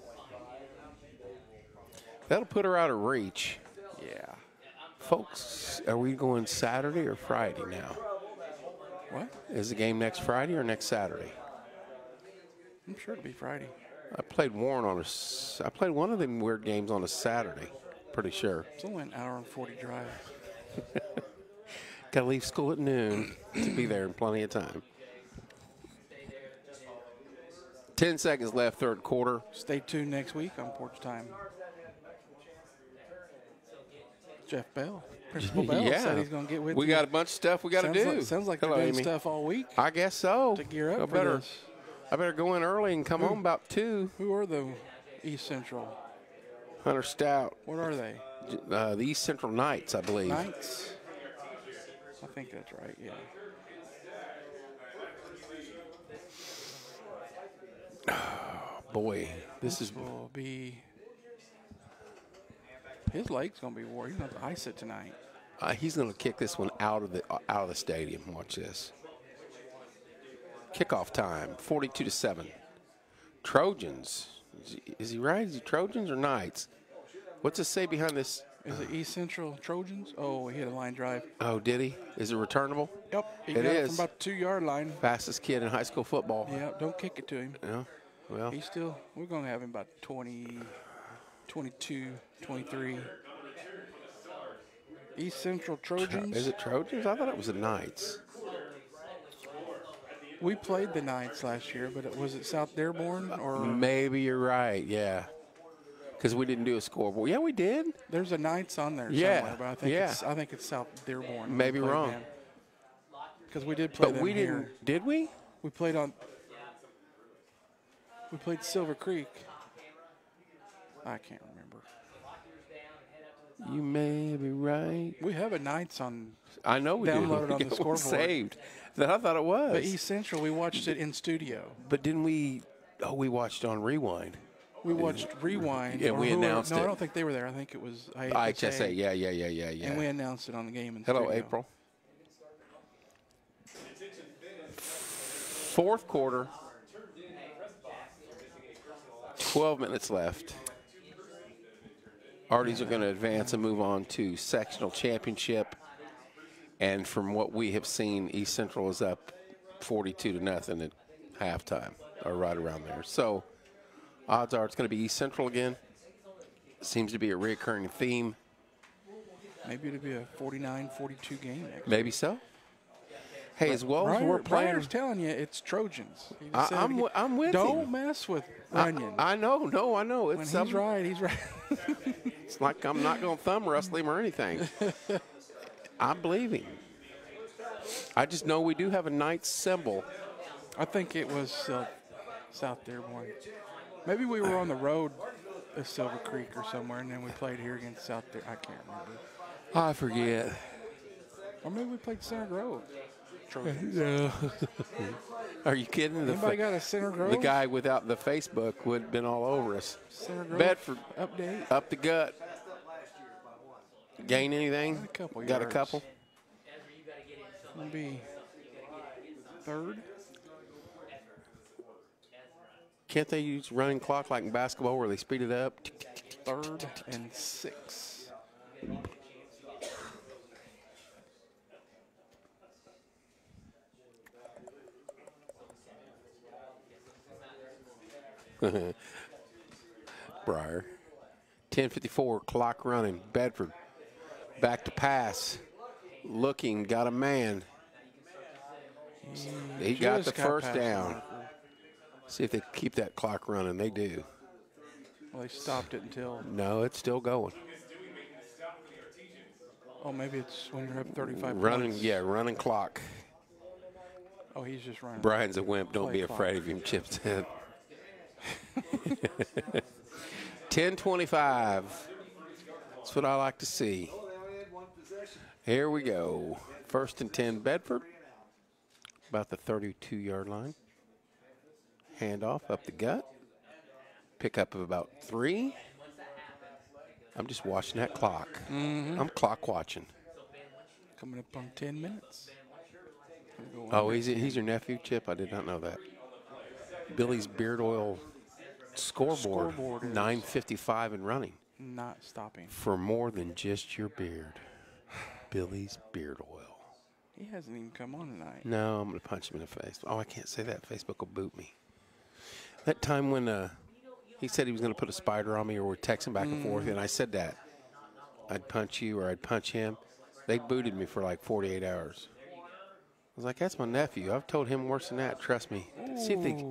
that'll put her out of reach. Yeah. Folks, are we going Saturday or Friday now? What? Is the game next Friday or next Saturday? I'm sure it'll be Friday. I played Warren on a. I played one of them weird games on a Saturday. Pretty sure. It's only an hour and 40 drive. Got to leave school at noon to be there in plenty of time. Ten seconds left, third quarter. Stay tuned next week on Porch Time. Jeff Bell, Principal Bell, yeah, said he's going to get with we you. got a bunch of stuff we got to do. Like, sounds like Hello, they're doing Amy. stuff all week I guess so. to gear up for better. this. I better go in early and come home about two. Who are the East Central? Hunter Stout, What are they? uh, the East Central Knights, I believe. Knights? I think that's right, yeah. Boy, this is Will be. His leg's going to be wore. He's to have to ice it tonight. uh, he's going to kick this one out of the uh, out of the stadium. Watch this. Kickoff time, 42 to seven. Trojans. Is he, is he right? Is he Trojans or Knights? What's it say behind this? Is it East Central Trojans? Oh, he hit a line drive. Oh, did he? Is it returnable? Yep, he It got it is. from about the two yard line. Fastest kid in high school football. Yeah, don't kick it to him. Yeah. Well, He's still, we're going to have him about 20, 22, 23. East Central Trojans. is it Trojans? I thought it was the Knights. We played the Knights last year, but it, was it South Dearborn uh, or Maybe you're right. Yeah. Because we didn't do a scoreboard. Yeah, we did. there's a Knights on there Yeah, somewhere, but I think yeah. it's I think it's South Dearborn. Maybe wrong. Because we did play But them we here. didn't. Did we? We played on. We played Silver Creek. I can't remember. You may be right. We have a Knights on, I know we Downloaded do. on the scoreboard. Saved. Then I thought it was. but East Central. We watched it in studio. But didn't we? Oh, we watched on Rewind. We watched Rewind. Yeah, we who were- announced no, it. I don't think they were there. I think it was IHSA. IHSA. Yeah, yeah, yeah, yeah, yeah. And we announced it on the game in Hello, studio. April. Fourth quarter. 12 minutes left. Arties are going to advance and move on to sectional championship. And from what we have seen, East Central is up 42 to nothing at halftime, or right around there. So, odds are it's going to be East Central again. Seems to be a recurring theme. Maybe it'll be a 49-42 game next. Maybe so. Hey, as well as we're playing, Briar's telling you it's Trojans. I, I'm, again. wi- I'm with Don't him. mess with I, Runyon. I know, no, I know. when It's he's something. right, he's right. It's like I'm not going to thumb wrestle him or anything. I believe him. I just know we do have a Knights symbol. I think it was uh, South Dearborn. Maybe we were on the road at Silver Creek or somewhere, and then we played here against South Dearborn. I can't remember. I forget. Or maybe we played Center Grove. Trojans. Are you kidding? The, Anybody got a Center Grove? the guy without the Facebook would have been all over us. Center Grove Bedford. update. Up the gut. Gain anything? a couple Got a couple? Be third. Can't they use running clock like in basketball where they speed it up? Third and six. Briar. 1054, clock running. Bedford. Back to pass. Looking, got a man. He got the Just first down. See if they keep that clock running. They do. Well, they stopped it until. No, it's still going. Oh, maybe it's when you're up 35 Running, points. yeah, running clock. Oh, he's just running. Brian's a wimp. Don't Play be clock. afraid of him, Chip said. 1025. That's what I like to see. They only had one possession. Here we go. First and 10, Bedford. About the 32 yard line. Handoff up the gut. Pickup of about three. I'm just watching that clock. Mm-hmm. I'm clock watching. Coming up on 10 minutes. Oh, he's, he's your nephew, Chip? I did not know that. Billy's Beard Oil scoreboard, Scoreboard 955 and running. Not stopping. For more than just your beard. Billy's Beard Oil. He hasn't even come on tonight. No, I'm going to punch him in the face. Oh, I can't say that. Facebook will boot me. That time when uh, he said he was going to put a spider on me or we're texting back and forth, and I said that. I'd punch you or I'd punch him. They booted me for like 48 hours. I was like, that's my nephew. I've told him worse than that. Trust me. See if they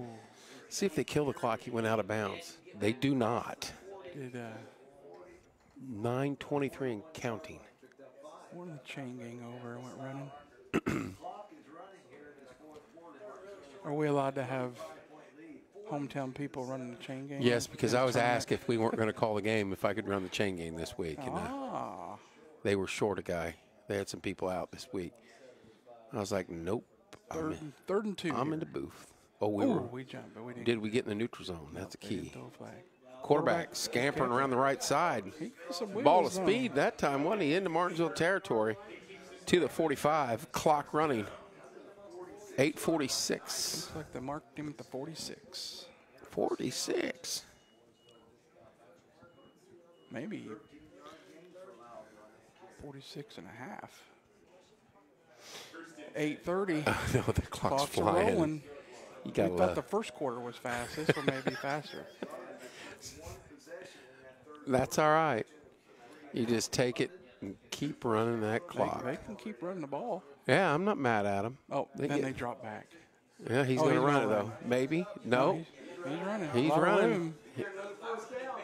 see if they kill the clock. He went out of bounds. They do not. Did uh, 9:23 and counting. one of the chain gang over and went running? Are we allowed to have hometown people running the chain game. Yes, because I was asked if we weren't going to call the game if I could run the chain game this week, and uh, Ah, they were short a guy. They had some people out this week. I was like, nope. I'm third, in, and- third and 2 I'm here. in the booth. Oh, we Ooh, were. we jumped, but we didn't. Did we get in the neutral zone? That's the key. throw. Quarterback scampering around the right side. He got some Ball of wiggles, though. speed that time, wasn't he? Into Martinsville territory to the 45. Clock running. 846. Looks like they marked him at the 46. 46. Maybe 46 and a half. 8.30. no, the clock's Clocks are flying. rolling. You We got thought the first quarter was fast. This one may be faster. That's all right. You just take it and keep running that clock. they can keep running the ball. Yeah, I'm not mad at him. Oh, They then get- they drop back. Yeah, he's Oh, going to run it, though. Maybe. No, He's, he's running. he's running. room.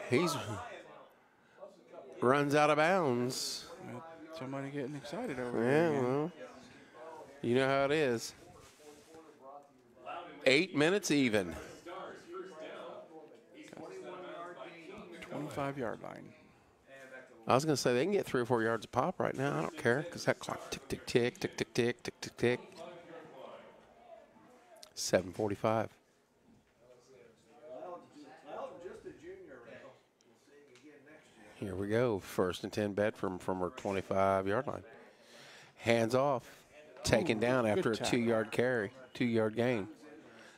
He's runs out of bounds. Somebody getting excited over Yeah, there. again. well, you know how it is. Eight minutes even. 25 yard line. I was going to say they can get three or four yards a pop right now. I don't care because that clock tick tick tick tick tick tick tick tick tick. Seven forty-five. Well, just a junior, Ray. We'll see you again next year. Here we go. First and ten Bedford from her twenty-five yard line. Hands off. Taken down after a two-yard carry, two-yard gain.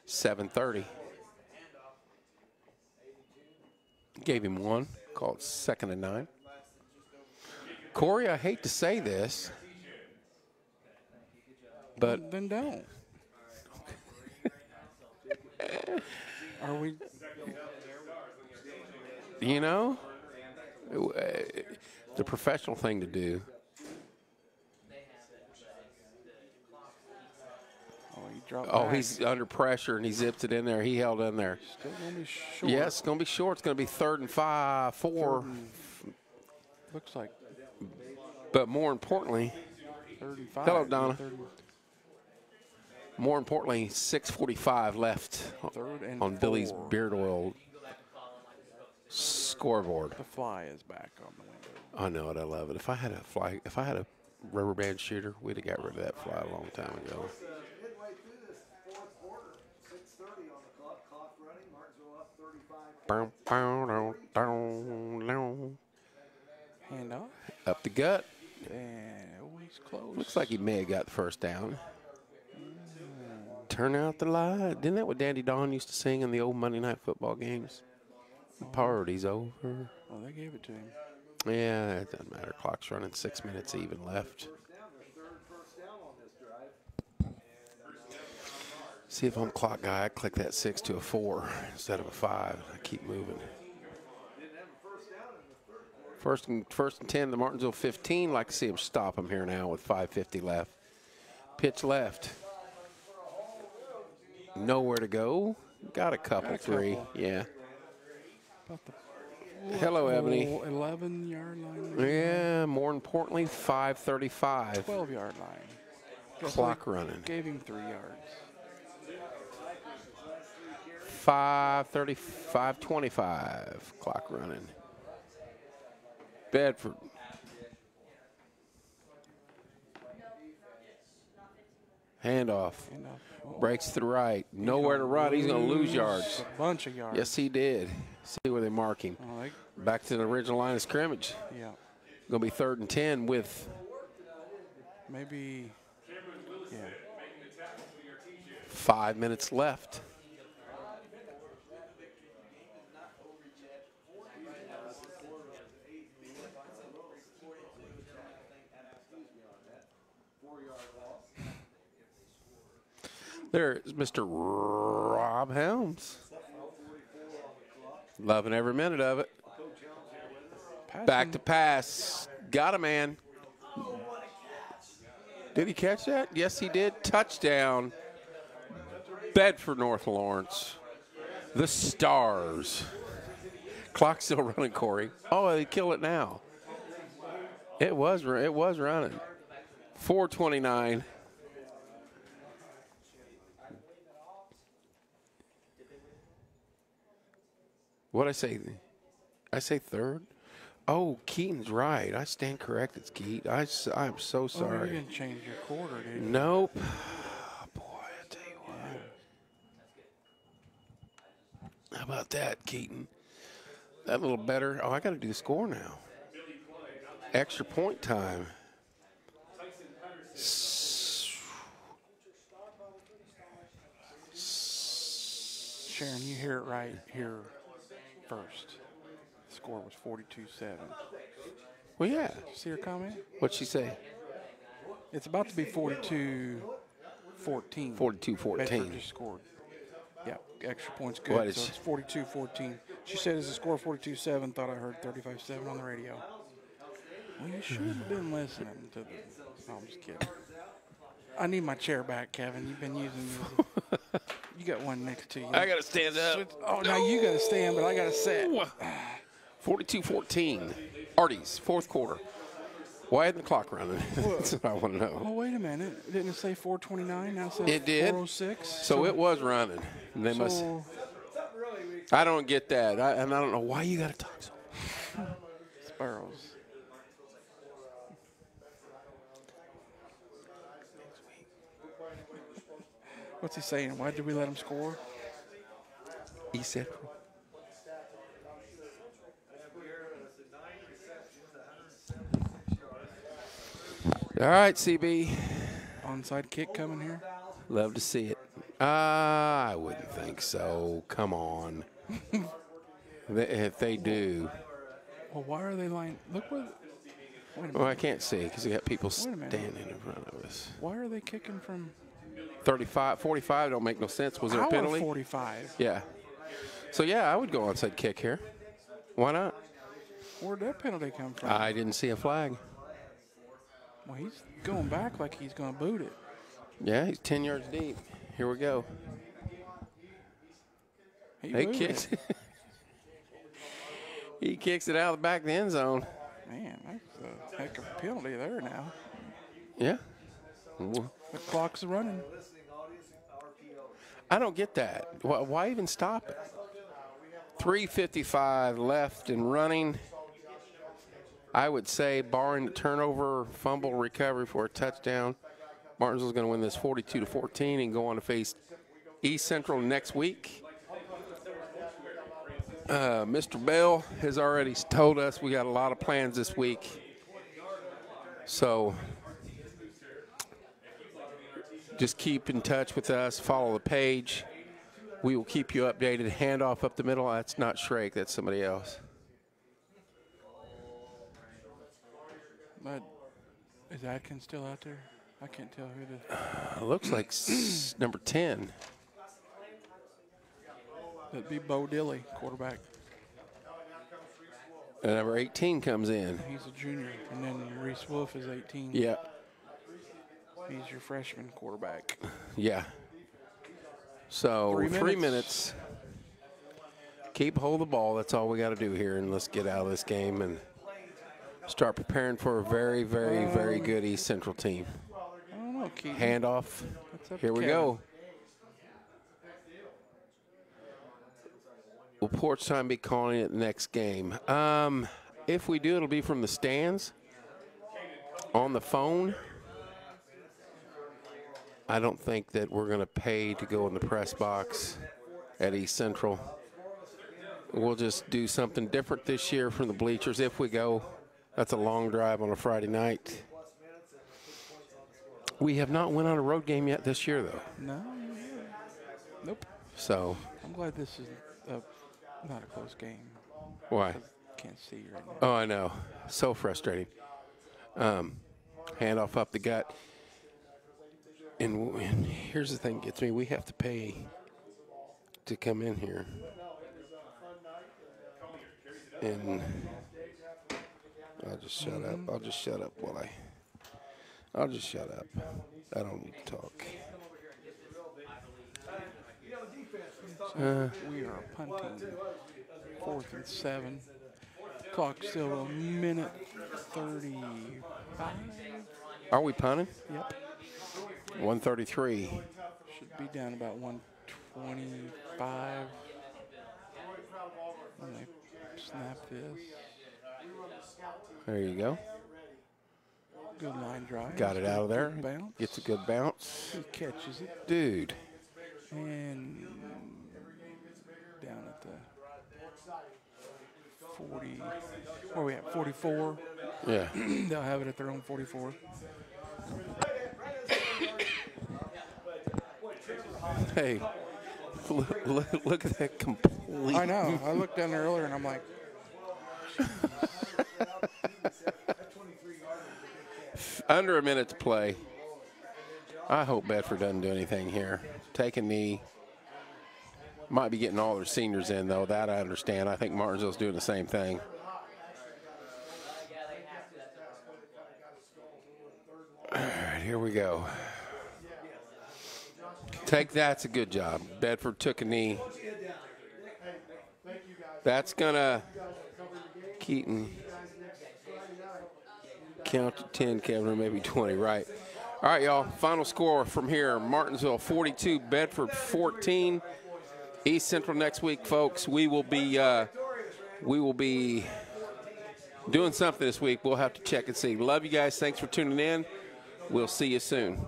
Seven thirty. Gave him one. Called second and nine. Corey, I hate to say this, but then don't. Are we? you know, uh, the professional thing to do. Oh, Oh, back. he's under pressure and he zipped it in there. He held in there. still gonna be short. Yes, it's going to be short. It's going to be third and five, four. Third and- Looks like But more importantly, third and five. Hello, Donna. More importantly, 6:45 left third and on Billy's beard oil scoreboard. The fly is back on the window. I know it. I love it. If I had a fly, if I had a rubber band shooter, we'd have got rid of that fly a long time ago. Midway through this fourth quarter, six thirty on the clock, clock running, Martinsville up thirty-five. Bow, bow, dow, dow, dow. Hand off. Up the gut. And oh, he's close. Looks like he may have got the first down. Turn out the light. Didn't that what Dandy Don used to sing in the old Monday night football games? The oh. party's over. Well, they gave it to him. Yeah, it doesn't matter. Clock's running six minutes even left. Down, their third first down on this drive. See if I'm clock guy, I click that six to a four instead of a five. I keep moving. First and first and ten, the Martinsville 15. Like to see him stop him here now with 5:50 left. Pitch left. Nowhere to go. Got a couple, Got a three. couple. Yeah. Hello, Ebony. 11 yard line. Yeah. More importantly, 5:35. 12 yard line. Clock running. Gave him three yards. 5:30, 5:25. Clock running. Bedford. Handoff. And, oh, Breaks to the right. Nowhere to run. He's going to lose yards. A bunch of yards. Yes, he did. See where they mark him. Oh, they, Back to the original line of scrimmage. yeah. Going to be third and 10 with Maybe. Yeah. five minutes left. There's Mr. Rob Helms. Loving every minute of it. Back to pass. Got a man. Did he catch that? Yes, he did. Touchdown. Bedford North Lawrence. The Stars. Clock still running, Corey. Oh, they kill it now. It was it was running. 429. What I say? I say third. Oh, Keaton's right. I stand corrected, It's Keat. I'm so sorry. Oh, you didn't change your quarter, did you? Nope. Oh, Boy, I tell you what. How about that, Keaton? That little better. Oh, I got to do the score now. Extra point time. Sharon, you hear it right here first. The score was 42 7. Well, yeah. See her comment? What'd she say? It's about to be 42 14. 42 Bedford 14. just scored. Yeah, extra points good. What is- so it's 42 14. She said it's a score 42 7. Thought I heard 35 7 on the radio. Well, you should have been listening to the. No, I'm just kidding. I need my chair back, Kevin. You've been using. You got one next to you. I got to stand up. Switch- Oh, now you got to stand, but I got to sit. 42 14. Artie's, fourth quarter. Why isn't the clock running? That's what I want to know. Oh, wait a minute. Didn't it say 429? Now it says It did. 406. So it was running. And they must. I don't get that. I, and I don't know why you got to talk so. Sparrows. What's he saying? Why did we let him score? East Central. All right, CB. Onside kick coming here. Love to see it. Uh, I wouldn't think so. Come on. They- if they do, Well, why are they lying? Look what. Wait a minute. well, I can't see because we got people Wait a minute. standing in front of us. Why are they kicking from 35, 45 don't make no sense. Was there a penalty? 45? Yeah. So yeah, I would go onside kick here. Why not? Where'd that penalty come from? I didn't see a flag. well, he's going back like he's going to boot it. Yeah, he's ten yards deep. Here we go. He He booted kicks. it. he kicks it out of the back of the end zone. Man, that's a heck of a penalty there now. Yeah. Well, The clock's running. I don't get that. Why, even stop it? 355 left and running. I would say, barring turnover, fumble, recovery for a touchdown, Martinsville's going to win this 42 to 14 and go on to face East Central next week. Uh, Mr. Bell has already told us we got a lot of plans this week. So just keep in touch with us, follow the page. We will keep you updated. Handoff up the middle. That's not Shrake, that's somebody else. But is Atkins still out there? I can't tell who the. It looks like number 10. That'd be Bo Dilly, quarterback. And number 18 comes in. He's a junior, and then Reese Wolf is 18. Yeah, He's your freshman quarterback. yeah. So Three three, minutes. minutes. Keep hold of the ball. That's all we got to do here, and let's get out of this game and start preparing for a very, very, very good East Central team. Know, Handoff. Here we Kevin. go. Will Porch Time be calling it next game? Um, if we do, it'll be from the stands on the phone. I don't think that we're going to pay to go in the press box at East Central. We'll just do something different this year from the bleachers if we go. That's a long drive on a Friday night. We have not went on a road game yet this year, though. No. Nope. So I'm glad this is a, not a close game. why? Can't see right now. Oh, I know. So frustrating. Um, handoff up the gut. And, and here's the thing: gets me. We have to pay to come in here. And I'll just shut up. I'll just shut up while I. I'll just shut up. I don't need to talk. Uh, We are punting. Fourth and seven. Clock still a minute 35. are we punting? Yep. 133. Should be down about 125. When they snap this. There you go. Good line drive. Got it out of there. Bounce. Gets a good bounce. He catches it. Dude. And down at the 40. Where are we at? 44. Yeah. They'll have it at their own 44. Hey, look, look, look at that complete. I know. I looked down there earlier and I'm like, Under a minute to play. I hope Bedford doesn't do anything here. Take a knee. Might be getting all their seniors in, though. That I understand. I think Martinsville's doing the same thing. All right, here we go. Take that's a good job. Bedford took a knee. That's gonna Keaton count to 10, Kevin, maybe 20, right? All right, y'all. Final score from here Martinsville 42, Bedford 14. East Central next week, folks. We will be uh, we will be doing something this week. We'll have to check and see. Love you guys. Thanks for tuning in. We'll see you soon.